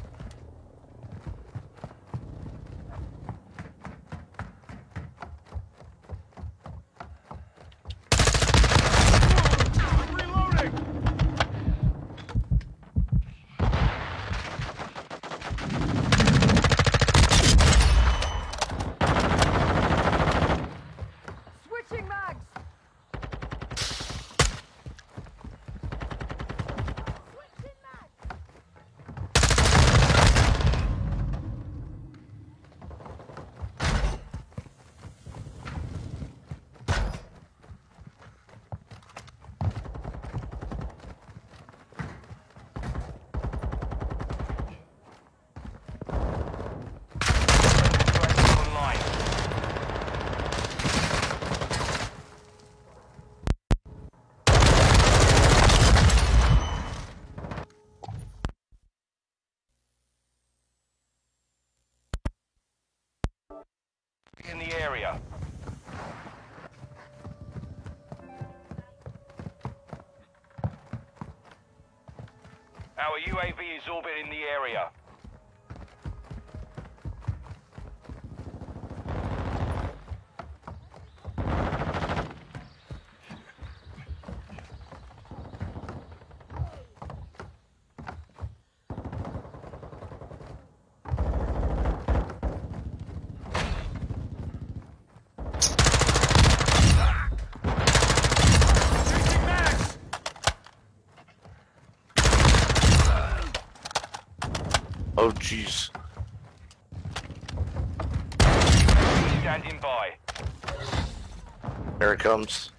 Here it comes.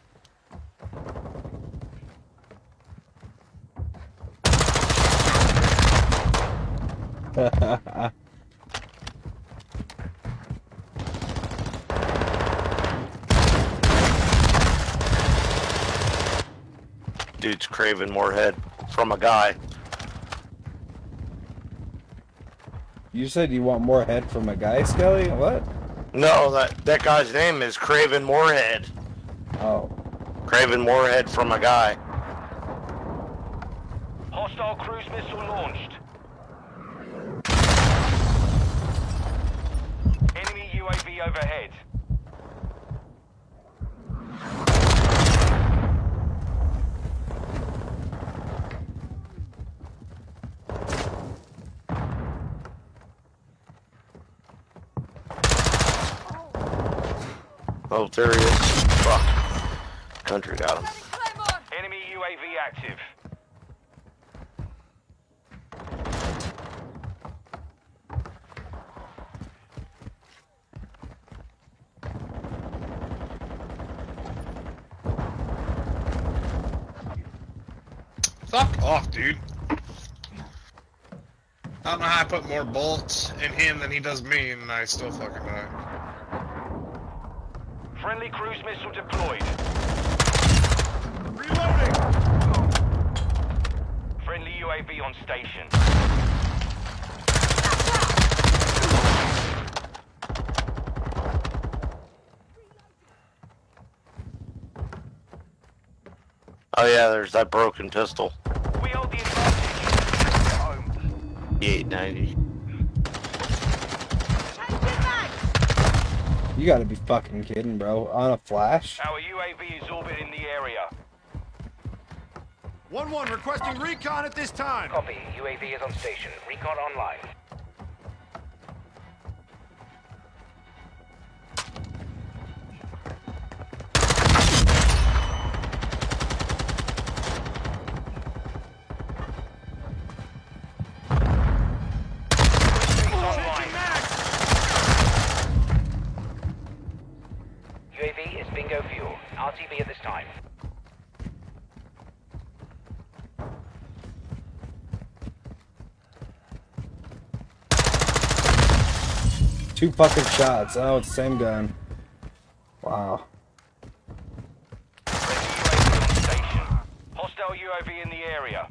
Dude's craving more head from a guy. you said you want more head from a guy, Skelly? What? No, that that guy's name is Craven Moorhead. Craven warhead from a guy. Hostile cruise missile launched. Enemy UAV overhead. Oh, there he is. Fuck. Country got him. Enemy UAV active. Fuck off, dude. I don't know how I put more bullets in him than he does me, and I still fucking die. Friendly cruise missile deployed. Reloading! Friendly UAV on station. Oh yeah, there's that broken pistol. We hold the advantage. Home. 890. You gotta be fucking kidding, bro. On a flash? Our UAV is orbiting the area. 1-1 requesting recon at this time. Copy. UAV is on station. Recon online. Two fucking shots. Oh, it's the same gun. Wow. Hostile UAV in the area.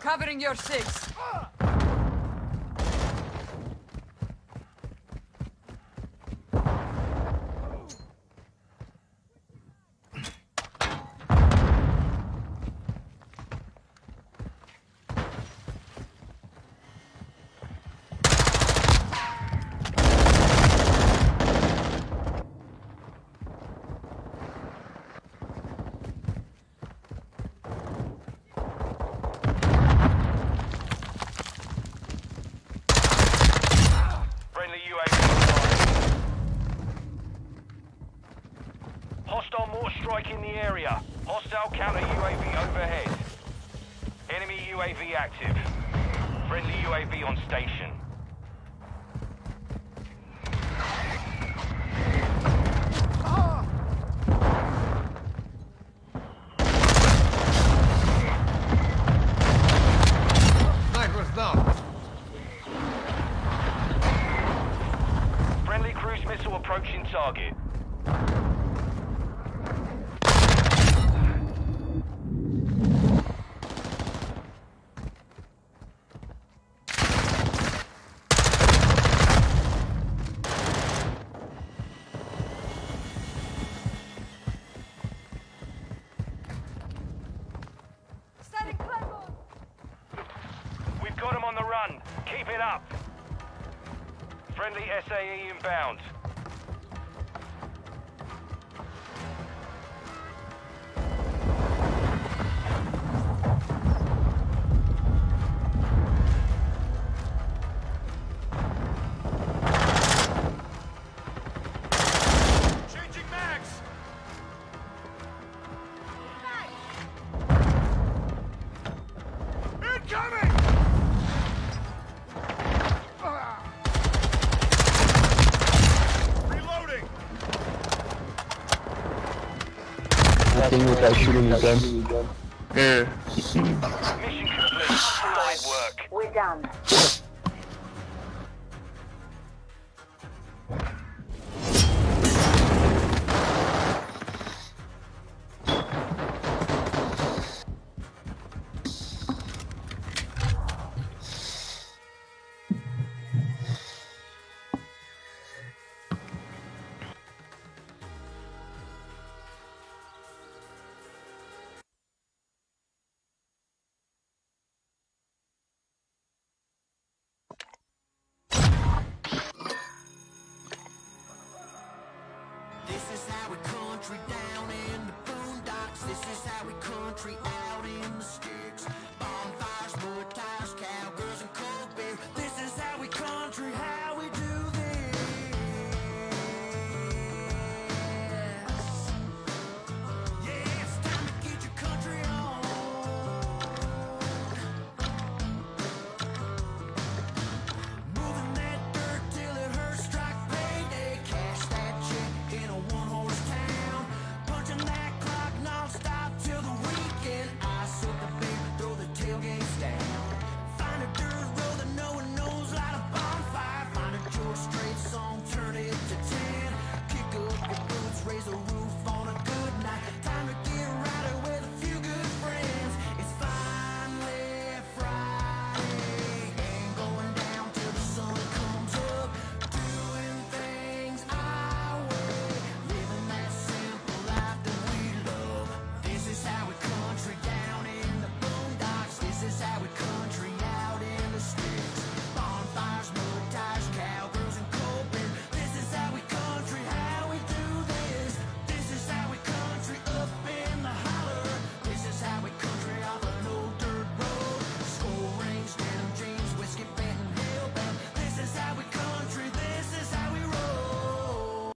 Covering your six. SAE without